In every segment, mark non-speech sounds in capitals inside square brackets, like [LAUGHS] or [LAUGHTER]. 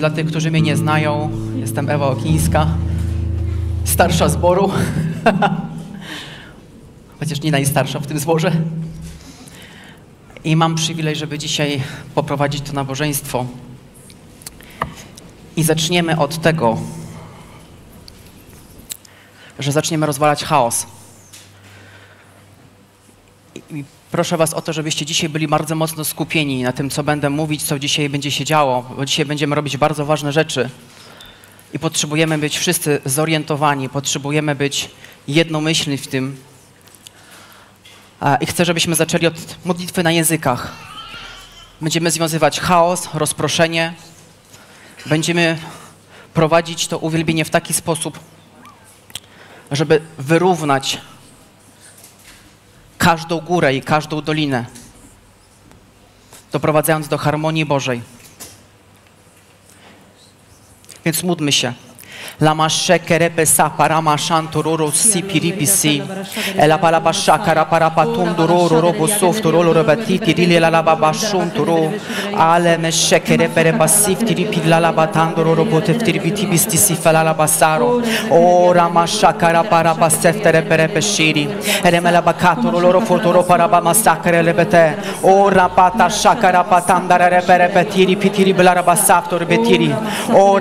dla tych, którzy mnie nie znają, jestem Ewa Okińska, starsza zboru. [LAUGHS] Chociaż nie najstarsza w tym zborze. I mam przywilej, żeby dzisiaj poprowadzić to nabożeństwo. I zaczniemy od tego, że zaczniemy rozwalać chaos. I proszę Was o to, żebyście dzisiaj byli bardzo mocno skupieni na tym, co będę mówić, co dzisiaj będzie się działo, bo dzisiaj będziemy robić bardzo ważne rzeczy. I potrzebujemy być wszyscy zorientowani, potrzebujemy być jednomyślni w tym. I chcę, żebyśmy zaczęli od modlitwy na językach. Będziemy związywać chaos, rozproszenie. Będziemy prowadzić to uwielbienie w taki sposób, żeby wyrównać każdą górę i każdą dolinę, doprowadzając do harmonii Bożej. Więc módlmy się. Lama shekerepe saparama shantururu si piripisi. Ela palaba shakara parapatunduru robo softuru robatiti rili la laba bashunturu. Ale me shekerepe repasif tiripi la laba tanduru robo teftiribiti bisti sifala la basaro. O rama shakara parapaseftere perepe shiri. Eremela bakaturu loro fotoro paraba masakare lebete. O rapata shakara patandara repere tiri pitiri bilara basaftor betiri. O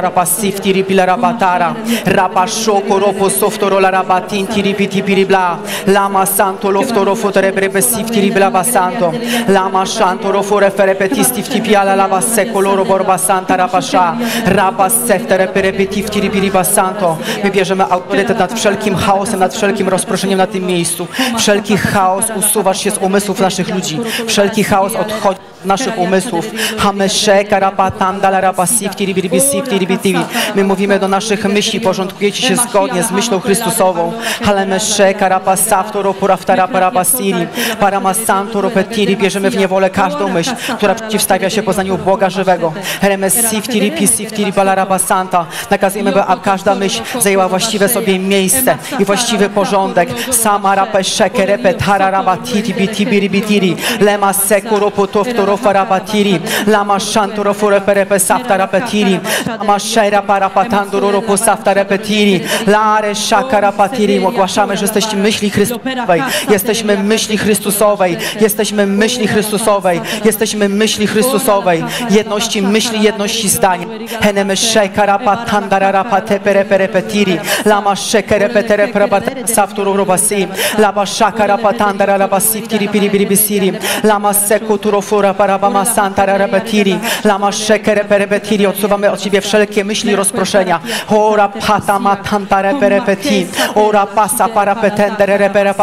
rapa shakara patandala rapasifti ripila batara rapashoko ropo softoro la rabatinti ripiti piribla lama santo loftoro fotere brebe sifti ribla basanto lama shanto rofo refere petisti piala la basseko loro borba santa rapasha rapaseftere perepetifti ribili basanto my bierzemy autorytet nad wszelkim chaosem, nad wszelkim rozproszeniem na tym miejscu. Wszelki chaos usuwasz się z umysłów naszych ludzi. Wszelki chaos odchodzi naszych umysłów. Hamesheka rapatanda la rapasifti ribili sifti ribitivi my mówimy do naszych myśli porządkujecie się zgodnie z myślą Chrystusową. Halemesheka rapasafto puraftara parabasiri paramasanto ropetiri bierzemy w niewolę każdą myśl która przeciwstawia się poznaniu Boga żywego. Heremesifti ripisifti ribalarabasanta nakazujemy by każda myśl zajęła właściwe sobie miejsce i właściwy porządek. Sama rapeszeke repetara rabatiti bitibiri bitiri lema sekuro potofto farabatiri lama shantoro foreperepe safta rapetiri lama shera parapatando ropo safta repetiri lare shakara patiri ogłaszamy, że jesteśmy myśli Chrystusowej. Jesteśmy myśli Chrystusowej. Jesteśmy myśli Chrystusowej. Jesteśmy myśli Chrystusowej. Jedności myśli, jedności zdań. Heneme shekara patandara rapate pereperepetiri lama shekere petere prabate safturu robasi lama shakara patandara rabasi tiri piri piri bisiri lama sekuturo fura parabama santara rabatiri lama shekere perebetiri odsuwamy od Ciebie wszelkie myśli rozproszenia. Ora pata matantare perepeti ora pasa parapetendere repere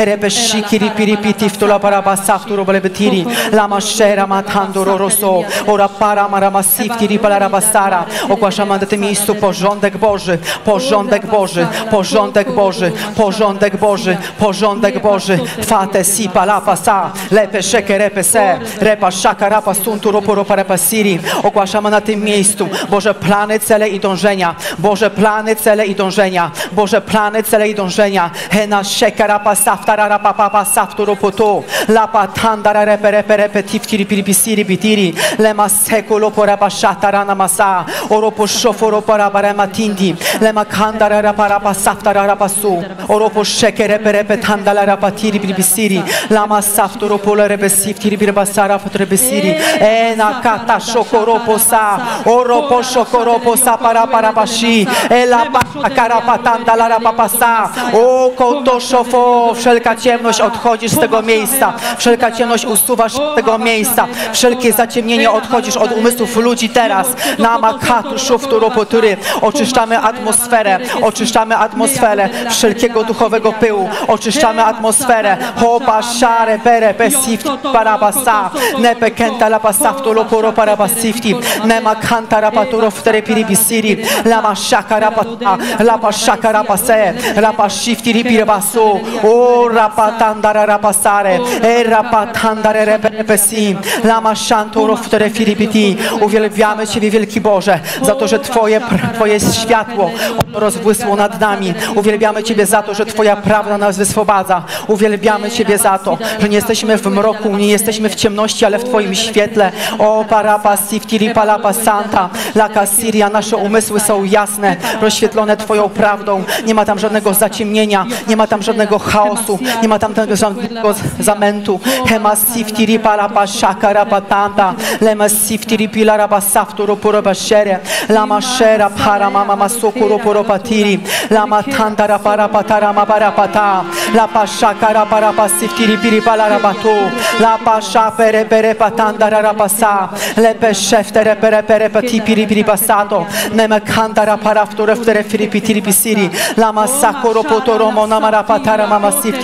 patanda rebe shikiri piri piti ftula paraba safturu belebetiri lama shera matanduro roso. Ora para maramasif tiri palarabasara ogłaszamy na tym miejscu porządek Boży porządek Boży porządek Boży porządek Boży porządek Boży. Fate si palapasa lepe sheke repe se. Repa shaka rapa suntu ropo ropa repa siri. Ogłaszamy na tym miejscu. Boże plany, cele i dążenia. Boże plany, cele i dążenia. Boże plany, cele i dążenia. Hena sheka rapa rapa papa saftu ropo tu lapa tandara repe repe repe tiftiri piri siri bitiri lema seko lopo rapa shatarana masa oropo shofo ropo rapa rema tindi lema kandara rapa rapa saftara rapa su oropo sheke repe repe tandala rapa tiri piri siri lama saftu ropo le repe siftiri piri basara fotre siri ena kata shoko ropo sa oropo shoko ropo sa para para bashi ela pa karapatanda la rapa pasa o koto shofo wszelka ciemność odchodzisz z tego miejsca. Wszelka ciemność usuwasz z tego miejsca. Wszelkie zaciemnienie odchodzisz od umysłów ludzi teraz. Na makatu szuftu ropotury oczyszczamy atmosferę. Oczyszczamy atmosferę wszelkiego duchowego pyłu. Oczyszczamy atmosferę. Hopa share pere pesif parabasa nepe kenta la pasafto loporo parabasifti nema kanta rapaturo ftere piribisiri lama shaka rapata lapa shaka rapase lapa shifti ripirabaso o O rapatandara rapasare. E rapatandare repesi. Lama shantoro wtere filipiti. Uwielbiamy Ciebie, wielki Boże, za to, że Twoje, Twoje światło rozbłysło nad nami. Uwielbiamy Ciebie za to, że Twoja prawda nas wyswobadza. Uwielbiamy Ciebie za to, że nie jesteśmy w mroku, nie jesteśmy w ciemności, ale w Twoim świetle. O parapa siftiri palapa santa. Laka Syria, nasze umysły są jasne, rozświetlone Twoją prawdą. Nie ma tam żadnego zaciemnienia, nie ma tam żadnego chaosu, nie ma tam żadnego zamętu. Hema siftiri palapa shakara patanta. Lema siftiri pilaraba safturo poroba shere. Lama shera para mama masukuro poropatiri. Lama tandara para patara mabara pata. La pashakara para pasiftiri piri palarabatu. La pasha pere pere patandara rapasa. Le pesheftere pere pere pati piri piri pasato. Neme kandara para ftore ftere firi pitiri pisiri. Lama sakoro potoro monamara patara mama siftiri.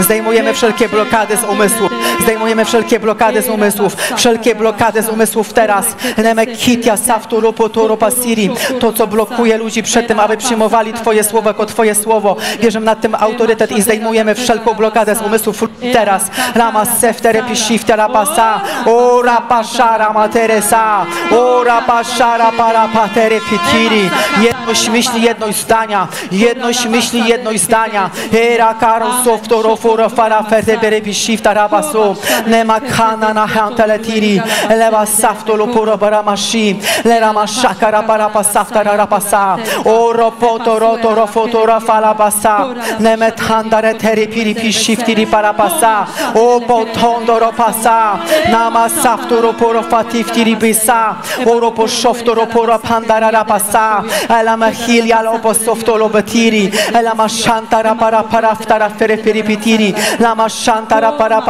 Zdejmujemy wszelkie blokady z umysłu. Zdejmujemy wszelkie blokady z umysłów. Wszelkie blokady z umysłów teraz. Pasiri. To, co blokuje ludzi przed tym, aby przyjmowali Twoje słowo jako Twoje słowo. Bierzemy nad tym autorytet i zdejmujemy wszelką blokadę z umysłów teraz. Rama seftere pishifte rapasa. O rapasha rama teresa. O rapasha rapara patere. Jedność myśli, jedność zdania. Jedność myśli, jedność zdania. Era karo softoro foro fara pishifta rabaso. Nema kana na hantaletiri. Leva saftolo puro baramashi. Lerama shakara para safta rapasa. O ropoto roto rofoto rafala basa. Nemet handare teri piri pishiftiri para pasa. O potondo ropasa. Nama saftoro poro fatiftiri bisa. O ropo shoftoro poro pandara rapasa. Elama hilia lopo softolo betiri. Elama shantara para para ftara fere peri pitiri. Lama shantara para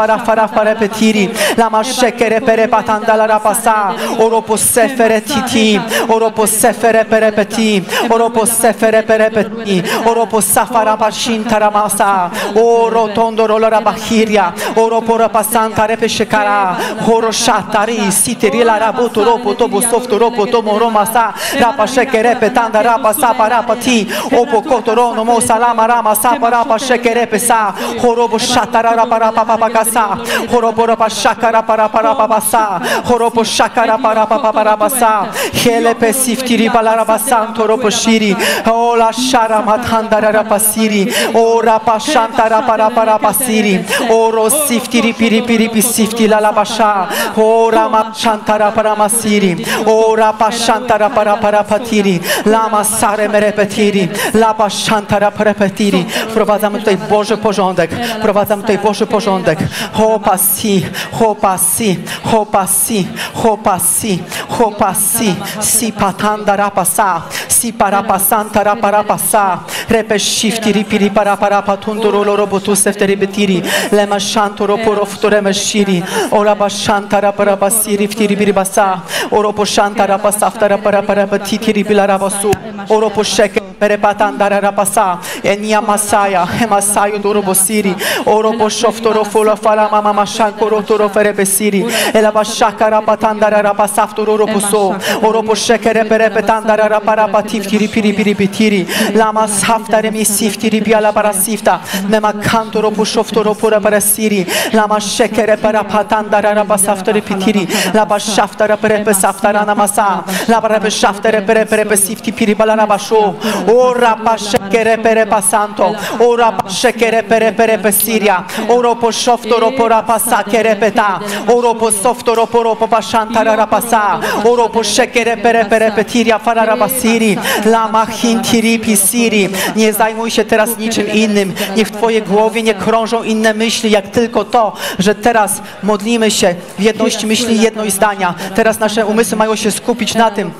para fara fara petiri. Lama shekere pere patandala rapasa. O ropo sefere titi. O ropo sefere pere peti. O ropo sefere pere peti. O ropo safara pashintara masa. O rotondo rolora bahiria. O ropo rapasanta repeshekara. Horo shatari sitiri la rabuto ropo tobo softo ropo tomo romasa. Rapa shekere petanda rapa sapa rapa ti. Opo koto rono mo salama rama sapa rapa shekere pesa. Horobo shatara rapa rapa papa kasa. Horobo rapa shakara para para papa sa. Horobo shakara para papa para basa. Hele pesiftiri balaraba santo ropo shiri. O la shara mathandara rapa siri. O rapa shantara para para pasiri. O ro siftiri piri piri pisifti la la basha. O rama shantara para masiri. O rapa shantara para para patiri. Lama sare merepetiri. Lapa shantara para patiri. Wprowadzamy tutaj Boży porządek. Wprowadzamy tutaj Boży porządek. Hopa si, hopa si, hopa si, hopa si, hopa si, si patanda rapasa, si parapasanta raparapasa, repe shifti ripiri paraparapatunduro lorobotu sefteri betiri, lema shanto roporo futoreme shiri, oraba shanta raparabasiri ftiri biribasa, oropo shanta rapasafta raparaparapatitiri bilarabasu, oropo sheke perepatandara rapasa, enia masaya, hemasayo dorobosiri, oropo shoftoro fola fala mama mashankoro toro ferebesiri, elaba shakara patandara rapasaftoro roposo, oropo shekere perepetandara raparapatiftiri piri piri bitiri, lama saftare mi siftiri biala parasifta, nema kantoro pushoftoro pura parasiri, lama shekere perepatandara rapasaftare pitiri, laba shaftara perepesaftara namasa, laba repeshaftare perepesifti piri balarabasho, ora pa shekere perepasanto, ora pa shekere perepesiria, oro po shoftoro pora pasa kerepeta, oro po softoro poro po pashantara rapasa, oro po shekere perepetiria fararabasiri, lama hintiri pisiri. Nie zajmuj się teraz niczym innym. Niech w Twojej głowie nie krążą inne myśli, jak tylko to, że teraz modlimy się w jedności myśli, jedność zdania. Teraz nasze umysły mają się skupić na tym,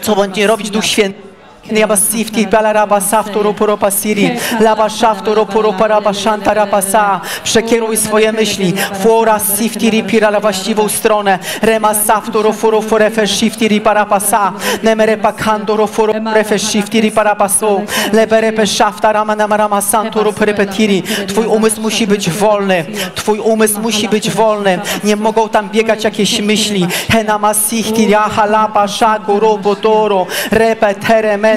co będzie robić Duch Święty. Niaba sifti balaraba saftoro poro pasiri, laba shaftoro poro paraba shantara pasa. Przekieruj swoje myśli. Fora sifti ripira na właściwą stronę. Rema saftoro foro forefe shifti ripara pasa. Nemere pakandoro foro refe shifti ripara paso. Leberepe shafta rama namarama perepetiri. Twój umysł musi być wolny. Twój umysł musi być wolny. Nie mogą tam biegać jakieś myśli. Henama sifti yaha lapa shaku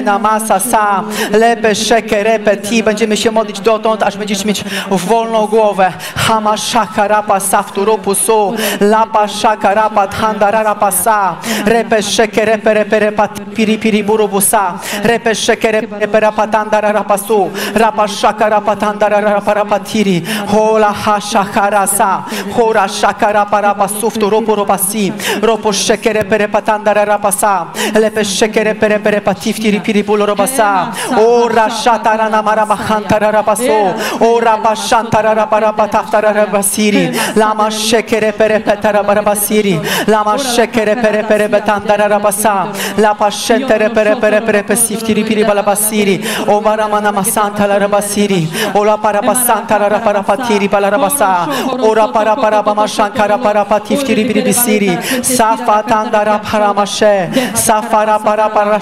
Hena masa sa. Lepe szeke repeti. Będziemy się modlić dotąd, aż będziesz mieć wolną głowę. Hama shaka rapa saftu ropu su. Lapa shaka rapa tanda rapa sa. Repe sheke repe repe repa piri piri buru busa. Repe sheke repe repe rapa tanda rapa su. Rapa shaka rapa tanda rapa rapa tiri. Hola ha shaka rasa. Hora shaka rapa rapa suftu ropu ropa si. Ropo sheke repe repa tanda rapa sa. Lepe sheke repe repe repa tifti piri bulu ropa sa. Ora shata rana mara mahanta rapa so. Ora pa shanta rapa rapa tafta rapa siri. Lama sheke repe repe rapa rapa siri. Lama sheke repe repe repe tanda rapa sa. La pa shente repe repe repe repe sifti piri bala basiri. O maramana masanta la rapa siri. Ola para pasanta la rapa rapa tiri bala rapa sa. Ora para para bama shankara para patifti piri bisiri. Safa tanda rapa rama she. Safara para para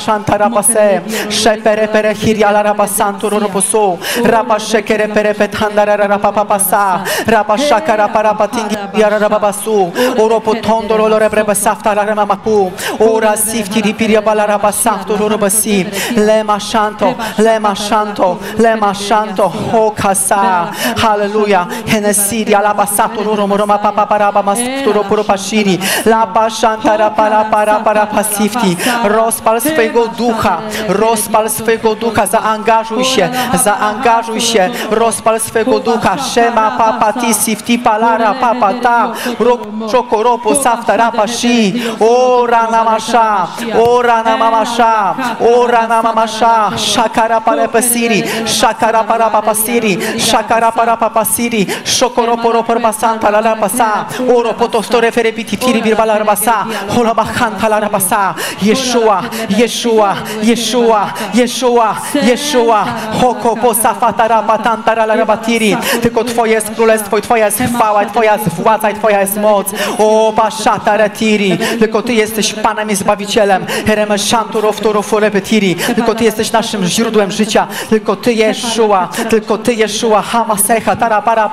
shantara pase. Shepere pere hiria la rapa santo roposo. Rapa shekere pere petandara rapa papasa. Rapa shakara para patingi yara rapa basu. Oro potondo lo rebre safta la rama maku. Ora sifti ripiria bala rapa safto lo basi. Lema shanto, lema shanto, lema shanto. Ho kasa. Hallelujah. Henesiria la basato lo romo roma papa para bamastu ro puro pashiri. La bashantara para para para pasifti. Rozpal swojego ducha. Rozpal swojego ducha. Zaangażuj się. Zaangażuj się. Rozpal swojego ducha. Shema papa ti sifti palara papa ta. Roko ropo safta rapa shi. Ora namasha. Ora namamasha. Ora namamasha. Shakara para pasiri. Shakara para papasiri. Shakara para papasiri. Shokoro poro por basanta la pasa. Oro poto store fere piti tiri bir balar basa. Hola bahanta la. Yeshua, Yeshua, Yeshua, Yeshua, Yeshua. Hoko posafatara patantara la rabatiri. Tylko Twoje jest królestwo i Twoja jest chwała, i Twoja jest władza i Twoja jest moc. O bashata retiri. Tylko Ty jesteś Panem i Zbawicielem. Hereme shanturo fturo repetiri. Tylko Ty jesteś naszym źródłem życia. Tylko Ty Jeszua, tylko Ty Jeszua. Hamasecha, tarapara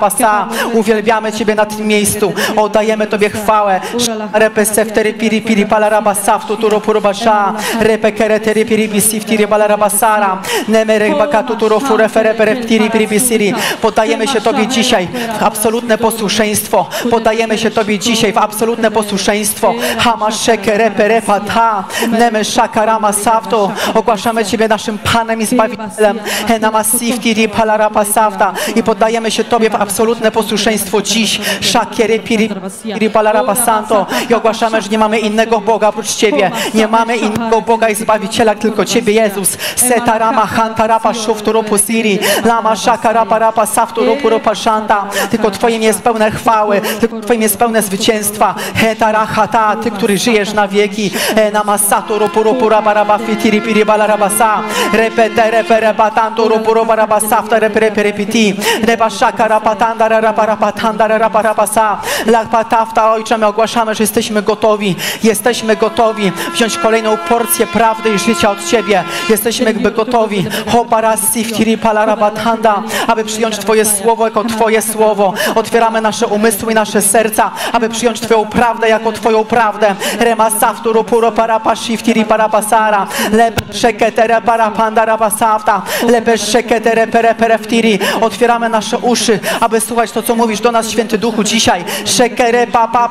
Uwielbiamy Ciebie na tym miejscu. Oddajemy Tobie chwałę. Repeseftery piri piri palaraba saftu turo purubasha. Repekere teri piri bisiftiri balaraba sara. Nemere bakatu turo fure fere pere ptiri piri bisiri. Poddajemy się Tobie dzisiaj w absolutne posłuszeństwo. Poddajemy się Tobie dzisiaj w absolutne posłuszeństwo. Hamaszeke repere pata. Neme shakarama safto. Ogłaszamy Ciebie naszym Panem i Zbawicielem. Henamasiftiri palaraba safta. I poddajemy się Tobie w absolutne posłuszeństwo dziś. Shakere piri palaraba santo. I ogłaszamy, że nie mamy innego Boga oprócz Ciebie. Nie mamy innego Boga i Zbawiciela, tylko Ciebie, Jezus. Setarama hantarapa shufturu siri. Lama shakarapa rapa safturu purupa shanta. Tylko Twoim jest pełne chwały. Tylko Twoim jest pełne zwycięstwa. Hetarachata, Ty, który żyjesz na wieki. Namasaturu purupura baraba fitiri piri balarabasa. Repete repere batanturu purubaraba safta repere perepiti. Reba shakara patanda rapa rapa tanda rapa rapa sa. Lakpatafta, Ojcze, my ogłaszamy, że jesteśmy gotowi. Jesteśmy gotowi wziąć kolejną porcję prawdy i życia od Ciebie. Jesteśmy jakby gotowi. Aby przyjąć Twoje słowo jako Twoje słowo. Otwieramy nasze umysły i nasze serca, aby przyjąć Twoją prawdę jako Twoją prawdę. Otwieramy nasze uszy, aby słuchać to, co mówisz do nas, Święty Duchu, dzisiaj. Szekere papa.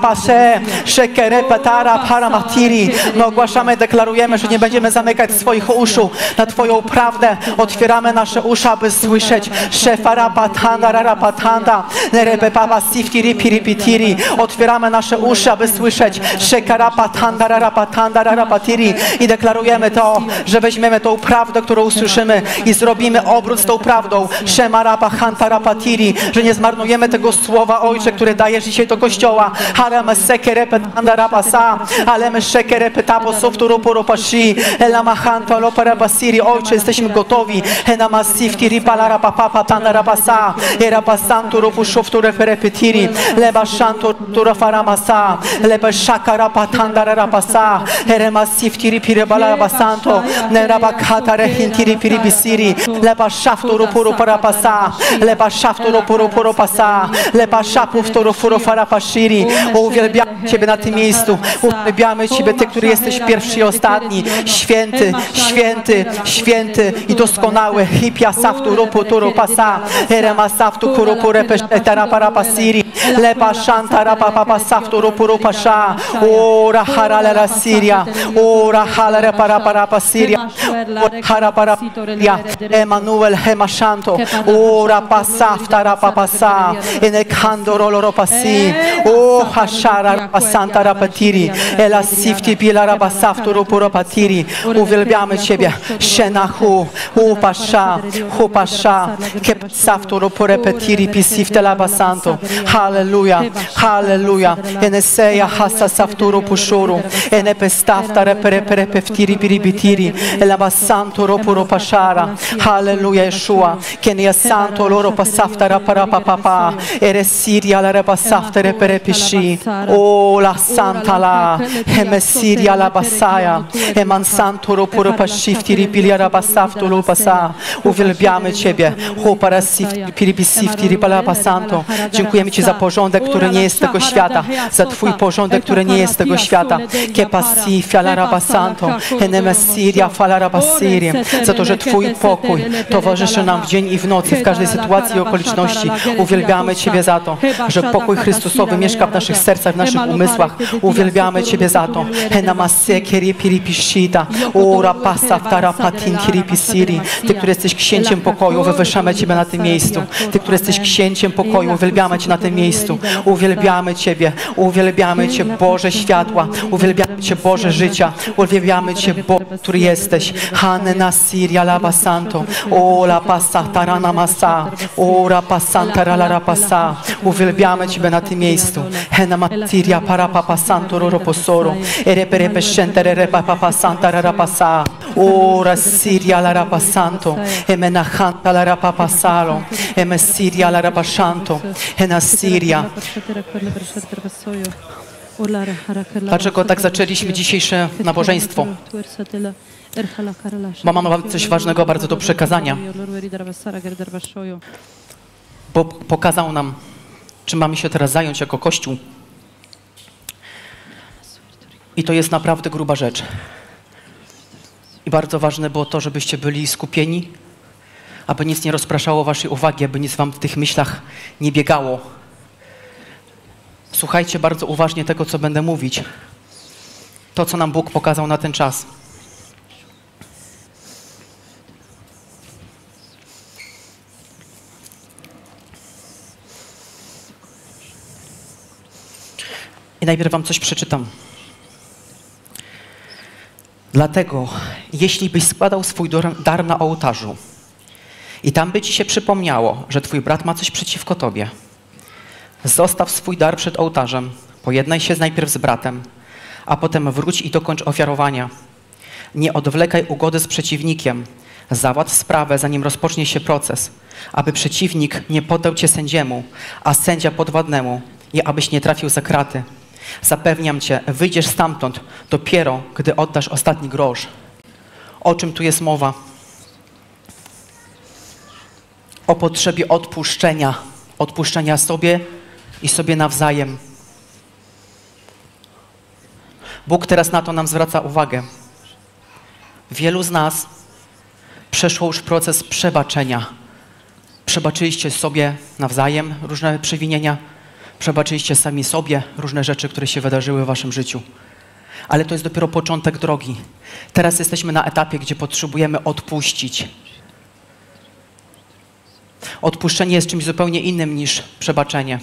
My ogłaszamy, deklarujemy, że nie będziemy zamykać swoich uszu na Twoją prawdę. Otwieramy nasze uszy, aby słyszeć. Szefara patanda rara patanda. Nerebe papa siftiri piripitiri. Otwieramy nasze uszy, aby słyszeć. Szekara patanda rara patanda rara patiri. I deklarujemy to, że weźmiemy tą prawdę, którą usłyszymy i zrobimy obrót z tą prawdą. Shemarapa hantara patiri. Że nie zmarnujemy tego słowa, Ojcze, które dajesz dzisiaj do Kościoła. Harama sekere petanda rabasa. Ale my szekere petapo softuru poropashi. Elama hanto lopara basiri. Ojcze, jesteśmy gotowi. Enama sifti ripalara papa tanda rabasa. Era basantu ropu shoftu referepetiri. Leba shanto tura faramasa. Leba shakara patanda rabasa. Erema sifti ripire balara basanto. Neraba katare hintiri piri bisiri. Leba shaftu ropu ropara pasa. Leba shaftu ropu roporo pasa. Leba shapu ftoro furo farapashiri. Uwielbiam Ciebie na tym miejscu. Uwielbiamy Ciebie, Ty, który jesteś pierwszy i ostatni. Święty, święty, święty i doskonały. Hipia saftu rupu turu pasa, erema saftu kurupu repesztera para pasiri, lepa shanta rapa papa saftu rupu rupa sha, ora haralera siria, ora halere para para pasiria, hara para pasiria, Emanuel hema shanto, ora pasafta rapa pasa, ene kando rolo pasi, o hashara rapa santa rapatiri, ela sifti pila rapa saftu rupu rapatiri, uwielbiamy Ciebie, shenahu, upasha, upasha, kep saftu rupu repetiri pisifte laba santo, halleluja, halleluja, ene seja hasa saftu rupu shuru, ene pestafta repe repe repe ftiri biribitiri, elaba santo rupu rupashara, halleluja Yeshua, kene santo loro pasafta rapa rapa papa, ere siria la repa safta repe repishi, o la santa la, eme siria la basaya, eman santo rupu rupashifti ripilia rapa saftu lupasa, uwielbiamy Ciebie, chopara sifti piribisifti ripala santo, dziękujemy Ci za porządek, który nie jest tego świata, za Twój porządek, który nie jest tego świata, kepasi fialara santo, eneme siria falara basirie, za to, że Twój pokój towarzyszy nam w dzień i w nocy, w każdej sytuacji i okoliczności. Uwielbiamy Ciebie za to, że pokój Chrystusowy mieszka w naszych sercach, w naszych umysłach. Uwielbiamy Ciebie za to. Henamasie kiripiripishita, ora pasa ftara patin kiripisiri. Ty, który jesteś księciem pokoju, wywyższamy Ciebie na tym miejscu. Ty, który jesteś księciem pokoju, uwielbiamy Cię na tym miejscu. Uwielbiamy Ciebie, uwielbiamy Cię, Boże światła, uwielbiamy Cię, Boże życia, uwielbiamy Cię, Bo, który jesteś. Hanena Siria Laba Santo, o la pasa tarana masa, ora pasanta la pasa. Uwielbiamy Ciebie na tym miejscu. Hena matiria para papa santo roro posoro, ere pere pescente re papa santa ra pasa. Ora siria la rapa santo, emena hanta la rapa pasalo, eme siria la rapa santo, ena siria. Dlaczego tak zaczęliśmy dzisiejsze nabożeństwo? Bo mam wam coś ważnego bardzo do przekazania. Bo pokazał nam, czym mamy się teraz zająć jako Kościół. I to jest naprawdę gruba rzecz. I bardzo ważne było to, żebyście byli skupieni, aby nic nie rozpraszało waszej uwagi, aby nic wam w tych myślach nie biegało. Słuchajcie bardzo uważnie tego, co będę mówić. To, co nam Bóg pokazał na ten czas. I najpierw wam coś przeczytam. Dlatego, jeśli byś składał swój dar na ołtarzu i tam by ci się przypomniało, że twój brat ma coś przeciwko tobie, zostaw swój dar przed ołtarzem, pojednaj się najpierw z bratem, a potem wróć i dokończ ofiarowania. Nie odwlekaj ugody z przeciwnikiem, załatw sprawę, zanim rozpocznie się proces, aby przeciwnik nie poddał cię sędziemu, a sędzia podwładnemu i abyś nie trafił za kraty. Zapewniam cię, wyjdziesz stamtąd dopiero, gdy oddasz ostatni grosz. O czym tu jest mowa? O potrzebie odpuszczenia. Odpuszczenia sobie i sobie nawzajem. Bóg teraz na to nam zwraca uwagę. Wielu z nas przeszło już proces przebaczenia. Przebaczyliście sobie nawzajem różne przewinienia, Przebaczyliście sami sobie różne rzeczy, które się wydarzyły w waszym życiu. Ale to jest dopiero początek drogi. Teraz jesteśmy na etapie, gdzie potrzebujemy odpuścić. Odpuszczenie jest czymś zupełnie innym niż przebaczenie.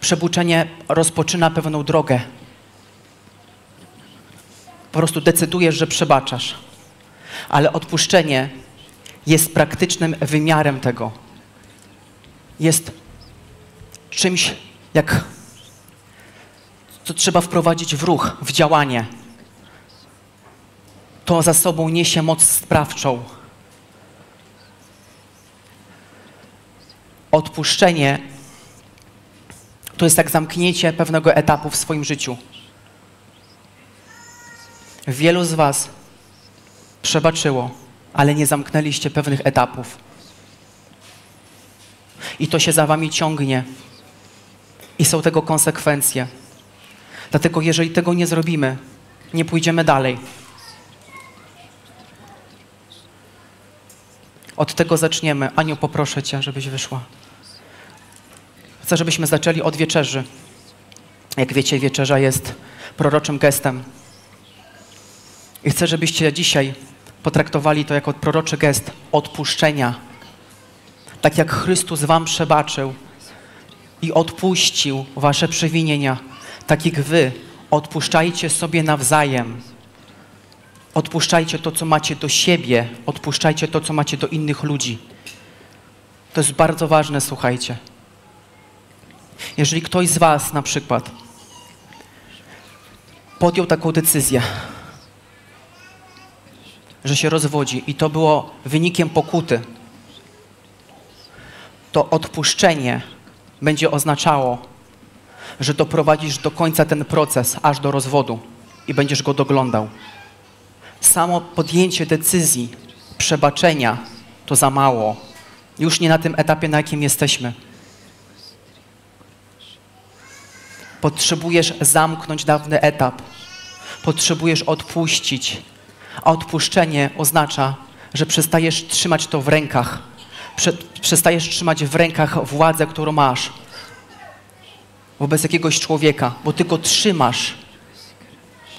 Przebuczenie rozpoczyna pewną drogę. Po prostu decydujesz, że przebaczasz. Ale odpuszczenie jest praktycznym wymiarem tego. Jest czymś jak to trzeba wprowadzić w ruch, w działanie. To za sobą niesie moc sprawczą. Odpuszczenie to jest jak zamknięcie pewnego etapu w swoim życiu. Wielu z Was przebaczyło, ale nie zamknęliście pewnych etapów. I to się za Wami ciągnie i są tego konsekwencje. Dlatego jeżeli tego nie zrobimy, nie pójdziemy dalej. Od tego zaczniemy. Aniu, poproszę Cię, żebyś wyszła. Chcę, żebyśmy zaczęli od wieczerzy. Jak wiecie, wieczerza jest proroczym gestem. I chcę, żebyście dzisiaj potraktowali to jako proroczy gest odpuszczenia. Tak jak Chrystus wam przebaczył i odpuścił wasze przewinienia, tak jak wy odpuszczajcie sobie nawzajem. Odpuszczajcie to, co macie do siebie, odpuszczajcie to, co macie do innych ludzi. To jest bardzo ważne, słuchajcie. Jeżeli ktoś z Was na przykład podjął taką decyzję, że się rozwodzi i to było wynikiem pokuty, to odpuszczenie będzie oznaczało, że doprowadzisz do końca ten proces, aż do rozwodu i będziesz go doglądał. Samo podjęcie decyzji przebaczenia to za mało. Już nie na tym etapie, na jakim jesteśmy. Potrzebujesz zamknąć dawny etap. Potrzebujesz odpuścić. A odpuszczenie oznacza, że przestajesz trzymać to w rękach. Prze przestajesz trzymać w rękach władzę, którą masz wobec jakiegoś człowieka, bo ty go trzymasz.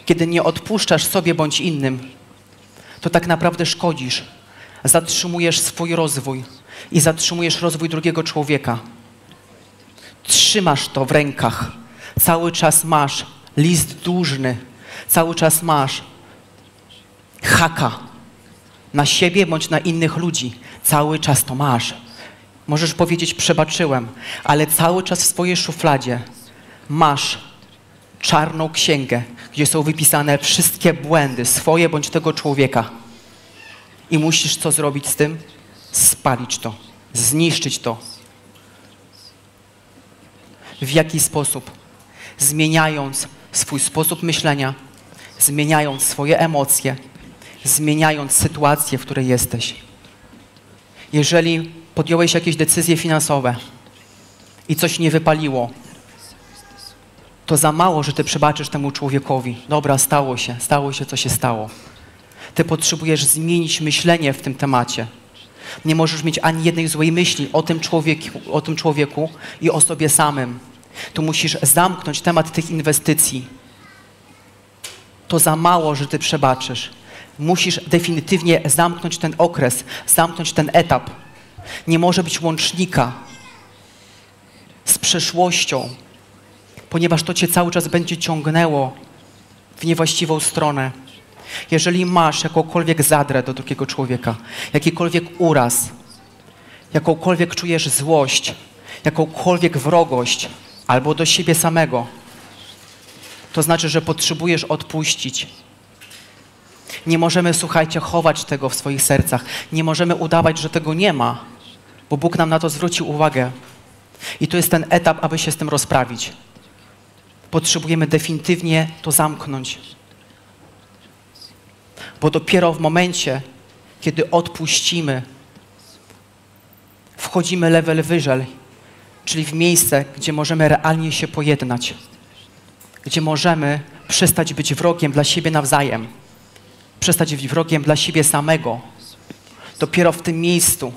Kiedy nie odpuszczasz sobie bądź innym, to tak naprawdę szkodzisz. Zatrzymujesz swój rozwój i zatrzymujesz rozwój drugiego człowieka. Trzymasz to w rękach. Cały czas masz list dłużny, cały czas masz haka na siebie bądź na innych ludzi. Cały czas to masz. Możesz powiedzieć przebaczyłem, ale cały czas w swojej szufladzie masz czarną księgę, gdzie są wypisane wszystkie błędy swoje bądź tego człowieka. I musisz co zrobić z tym? Spalić to, zniszczyć to. W jaki sposób? Zmieniając swój sposób myślenia, zmieniając swoje emocje, zmieniając sytuację, w której jesteś. Jeżeli podjąłeś jakieś decyzje finansowe i coś nie wypaliło, to za mało, że ty przebaczysz temu człowiekowi. Dobra, stało się, stało się, co się stało. Ty potrzebujesz zmienić myślenie w tym temacie. Nie możesz mieć ani jednej złej myśli o tym człowieku, o tym człowieku i o sobie samym. Tu musisz zamknąć temat tych inwestycji. To za mało, że ty przebaczysz. Musisz definitywnie zamknąć ten okres, zamknąć ten etap. Nie może być łącznika z przeszłością, ponieważ to cię cały czas będzie ciągnęło w niewłaściwą stronę. Jeżeli masz jakąkolwiek zadrę do drugiego człowieka, jakikolwiek uraz, jakąkolwiek czujesz złość, jakąkolwiek wrogość albo do siebie samego, to znaczy, że potrzebujesz odpuścić. Nie możemy, słuchajcie, chować tego w swoich sercach. Nie możemy udawać, że tego nie ma, bo Bóg nam na to zwrócił uwagę. I to jest ten etap, aby się z tym rozprawić. Potrzebujemy definitywnie to zamknąć. Bo dopiero w momencie, kiedy odpuścimy, wchodzimy level wyżej, czyli w miejsce, gdzie możemy realnie się pojednać, gdzie możemy przestać być wrogiem dla siebie nawzajem, przestać być wrogiem dla siebie samego. Dopiero w tym miejscu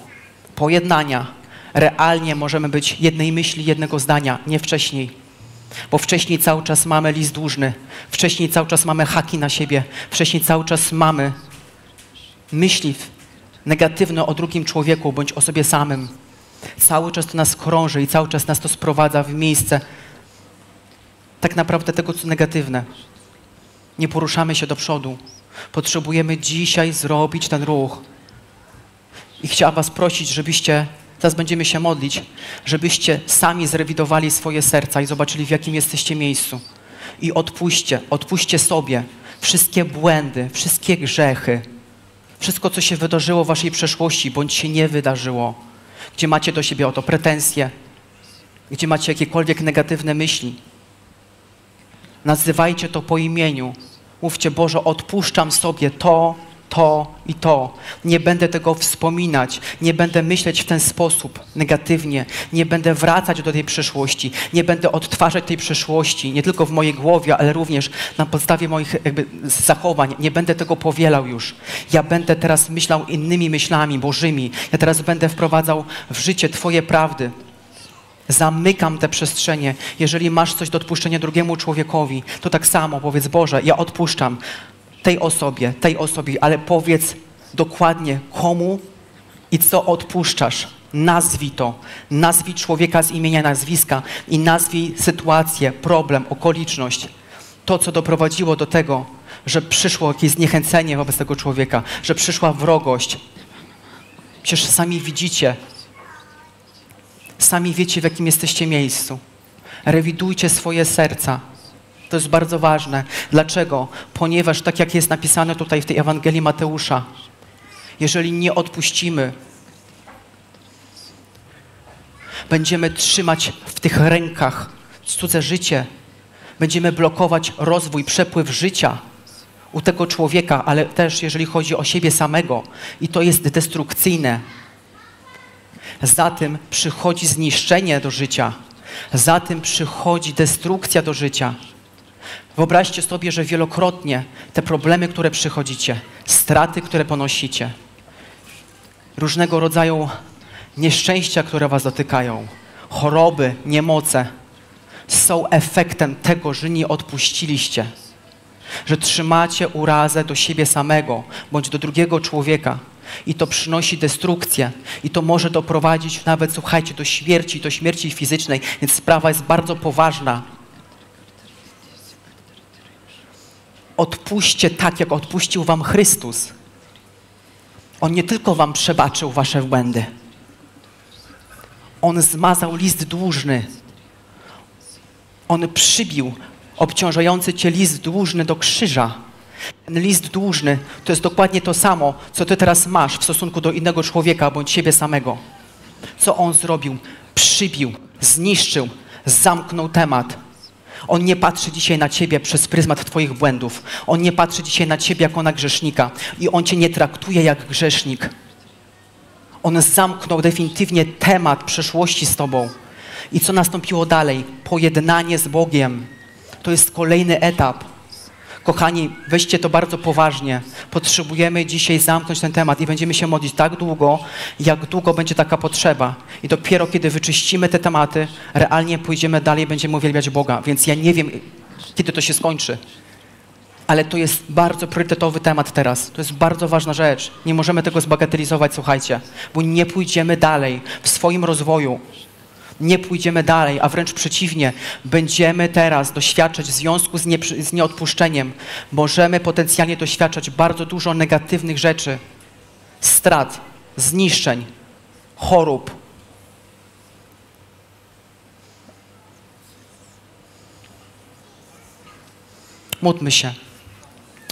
pojednania realnie możemy być jednej myśli, jednego zdania, nie wcześniej. Bo wcześniej cały czas mamy list dłużny, wcześniej cały czas mamy haki na siebie, wcześniej cały czas mamy myśli negatywne o drugim człowieku bądź o sobie samym. Cały czas to nas krąży i cały czas nas to sprowadza w miejsce tak naprawdę tego, co negatywne. Nie poruszamy się do przodu. Potrzebujemy dzisiaj zrobić ten ruch. I chciałam Was prosić, żebyście Teraz będziemy się modlić, żebyście sami zrewidowali swoje serca i zobaczyli, w jakim jesteście miejscu. I odpuśćcie, odpuśćcie sobie wszystkie błędy, wszystkie grzechy, wszystko, co się wydarzyło w waszej przeszłości, bądź się nie wydarzyło, gdzie macie do siebie o to pretensje, gdzie macie jakiekolwiek negatywne myśli. Nazywajcie to po imieniu. Mówcie, Boże, odpuszczam sobie to, to i to. Nie będę tego wspominać, nie będę myśleć w ten sposób negatywnie, nie będę wracać do tej przeszłości, nie będę odtwarzać tej przeszłości, nie tylko w mojej głowie, ale również na podstawie moich jakby zachowań. Nie będę tego powielał już. Ja będę teraz myślał innymi myślami bożymi. Ja teraz będę wprowadzał w życie Twoje prawdy. Zamykam te przestrzenie. Jeżeli masz coś do odpuszczenia drugiemu człowiekowi, to tak samo powiedz Boże, ja odpuszczam tej osobie, tej osobie, ale powiedz dokładnie komu i co odpuszczasz. Nazwij to. Nazwij człowieka z imienia, nazwiska i nazwij sytuację, problem, okoliczność. To, co doprowadziło do tego, że przyszło jakieś zniechęcenie wobec tego człowieka, że przyszła wrogość. Przecież sami widzicie, sami wiecie, w jakim jesteście miejscu. Rewidujcie swoje serca. To jest bardzo ważne. Dlaczego? Ponieważ, tak jak jest napisane tutaj w tej Ewangelii Mateusza, jeżeli nie odpuścimy, będziemy trzymać w tych rękach cudze życie, będziemy blokować rozwój, przepływ życia u tego człowieka, ale też jeżeli chodzi o siebie samego i to jest destrukcyjne. Za tym przychodzi zniszczenie do życia, za tym przychodzi destrukcja do życia. Wyobraźcie sobie, że wielokrotnie te problemy, które przychodzicie, straty, które ponosicie, różnego rodzaju nieszczęścia, które was dotykają, choroby, niemoce, są efektem tego, że nie odpuściliście, że trzymacie urazę do siebie samego bądź do drugiego człowieka. I to przynosi destrukcję, i to może doprowadzić nawet, słuchajcie, do śmierci, do śmierci fizycznej, więc sprawa jest bardzo poważna. Odpuśćcie tak, jak odpuścił wam Chrystus. On nie tylko wam przebaczył wasze błędy. On zmazał list dłużny. On przybił obciążający cię list dłużny do krzyża. List dłużny to jest dokładnie to samo, co ty teraz masz w stosunku do innego człowieka bądź siebie samego. Co on zrobił? Przybił, zniszczył, zamknął temat. On nie patrzy dzisiaj na ciebie przez pryzmat twoich błędów. On nie patrzy dzisiaj na ciebie jako na grzesznika. I on cię nie traktuje jak grzesznik. On zamknął definitywnie temat przeszłości z tobą. I co nastąpiło dalej? Pojednanie z Bogiem. To jest kolejny etap. Kochani, weźcie to bardzo poważnie. Potrzebujemy dzisiaj zamknąć ten temat i będziemy się modlić tak długo, jak długo będzie taka potrzeba. I dopiero kiedy wyczyścimy te tematy, realnie pójdziemy dalej, będziemy uwielbiać Boga. Więc ja nie wiem, kiedy to się skończy. Ale to jest bardzo priorytetowy temat teraz. To jest bardzo ważna rzecz. Nie możemy tego zbagatelizować, słuchajcie, bo nie pójdziemy dalej w swoim rozwoju nie pójdziemy dalej, a wręcz przeciwnie, będziemy teraz doświadczać w związku z, nie, z nieodpuszczeniem, możemy potencjalnie doświadczać bardzo dużo negatywnych rzeczy, strat, zniszczeń, chorób. Módlmy się.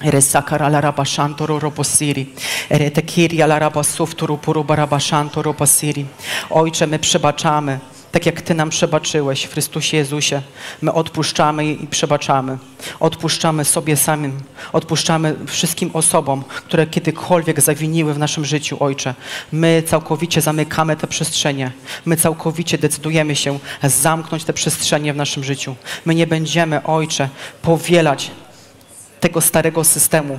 Resakara la rabashantoro robosiri. Eretekiri la rabasufturu puru barabashantoro pasiri. Ojcze, my przebaczamy tak jak Ty nam przebaczyłeś w Chrystusie Jezusie. My odpuszczamy i przebaczamy. Odpuszczamy sobie samym, odpuszczamy wszystkim osobom, które kiedykolwiek zawiniły w naszym życiu, Ojcze. My całkowicie zamykamy te przestrzenie. My całkowicie decydujemy się zamknąć te przestrzenie w naszym życiu. My nie będziemy, Ojcze, powielać tego starego systemu,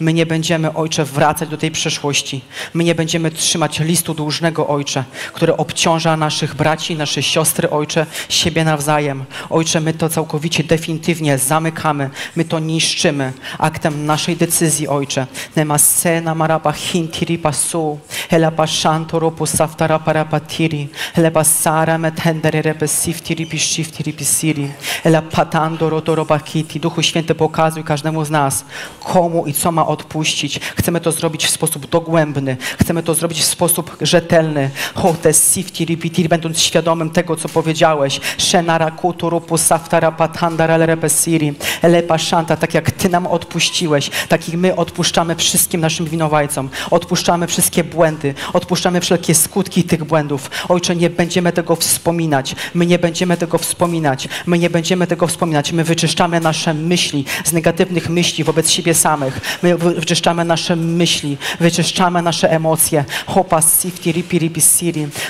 My nie będziemy, Ojcze, wracać do tej przeszłości. My nie będziemy trzymać listu dłużnego, Ojcze, który obciąża naszych braci, nasze siostry, Ojcze, siebie nawzajem. Ojcze, my to całkowicie, definitywnie zamykamy. My to niszczymy aktem naszej decyzji, Ojcze. Nemasena maraba hintiri pasu, helapa shantoro posaftara parapatiri, helapa sara methendere repesiftiri pishiftiri pisiri, elapatando bakiti. Duchu Święty, pokazuj każdemu z nas, komu i co ma odpuścić. Chcemy to zrobić w sposób dogłębny. Chcemy to zrobić w sposób rzetelny. Hote sifti ripiti, będąc świadomym tego, co powiedziałeś. Shenara kuturu pusaftara patandara lepesiri. Elepa shanta, tak jak Ty nam odpuściłeś, tak i my odpuszczamy wszystkim naszym winowajcom. Odpuszczamy wszystkie błędy, odpuszczamy wszelkie skutki tych błędów. Ojcze, nie będziemy tego wspominać. My nie będziemy tego wspominać. My nie będziemy tego wspominać. My wyczyszczamy nasze myśli z negatywnych myśli wobec siebie samych. My wyczyszczamy nasze myśli, wyczyszczamy nasze emocje. Hopa, sifti, ripi, ripi.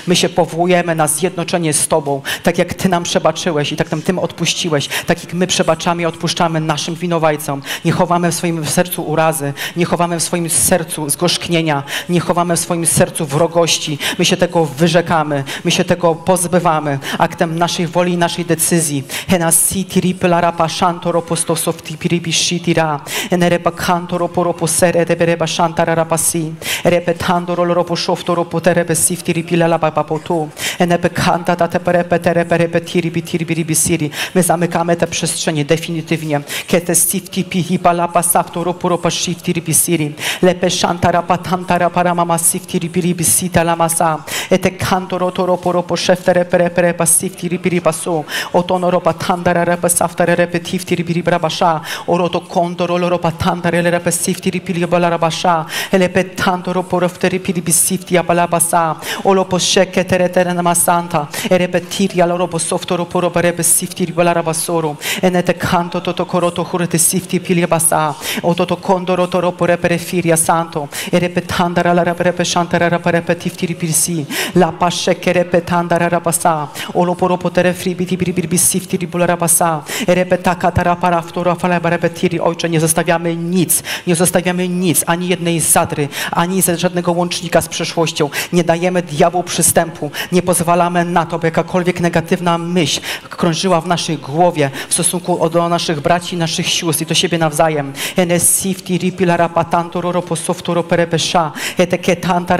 My się powołujemy na zjednoczenie z Tobą, tak jak Ty nam przebaczyłeś i tak nam Tym odpuściłeś, tak jak my przebaczamy i odpuszczamy naszym winowajcom. Nie chowamy w swoim sercu urazy, nie chowamy w swoim sercu zgorzknienia, nie chowamy w swoim sercu wrogości. My się tego wyrzekamy, my się tego pozbywamy aktem naszej woli i naszej decyzji. Hena siti ripilara pashanto roposto softi piribi shitira. Enereba kanto ropo ropo sere rebereba shantara rapasi. Repetando rolo ropo shofto ropo terebe sifti ripila la papotu. Enebe kanta ta teperepe terepe repetiri bitiri biribi siri. My zamykamy te przestrzenie definitywnie. Kete sifti pihi palapa safto ropo ropa shifti ribi siri. Lepe shantara patantara paramama sifti ribi ribi sita la masa. Ete kanto roto ropo ropo shefte repe repe repa sifti ribi riba so. Otono ropa tandara repe saftare repe tifti ribi ribi rabasha. Oroto kondo rolo ropa tandare le repe sifti ribi ribi rabasha. Ele petanto ropo rofte ribi ribi sifti abalabasa. Olo po sheke tere tere namasanta. E repetiri ala ropo softo ropo ropa repe sifti ribi rabasoro. Enete kanto toto koroto hurete sifti pili basa. Ototo kondo roto ropo repe refiria santo. E repetandara la repe repe shantara repe repe tifti ribi si. La pashe che repetandara rabasa. Olo po ropo tere fribi ribi ribi sifti ribi rabasa. E repetaka tara paraftoro fala repetiri. Ojcze, nie zostawiamy nic. Nie zostawiamy nic. Ani jednej zadry, ani żadnego łącznika z przeszłością. Nie dajemy diabłu przystępu. Nie pozwalamy na to, by jakakolwiek negatywna myśl krążyła w naszej głowie w stosunku do naszych braci, naszych sióstr i do siebie nawzajem. Ene sifti ripila rapatanto roro posofto roperepesha. Ete ketanta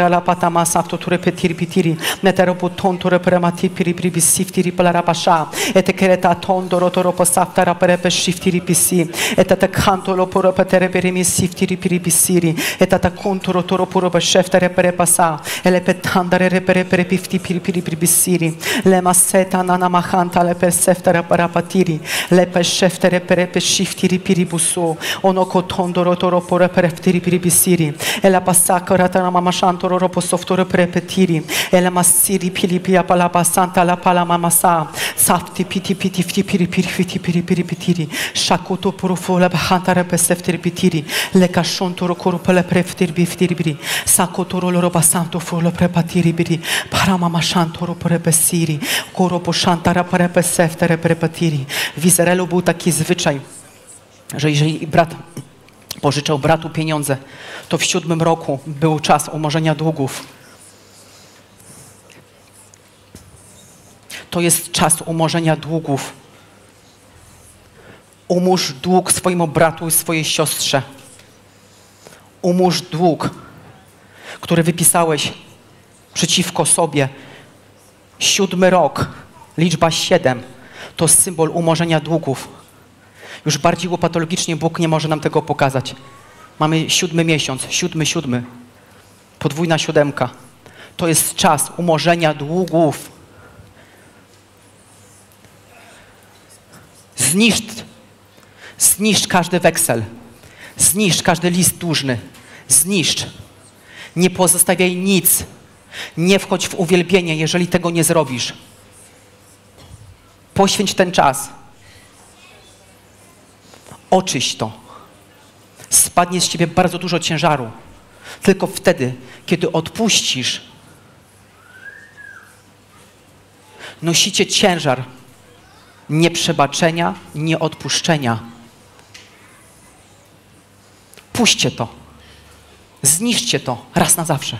ralapata masafto turepetiri pitiri. Neteropo tonto reperemati piripribi sifti ripila rapasha. Ete kereta tondo roto ropo safta raperepe shifti ripisi. Ete te canto lo poro petere perimi sifti ripiribi siri. Ete te conto roto ropo ropo shefta reperepasa. Ele petandare reperepere pifti piripiribi siri. Le maseta nana mahanta le persefta reparapatiri. Le peshefta reperepe shifti ripiribusu. Ono kotondo roto ropo repereftiri piribisiri. Ele pasaka ratana mamashanto ropo softo reperepetiri. Ele masiri pilipia palapa santa la palama masa. Safti piti piti fti piri piri fiti piri piri pitiri. Shakuto purufo la bahanta repeseftiri pitiri. Le kashonto rokoro pele preftiri biftiri biri. Sakotoro loro basanto fulo prepatiri biri. Parama mashanto ropo repesiri. Koro poszanta repeseftiri prepatiri. W był taki zwyczaj, że jeżeli brat pożyczał bratu pieniądze, to w siódmym roku był czas umorzenia długów. To jest czas umorzenia długów. Umórz dług swojemu bratu i swojej siostrze. Umórz dług, który wypisałeś przeciwko sobie. Siódmy rok, liczba siedem, to symbol umorzenia długów. Już bardziej łopatologicznie Bóg nie może nam tego pokazać. Mamy siódmy miesiąc, siódmy, siódmy. Podwójna siódemka. To jest czas umorzenia długów. Zniszcz, zniszcz każdy weksel. Zniszcz każdy list dłużny. Zniszcz. Nie pozostawiaj nic. Nie wchodź w uwielbienie, jeżeli tego nie zrobisz. Poświęć ten czas. Oczyść to. Spadnie z ciebie bardzo dużo ciężaru. Tylko wtedy, kiedy odpuścisz, nosicie ciężar nieprzebaczenia, nieodpuszczenia. Puśćcie to. Zniszczcie to raz na zawsze.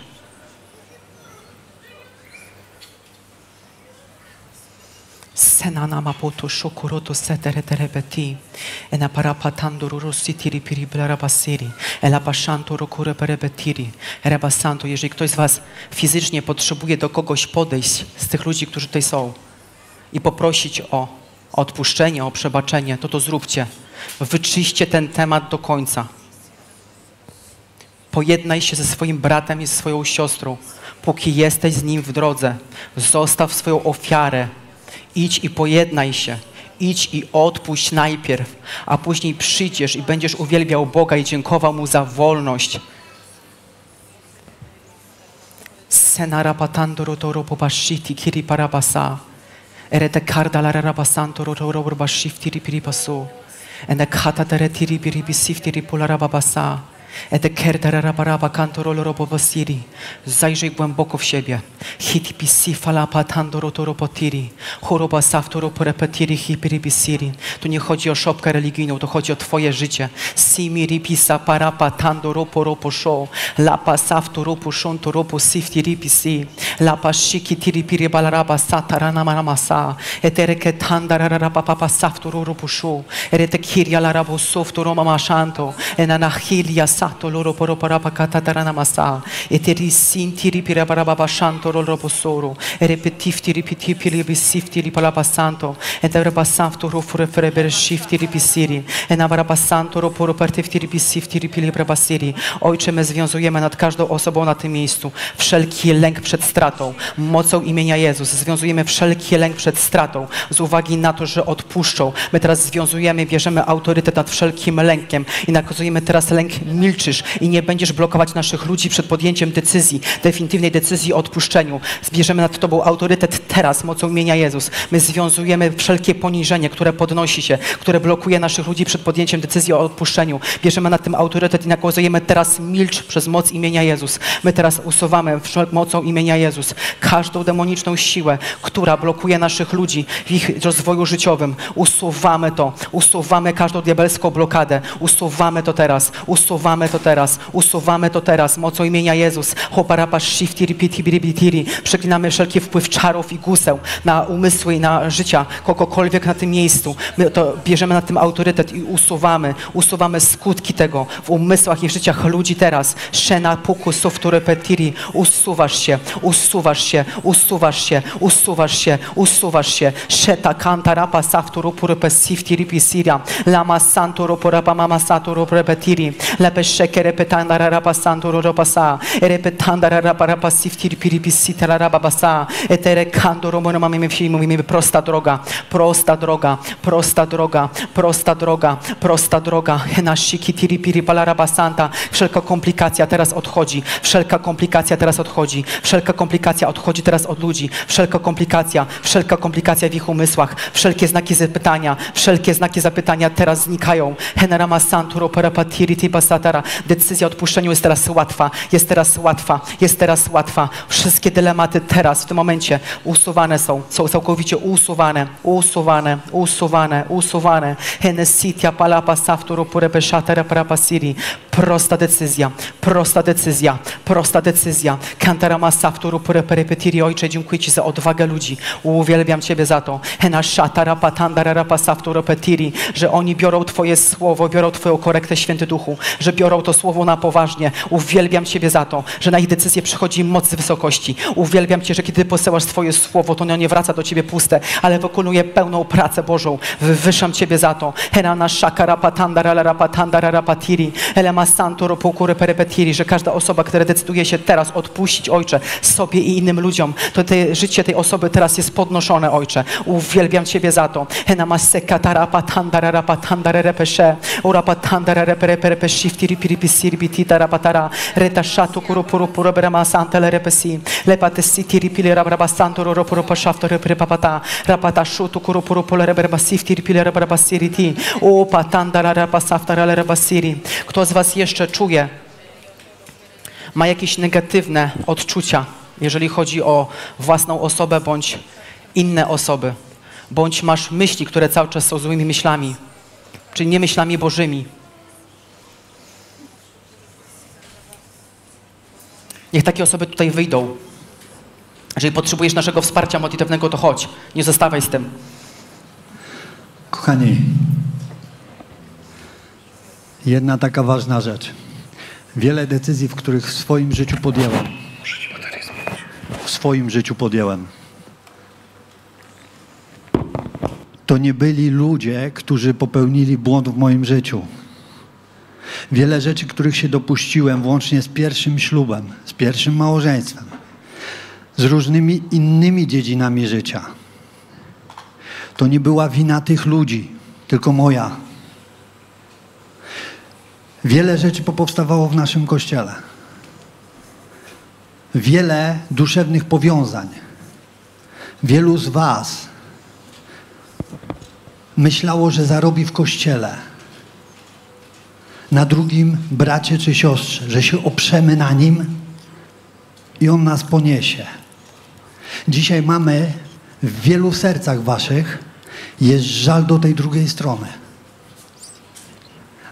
Senana mapoto shokoroto setere terebeti. Ena parapatando rurositiri piriblarabasiri. Ela pashanto rokure perebetiri. Erebasanto, jeżeli ktoś z was fizycznie potrzebuje do kogoś podejść, z tych ludzi, którzy tutaj są, i poprosić o odpuszczenie, o przebaczenie, to to zróbcie. Wyczyście ten temat do końca. Pojednaj się ze swoim bratem i ze swoją siostrą, póki jesteś z nim w drodze. Zostaw swoją ofiarę. Idź i pojednaj się. Idź i odpuść najpierw, a później przyjdziesz i będziesz uwielbiał Boga i dziękował Mu za wolność. Senara patandoro toro popashiti kiri parabasa. Erete karda la rabasanto ro ro ro bashifti ripiri paso. Ende kata tere tiri biri bisifti ripulara babasa. Ete kerdera rabaraba kantoro lorobo basiri. Zajrzyj głęboko w siebie. Hit pisi fala patandoro toro potiri. Choroba saftoro porepetiri hipiri bisiri. Tu nie chodzi o szopkę religijną, to chodzi o twoje życie. Simiri pisa parapa tandoro poropo show. Lapa saftoro pushon toropo sifti ripisi. Lapa shiki tiri piri balaraba satarana maramasa. Etere ke tandara raraba papa sato loro poro parapa katatarana masa. Eteri sintiri pira baraba shanto loro posoro. Erepetifti ripiti pili bisifti ripalaba santo. Etere santo ro fure fere ber shifti ripisiri. Enavara santo ro poro partifti ripisifti ripili brabasiri. Ojcze, my związujemy nad każdą osobą na tym miejscu wszelki lęk przed stratą. Mocą imienia Jezus związujemy wszelki lęk przed stratą z uwagi na to, że odpuszczą. My teraz związujemy, bierzemy autorytet nad wszelkim lękiem i nakazujemy teraz lęk i nie będziesz blokować naszych ludzi przed podjęciem decyzji, definitywnej decyzji o odpuszczeniu. Zbierzemy nad Tobą autorytet teraz, mocą imienia Jezus. My związujemy wszelkie poniżenie, które podnosi się, które blokuje naszych ludzi przed podjęciem decyzji o odpuszczeniu. Bierzemy nad tym autorytet i nakazujemy teraz milcz przez moc imienia Jezus. My teraz usuwamy mocą imienia Jezus każdą demoniczną siłę, która blokuje naszych ludzi w ich rozwoju życiowym. Usuwamy to, usuwamy każdą diabelską blokadę, usuwamy to teraz, usuwamy to teraz, usuwamy to teraz, mocą imienia Jezus. Hoparapa shiftiri piti biribitiri. Przeklinamy wszelki wpływ czarów i guseł na umysły i na życia kogokolwiek na tym miejscu. My to bierzemy na tym autorytet i usuwamy, usuwamy skutki tego w umysłach i w życiach ludzi teraz. Shena puku softu repetiri. Usuwasz się, usuwasz się, usuwasz się, usuwasz się, usuwasz się. Sheta kanta rapa saftu rupu repesifti ripisiria. Lama santo rupu rapa mama santo rupu repetiri. Lepe sheke repetanda rapa santo rupu sa. Repetanda rapa rapa sifti ripisita rapa basa. Etere kando romono mamy wsi mówimy prosta droga, prosta droga, prosta droga, prosta droga, prosta droga. Na shiki tiri piri palaraba santa. Wszelka komplikacja teraz odchodzi. Wszelka komplikacja teraz odchodzi. Wszelka komplikacja odchodzi teraz od ludzi. Wszelka komplikacja, wszelka komplikacja w ich umysłach. Wszelkie znaki zapytania, wszelkie znaki zapytania teraz znikają. Henarama santuro parapatiri tipa Decyzja o odpuszczeniu jest teraz łatwa. Jest teraz łatwa. Jest teraz łatwa. Wszystkie dylematy teraz, w tym momencie usuwane są. Są całkowicie usuwane. Usuwane, usuwane, usuwane. Henesitia palapa safturo purepeshatara parapasiri. Prosta decyzja, prosta decyzja, prosta decyzja. Kantarama safturu pureperepetiri. Ojcze, dziękuję Ci za odwagę ludzi. Uwielbiam Ciebie za to. Hena shatara patandara safturu petiri. Że oni biorą Twoje słowo, biorą Twoją korektę, Święty Duchu. Że biorą to słowo na poważnie. Uwielbiam Ciebie za to, że na ich decyzje przychodzi moc wysokości. Uwielbiam Cię, że kiedy posyłasz swoje słowo, to ono nie wraca do Ciebie puste, ale wykonuje pełną pracę Bożą. Wywyższam Ciebie za to. Henana shakara patandara rapatandara rapatiri. Elema santo pokóry perepetiri, że każda osoba, która decyduje się teraz odpuścić, Ojcze, sobie i innym ludziom, to te, życie tej osoby teraz jest podnoszone, Ojcze. Uwielbiam Ciebie za to. Henama sekatara patandara rapatandara repeshe. Urapatandara repereperepe shiftiri piripisiri bitita rapatara. Reta shatu kurupuru puroberama santele repesi. Lepate sitiri pili rabraba santo roropuro pashafto reperepapata. Rapata shutu kurupuru pole reberba siftiri pili reberba siriti. O patandara rapasaftara rebasiri. Kto z Was jeszcze czuje, ma jakieś negatywne odczucia, jeżeli chodzi o własną osobę bądź inne osoby, bądź masz myśli, które cały czas są złymi myślami, czyli nie myślami bożymi. Niech takie osoby tutaj wyjdą. Jeżeli potrzebujesz naszego wsparcia modlitewnego, to chodź. Nie zostawaj z tym. Kochani, jedna taka ważna rzecz. Wiele decyzji, w których w swoim życiu podjęłem. W swoim życiu podjęłem. To nie byli ludzie, którzy popełnili błąd w moim życiu. Wiele rzeczy, których się dopuściłem, włącznie z pierwszym ślubem, z pierwszym małżeństwem, z różnymi innymi dziedzinami życia. To nie była wina tych ludzi, tylko moja. Wiele rzeczy popowstawało w naszym kościele. wiele duszewnych powiązań. Wielu z Was myślało, że zarobi w kościele. Na drugim bracie czy siostrze, że się oprzemy na nim i on nas poniesie. Dzisiaj mamy w wielu sercach Waszych jest żal do tej drugiej strony.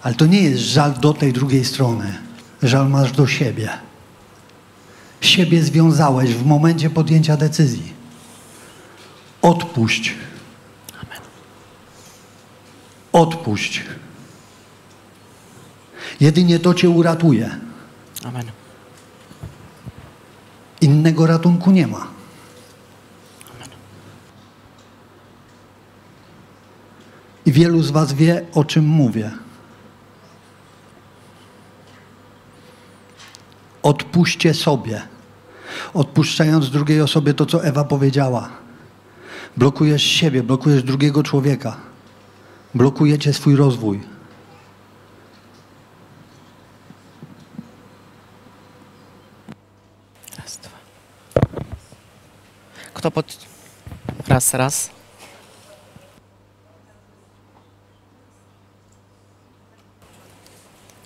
Ale to nie jest żal do tej drugiej strony. Żal masz do siebie. Siebie związałeś w momencie podjęcia decyzji. Odpuść. Odpuść. Jedynie to cię uratuje. Amen. Innego ratunku nie ma. I wielu z Was wie, o czym mówię. Odpuśćcie sobie. Odpuszczając drugiej osobie to, co Ewa powiedziała. Blokujesz siebie, blokujesz drugiego człowieka. Blokujecie swój rozwój. Raz, dwa. Kto pod... Raz, raz.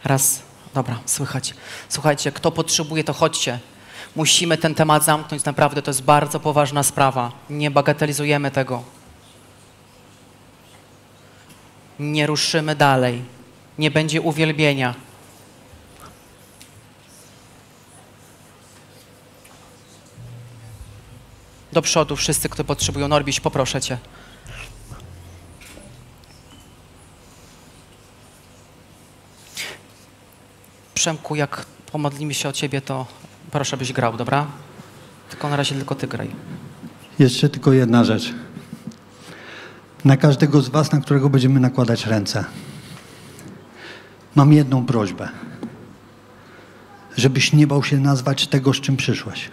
Raz. Dobra, słychać. Słuchajcie, kto potrzebuje, to chodźcie. Musimy ten temat zamknąć, naprawdę to jest bardzo poważna sprawa. Nie bagatelizujemy tego. Nie ruszymy dalej. Nie będzie uwielbienia. Do przodu wszyscy, kto potrzebują. Norbiś, poproszę cię. Przemku, jak pomodlimy się o ciebie, to proszę byś grał, dobra? Tylko na razie tylko ty graj. Jeszcze tylko jedna rzecz. Na każdego z Was, na którego będziemy nakładać ręce, mam jedną prośbę. Żebyś nie bał się nazwać tego, z czym przyszłeś.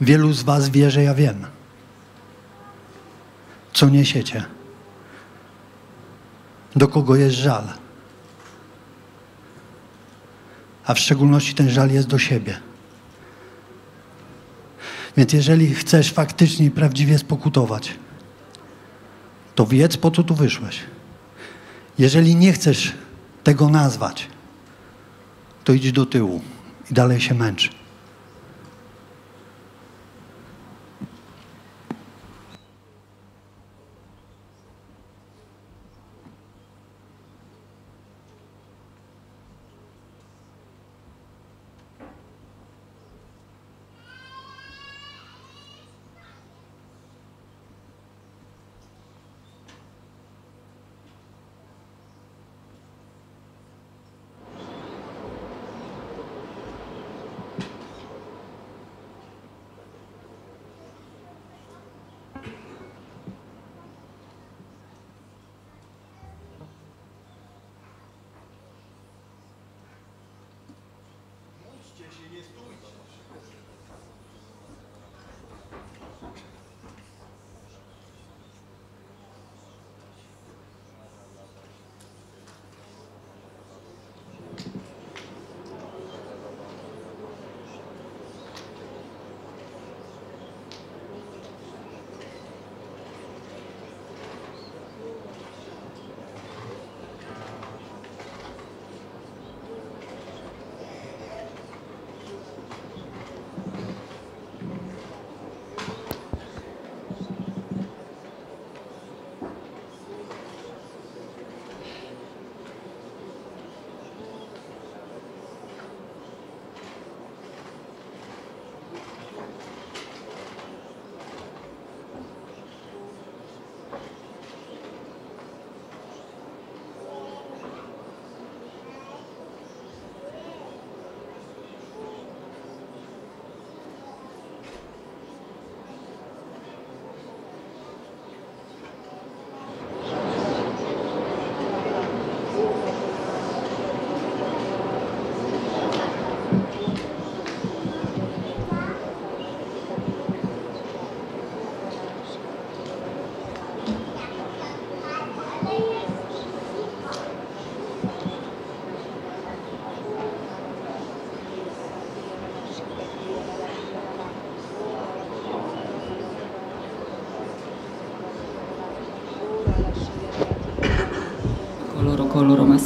Wielu z Was wie, że ja wiem. Co niesiecie? Do kogo jest żal? A w szczególności ten żal jest do siebie. Więc jeżeli chcesz faktycznie i prawdziwie spokutować, to wiedz, po co tu wyszłeś. Jeżeli nie chcesz tego nazwać, to idź do tyłu i dalej się męcz.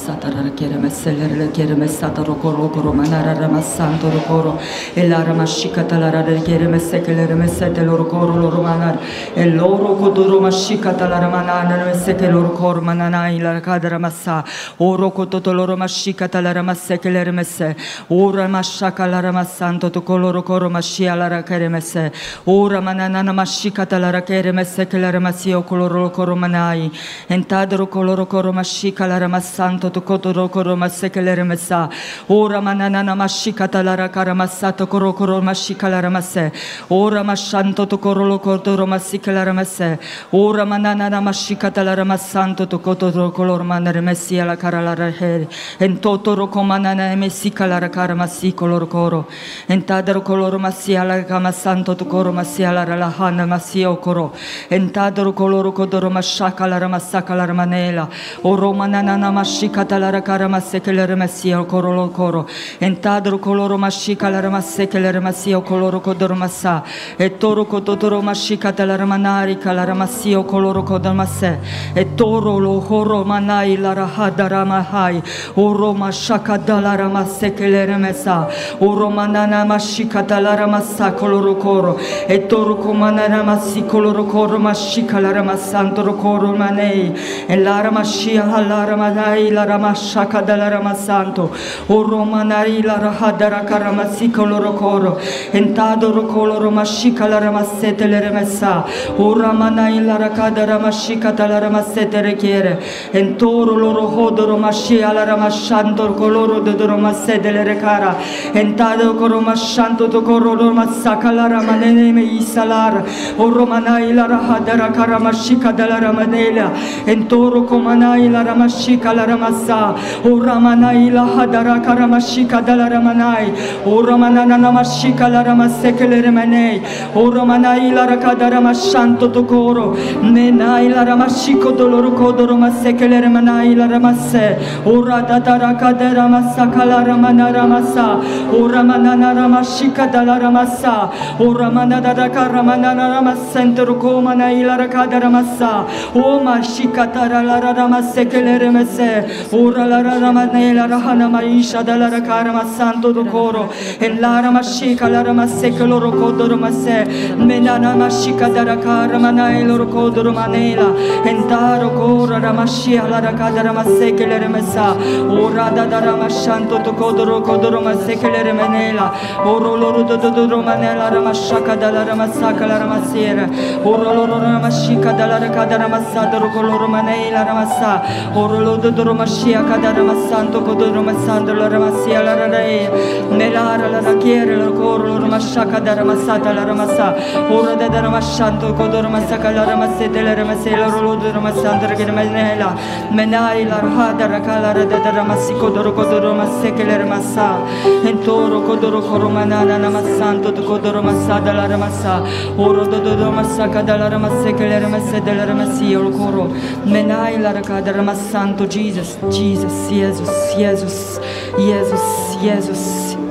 있었다. tarara kereme selere kereme sataro koro koro manara rama santoro koro. E la rama shikatalara kereme sekelere mesete loro koro loro manar. E loro kodoro ma shikatalara manana mesete loro koro manana ila kadara massa oro kototo loro ma shikatalara masekelere messe ora ma shakalara ma santo to koloro koro ma shialara keremese ora manana ma shikatalara kereme sekelere masio koloro koro manai entadro koloro koro ma shikalara ma santo to kotoro koroma sekelere mesa. Ora manana namashi katalara karamasa tokoro koroma shikalara mase. Ora mashanto tokorolo kotoro masikelere mese. Ora manana namashi katalara masanto tokotoro kolor manere mesi ala karalara her. En totoro komanana mesi kalara karamasi kolor koro. En tadero kolor masi ala kamasanto tokoro masi ala rahana masi okoro. En tadero kolor kodoro mashakalara masakalara manela. O romanana namashi katalara kalara karama sekelere masiya korolo koro. Entadro koloro mashika lara masekelere masiya koloro kodoro masa etoro kodoro mashika talara manari kalara masiya koloro kodoro mase etoro lo horo manai lara hadara mahai oro mashaka dalara masekelere mesa oro manana mashika talara masa koloro koro. Etoro komanana masi koloro koro mashika lara masandro koro manei elara mashia halara manai lara ramashaka la ramassanto o romanari la rahada karamassi coloro coro entado ro coloro mashika la ramassete le remessa o ramanai la rakada ramashika la ramassete rechiere entoro loro hodoro mashia la ramashanto coloro dodoro massete le recara entado coro mashanto to coro massaka la ramanene me isalar. O romanai la rahada karamashika la ramanela entoro comanai la ramashika la ramassa O ramana Ramashika, O Ramanai Lahadara Karamashika Dalamanai, O ramana Ramanana Namashika Laramasekeleremanei, O Ramanai Larakadaramashanta Tokoro, Nenai Laramashiko Dolorokodoromasekeleremanai Laramase, O Radadarakadaramasa Ramana Ramasa, O Ramanana Ramashika Dalaramasa, O ramana Ramanadaka Ramanana Ramasenterukomana Ilarakadaramasa, O Mashika Taralaramas Sekeleremese, O Urra la ramane la rahana maisha da la rakara masanto do coro en la ramashika la ramasek loro codoro masse menana mashika da rakara manai loro codoro manela en taro cora ramashia la rakada ramasek le remessa Urra da da ramashanto do codoro codoro masek le remenela Urro loro do do do romanela ramashaka da la ramasaka la ramasiera Urro loro ramashika da la rakada ramasada ro coloro manela ramassa Urro loro do romashia sia cadarama santo codoroma santo la sia la rare melara la rachiere la corlo rama shaka darama sata la rama sa ora da darama santo codoroma saka la rama sete la rama se la rolo darama santo che menela menai la rada rakala da darama si codoro codoroma se la rama sa entoro codoro coromana la rama santo codoroma sada la rama sa ora da darama saka da rama se la rama sete la rama si ora coro menai la rakada rama santo Jesus Jesus Jesus Jesus Jesus Jesus Jesus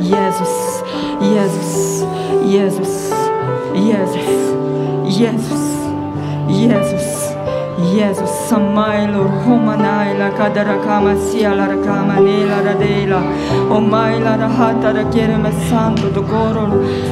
Jesus Jesus Jesus Jesus Jesus samailo Jezus, samailor, homanaila, kadarakama, sialarakama, nela radeila, omaila rahata da rakiereme santo, dogorol,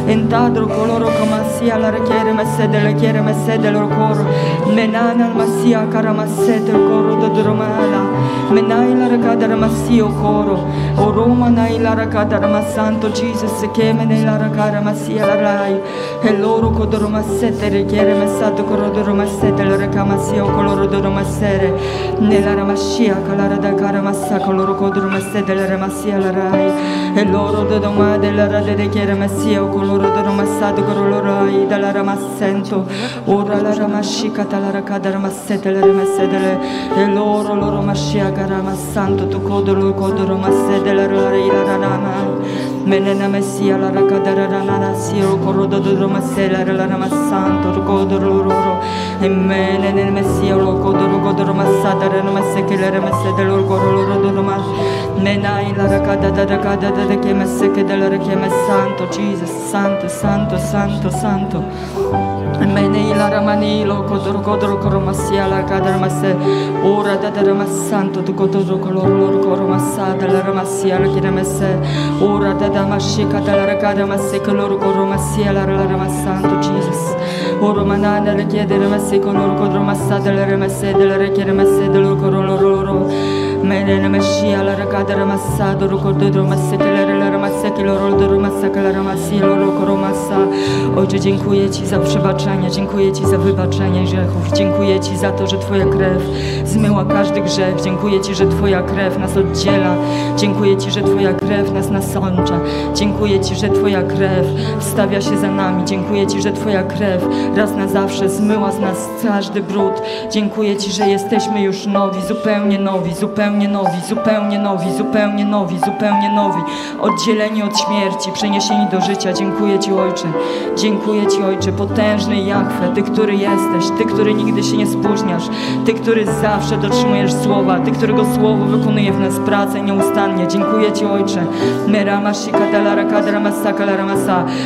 entadro coloro come siala rakiereme sedele, chiereme sedele coro, menana masia karamasete coro dodromala, menaila rakadaramasi coro, o Roma naila rakadaramassanto, Jesus, cheme nela rakaramasia la rai, e loro codoromasete, rechiereme santo coro doromasete, la rakamasio coloro d'oro massere, nella ramascia, calara da caramassa, coloro codoro masse della ramassia la rai, e loro dodoma della rade de chiera massia, o coloro dono massato, coloro rai, dalla ramassento, ora la ramasci, catalara cadara massete, le delle e loro loro mascia, caramassanto, tu codoro codoro masse della rai, la raramai. Melena Messia, la racadara ranadassi, corodo dromassela, la ramassanto, codoro loro, e nel Messia, lo codoro codoro massata, ranamasse che la ramasse dell'orgoro loro dromas, menai la racadata racadata rechiamesse che della rechiama santo, Jesus, santo, santo, santo, santo. Menei la ramanilo, codoro codoro coromassia, la cadaramasse, ora da ramassanto, codoro coloro loro coromassata, la ramassia, la chiramesse, ora da da mashika da la rakada masse kolor koro masia la la ramassanto Jesus ora manana la chiedere masse kolor kodoro masada la ramasse Menene meshia la ramasse che lor lor masse che la ramasia lor koro massa. Ojcze dziękuję Ci za przebaczenie, dziękuję Ci za wybaczenie grzechów, dziękuję Ci za to, że Twoja krew zmyła każdy grzech, dziękuję Ci, że Twoja krew nas oddziela, dziękuję Ci, że Twoja krew nas nasącza, dziękuję Ci, że Twoja krew wstawia się za nami, dziękuję Ci, że Twoja krew raz na zawsze zmyła z nas każdy brud, dziękuję Ci, że jesteśmy już nowi, zupełnie nowi, zupełnie nowi, zupełnie nowi, zupełnie nowi, zupełnie nowi, oddzieleni od śmierci, przeniesieni do życia, dziękuję Ci Ojcze, dziękuję Ci Ojcze, potężny Jachwę, Ty, który jesteś, Ty, który nigdy się nie spóźniasz, Ty, który zawsze dotrzymujesz słowa, Ty, którego słowo wykonuje w nas pracę nieustannie. Dziękuję Ci Ojcze.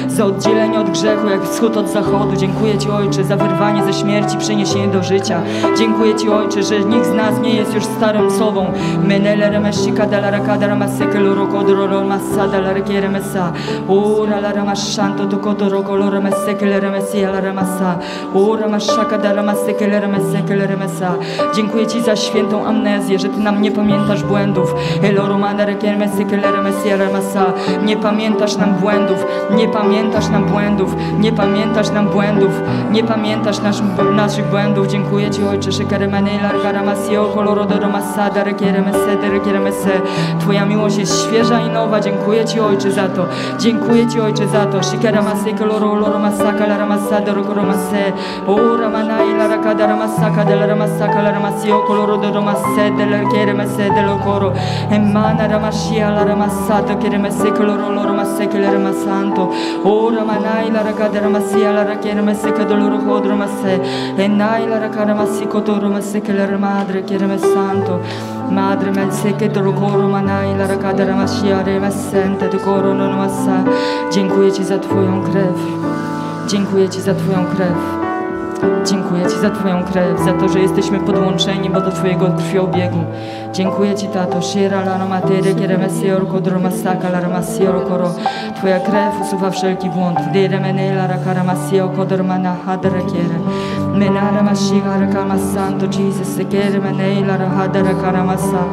Za oddzielenie od grzechu, jak wschód od zachodu. Dziękuję Ci Ojcze za wyrwanie ze śmierci, przeniesienie do życia. Dziękuję Ci Ojcze, że nikt z nas nie jest już starym sobą. Menele ramashikadala rakadara maseke lorokodoro masada larekiere mesa. Ora la ramashanto tukodoro koloro meseke leremesi la ramasa. Ora mashaka da ramaseke leremeseke leremesa. Dziękuję Ci za świętą amnezję, że Ty nam nie pamiętasz błędów. Eloromana rekiermeseke leremesi ramasa. Nie pamiętasz nam błędów, nie pamiętasz nam błędów, nie pamiętasz nam błędów, nie pamiętasz nasz, naszych błędów. Dziękuję Ci Ojcze, shekeremene largaramasio kolorodo romasada rekieremese rekieremese. Twoja miłość jest świeża i nowa. Dziękuję Ci Ojcze za to. Dziękuję Ci Ojcze za to. Shikeramase koloro loromasaka laramasada rokoromase. O ramanai larakada ramasaka de la ramasaka la ramasio coloro de ramasse de la keremese de lo coro. Emana ramashia la ramasata keremese coloro loro masse che le ramasanto. O ramanai la rakada ramasia la rakeremese che doloro hodro masse. Enai la rakada masiko to ramasse che le madre keremesanto. Madre melse che do coro manai la rakada ramashia remesente do coro non massa. Dziękuję Ci za Twoją krew. Dziękuję Ci za Twoją krew. Dziękuję Ci za Twoją krew, za to, że jesteśmy podłączeni bo do Twojego krwiobiegu. Dziękuję Ci, Tato. Shira la matere keremesior kodro masaka la ramasior koro. Twoja krew usuwa wszelki błąd. Dire menela rakaramasio kodro mana hadra kiere. Menara mashiga rakamasanto Jesus kere menela rahadra karamasa.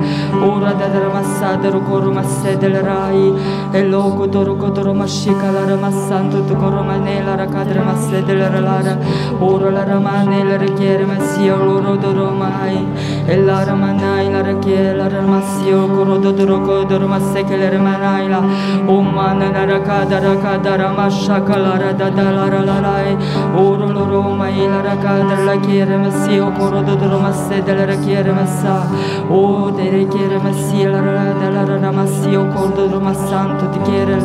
Ora dadra masada rokoro masse del rai. Elo kodoro kodoro mashika la ramasanto tu koro manela rakadra masse del lara. Ora la ramane la richiere messia loro doro mai. E la ramanai la richiere la ramasio coro doro kodoro masse che le ramanai la. Umana la rakada rakada ramashaka la radada la rai. Oro loro mai la rakada la chiere messio coro doro masse del richiere messa. O de richiere messia la rada la ramasio coro doro massanto ti chiere.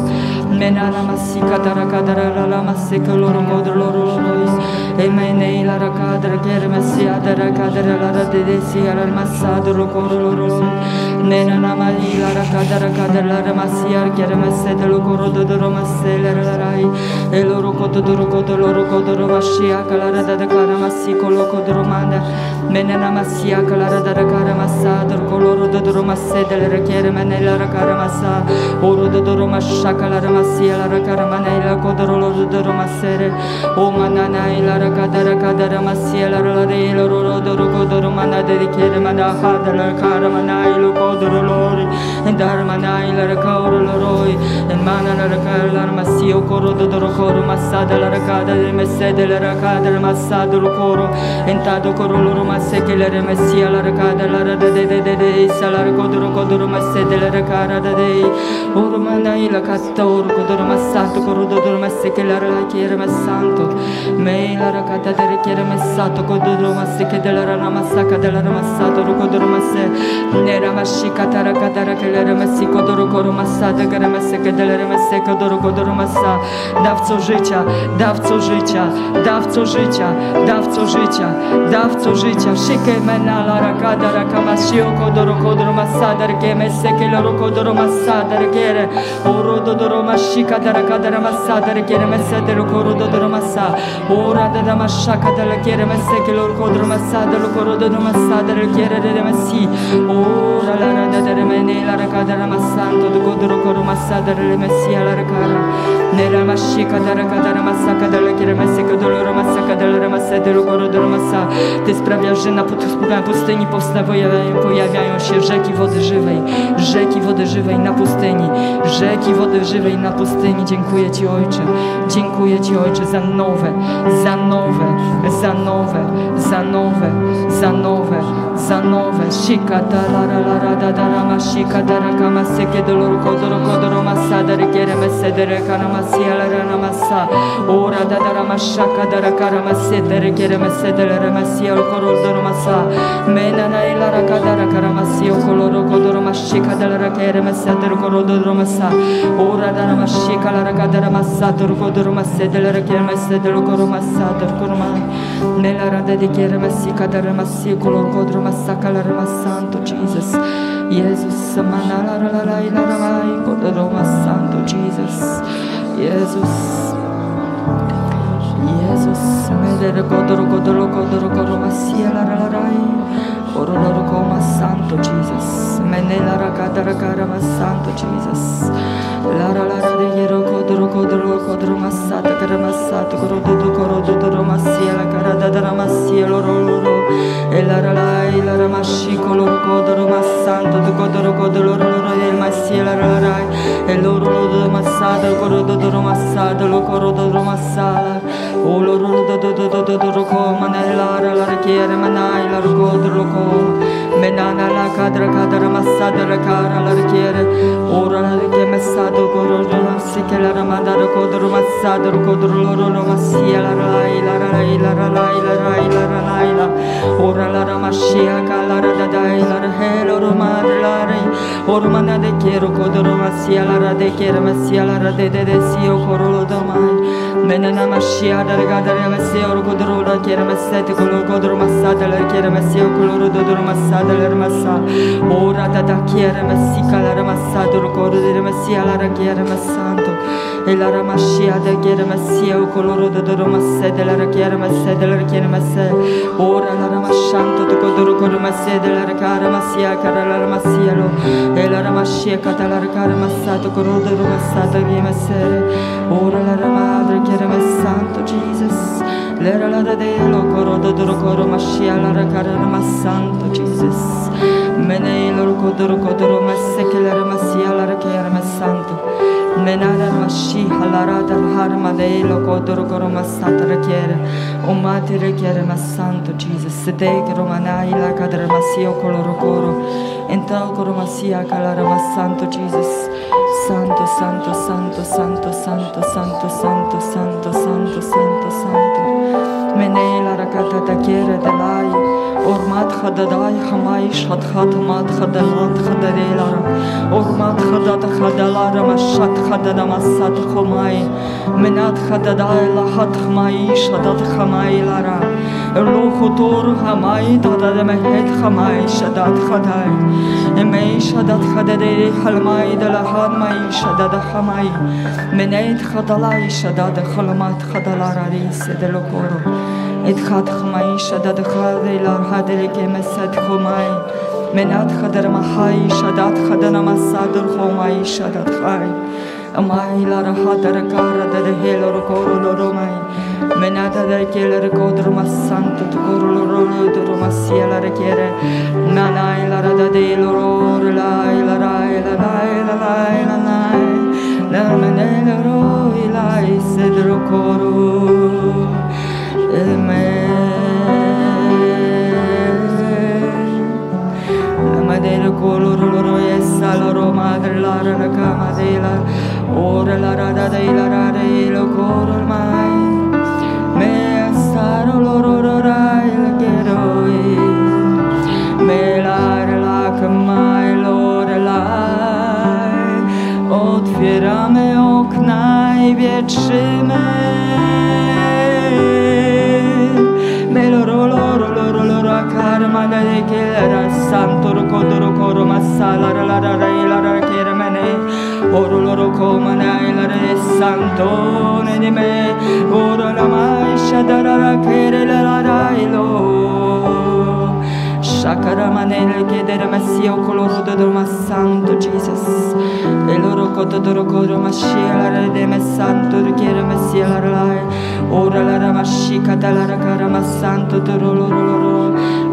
Menana massika darakada la ramasse che loro kodoro loro loro. E menei la rakadra kere messia da rakadra la radesi ala massado lo coro loro nena namali la rakadra rakadra la ramassia kere messe de lo coro do do romasse la rai. E loro kodo do kodo loro kodo romassia kala rada da kara massi kolo kodo romanda. Menena massia kala rada da kara massado coloro do do romasse de la kere menela rakara massa oro do do romascia kala ramassia la rakara manela kodo loro do romassere o manana la rakadra kadara masia la la de lo ro ro do ro go do ro mana de kere mana ha da la kara mana lo go do ro lori en dar mana la ra ka ro lo roi en mana la ra ka la masio ko ro do do ro ko ro massa da la ra ka da de messe de. La ra ka da massa do ro ko ro en ta do ko ro lo ro masse che la re messia la ra ka da la ra de. De de de de sa la ra ko do ro ko do ro masse de la ra ka ra da de o ro mana la ka Shi katara katara kelere mesi kodoru koru masa Degere mese kedelere mese kodoru kodoru masa Dawco życia, dawco życia, dawco życia, dawco życia, dawco życia. Shike menala rakada rakamasi okodoru kodoru masa Derke mese keloru kodoru masa Derkere. Oro dodoru mashi katara katara masa Derkere mese Ora dada masha katara kere mese keloru kodoru masa dere Ora la cara da da mene la cara da ma santo do godro coro ma sa da le messia la cara nera ma shika da ra cara ma sa kada le kire ma sprawia że na pustyni powstawają pojawiają się rzeki wody żywej. Rzeki wody żywej na pustyni. Rzeki wody żywej na pustyni. Dziękuję ci ojcze. Dziękuję ci ojcze za nowe za nowe za nowe za nowe za nowe. Casanova, Chica, Daralara, Dadarama, Chica, Darakama, Sekedolor, Kodoro, Kodoroma, Sadar, Gereme, Sedere, Karama, Siyalara, Namasa, Ora, Dadarama, Şaka, Darakarama, Sedere, Gereme, Sedere, Masiya, Korordormasa, Menana, Ilara, Kadara, Karama, Siyo, Koloro, Kodoroma, Chica, Dalara, Gereme, Sedere, Korodormasa, Ora, Darama, Chica, Lara, Kadarama, Sador, Kodoroma, Sedere, Gereme, Sedere, Koroma, Sador, Koroma, Nelara, Dedi, Gereme, Sika, Darama, Siyo, Kolor, Kodoroma, Santo Jesus. Jesus, Santo Jesus. Jesus. Jesus, Medere Godoro Godoro Godoro Godoro Orolorokoma Santo Jesus. Menela rakata rakarama Santo Jesus. Lara lara de yero kodro kodro kodro masata karamasata korododo korododo masia la karada daramasia loroloro. E lara la e lara mashiko loro kodro masanto do kodro kodro lororo e masia lara lara e loro loro masada korododo masada lo korododo masala. Olorun da da da da da da rokoma nehlara lar kiere manai lar god rokoma menana la kadra kadra masadra kara lar kiere oran ke masado goror sikeler madar kodur masadr kodur lorun masiyalar laylar laylar laylar laylar laylar oralar maşiya kalar da daylar helor madlar ormana de kero kodur masiyalar de kere masiyalar de de de siyo koruldu mai Menena mashia darga daremesi orgu durura keremesi tekulu kodur masadeler keremesi okuluru dudur masadeler masa Ora dada keremesi kalara e masadur koru diremesi alara keremesi antu Elara mashia de keremesi okuluru dudur masadeler keremesi deler keremesi Ora lara mashantu Toro Koramassia della Rakaramassia masia lo. Ela Ramascia Catalarakaramassa Toro Romassata Riemessere Ora la Madre che era Santo Jesus. L'era la lo Coro duro coro masia la Rakaramasanto Jesus. Menei loro Codoro coro Masse che l'era Massia la Rakaramassanto menara mashi halarada harma velo kodoro goro masata rechiere o mate rechiere ma santo Jesus sedeg romanai la cadra masio coloro coro. Entrao goro masia calara ma santo Jesus. Santo, Santo, Santo, Santo, Santo, Santo, Santo, Santo, Santo, Santo, Santo. Меней лараката такере делай, ормат хададай хамай шатхат мат хадалат хадарелара, ормат хадат хадалара машат хадада масат хомай, менат хададай лахат хмай шадат хамай лара. روح طور خماي تحت دمهت خماي شداد خداي امي شداد خددي حلماي دلحان ماي شداد خماي منيت خدلاي شداد خلمات خدلا رئيس دلوكورو اتخاد خماي شداد خادي لارهادي كمسد خماي منات خدر محاي شداد خدنا مسادر خماي شداد خاي اماي لارهادر كاردر هيلور كورو لروماي menadada keleri kodurmas santu tukurulur durmas yelere kere. Nanaylara da değil urur lay lay lay lay lay Lermeneler o ilay sedro koru. Del color loro e saloro madre la rana cama della ora la rada della rada e lo coro ormai Otwieramy okna i wietrzymy. Melorolorolora karma de kera santor kodoro koroma salara la la la la la kermene. Oro loro koma na la re santo ne de me oro la mai shadara la kere la la la lo shakara manele kedere masio coloro do ma santo jesus. E loro kodoro koro masia la re de me santo kere masia la la ora la la mashika da la kara ma santo do lo lo lo lo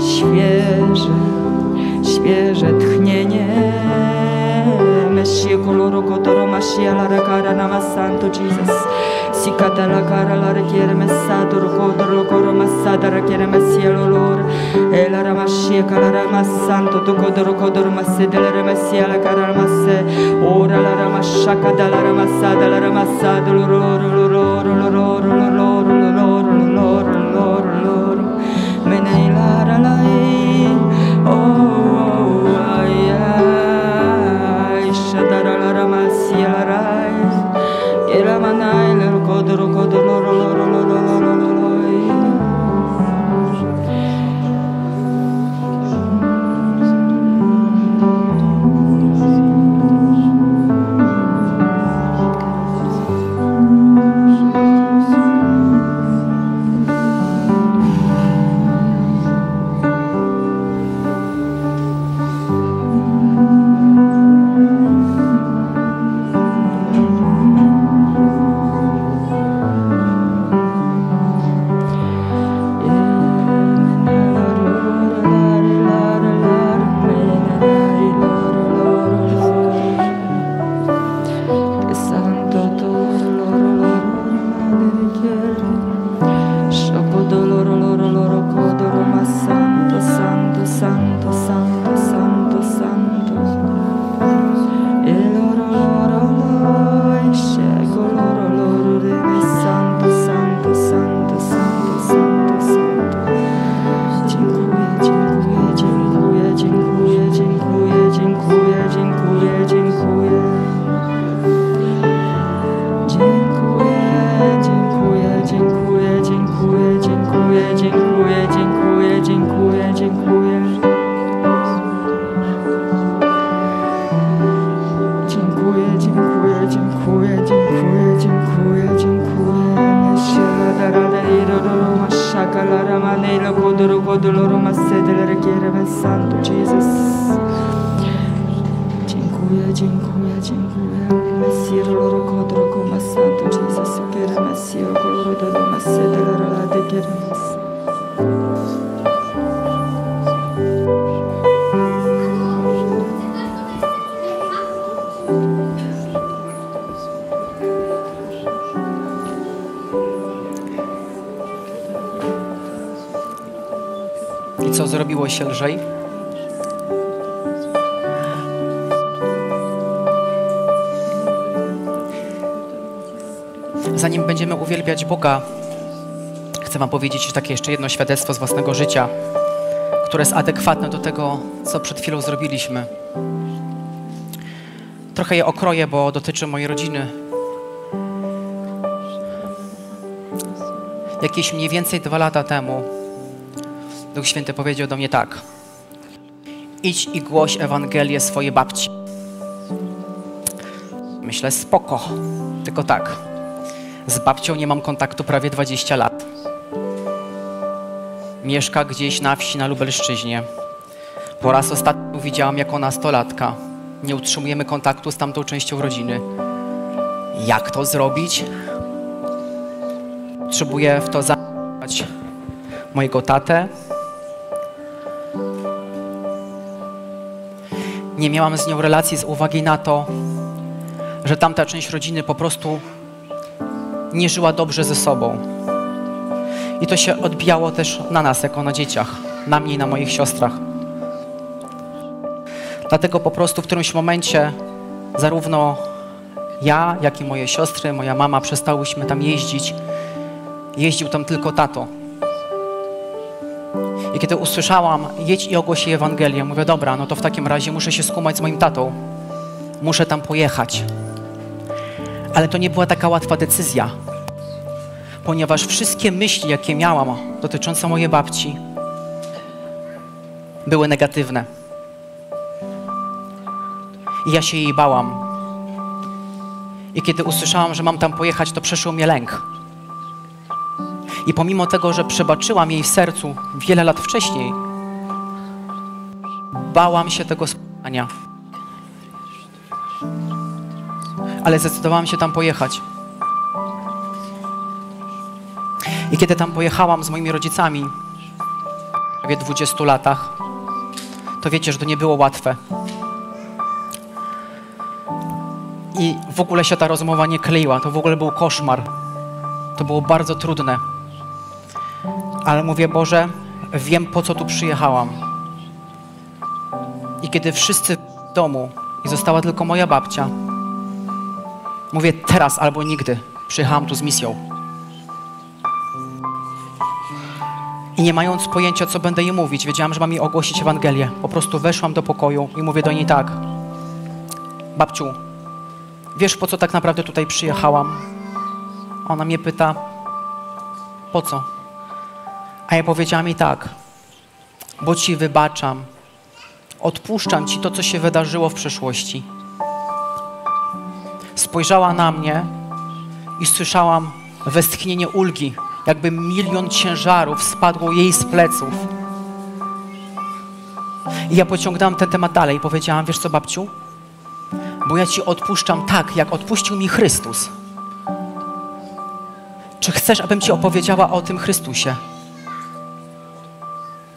świeże świeże tchnienie Shia Coloro Cotoro Mashia Lara Cara Nama Santo Jesus. Si Sikata la cara la rechiere messato Rocodoro Locoro Massada Rachiere Messia Lolor E la Ramashia Calara Massanto Tocodoro Codoro Masse della Remessia la cara Masse. Ora la Ramashaka dalla Ramassada la Ramassada Lororo Lororo Lororo Lororo Lororo Boga, chcę Wam powiedzieć takie jeszcze jedno świadectwo z własnego życia, które jest adekwatne do tego, co przed chwilą zrobiliśmy. Trochę je okroję, bo dotyczy mojej rodziny. Jakieś mniej więcej dwa lata temu Duch Święty powiedział do mnie tak. Idź i głoś Ewangelię swojej babci. Myślę, spoko. Tylko tak. Z babcią nie mam kontaktu prawie 20 lat. Mieszka gdzieś na wsi na Lubelszczyźnie. Po raz ostatni widziałam jako nastolatka. Nie utrzymujemy kontaktu z tamtą częścią rodziny. Jak to zrobić? Potrzebuję w to zaangażować mojego tatę, nie miałam z nią relacji z uwagi na to, że tamta część rodziny po prostu nie żyła dobrze ze sobą. I to się odbijało też na nas, jako na dzieciach, na mnie i na moich siostrach. Dlatego po prostu w którymś momencie zarówno ja, jak i moje siostry, moja mama przestałyśmy tam jeździć. Jeździł tam tylko tato. I kiedy usłyszałam, jedź i ogłoś jej Ewangelię, mówię, dobra, no to w takim razie muszę się skumać z moim tatą. Muszę tam pojechać. Ale to nie była taka łatwa decyzja, ponieważ wszystkie myśli, jakie miałam dotyczące mojej babci, były negatywne. I ja się jej bałam. I kiedy usłyszałam, że mam tam pojechać, to przeszło mnie lęk. I pomimo tego, że przebaczyłam jej w sercu wiele lat wcześniej, bałam się tego spotkania. Ale zdecydowałam się tam pojechać. I kiedy tam pojechałam z moimi rodzicami, prawie 20 latach, to wiecie, że to nie było łatwe. I w ogóle się ta rozmowa nie kleiła. To w ogóle był koszmar. To było bardzo trudne. Ale mówię, Boże, wiem po co tu przyjechałam. I kiedy wszyscy w domu i została tylko moja babcia, mówię teraz albo nigdy. Przyjechałam tu z misją. I nie mając pojęcia, co będę jej mówić, wiedziałam, że mam jej ogłosić Ewangelię. Po prostu weszłam do pokoju i mówię do niej tak. Babciu, wiesz po co tak naprawdę tutaj przyjechałam? Ona mnie pyta, po co? A ja powiedziałam jej tak, bo ci wybaczam, odpuszczam ci to, co się wydarzyło w przeszłości. Spojrzała na mnie i słyszałam westchnienie ulgi, jakby milion ciężarów spadło jej z pleców. I ja pociągnęłam ten temat dalej i powiedziałam, wiesz co babciu? Bo ja ci odpuszczam tak, jak odpuścił mi Chrystus. Czy chcesz, abym ci opowiedziała o tym Chrystusie?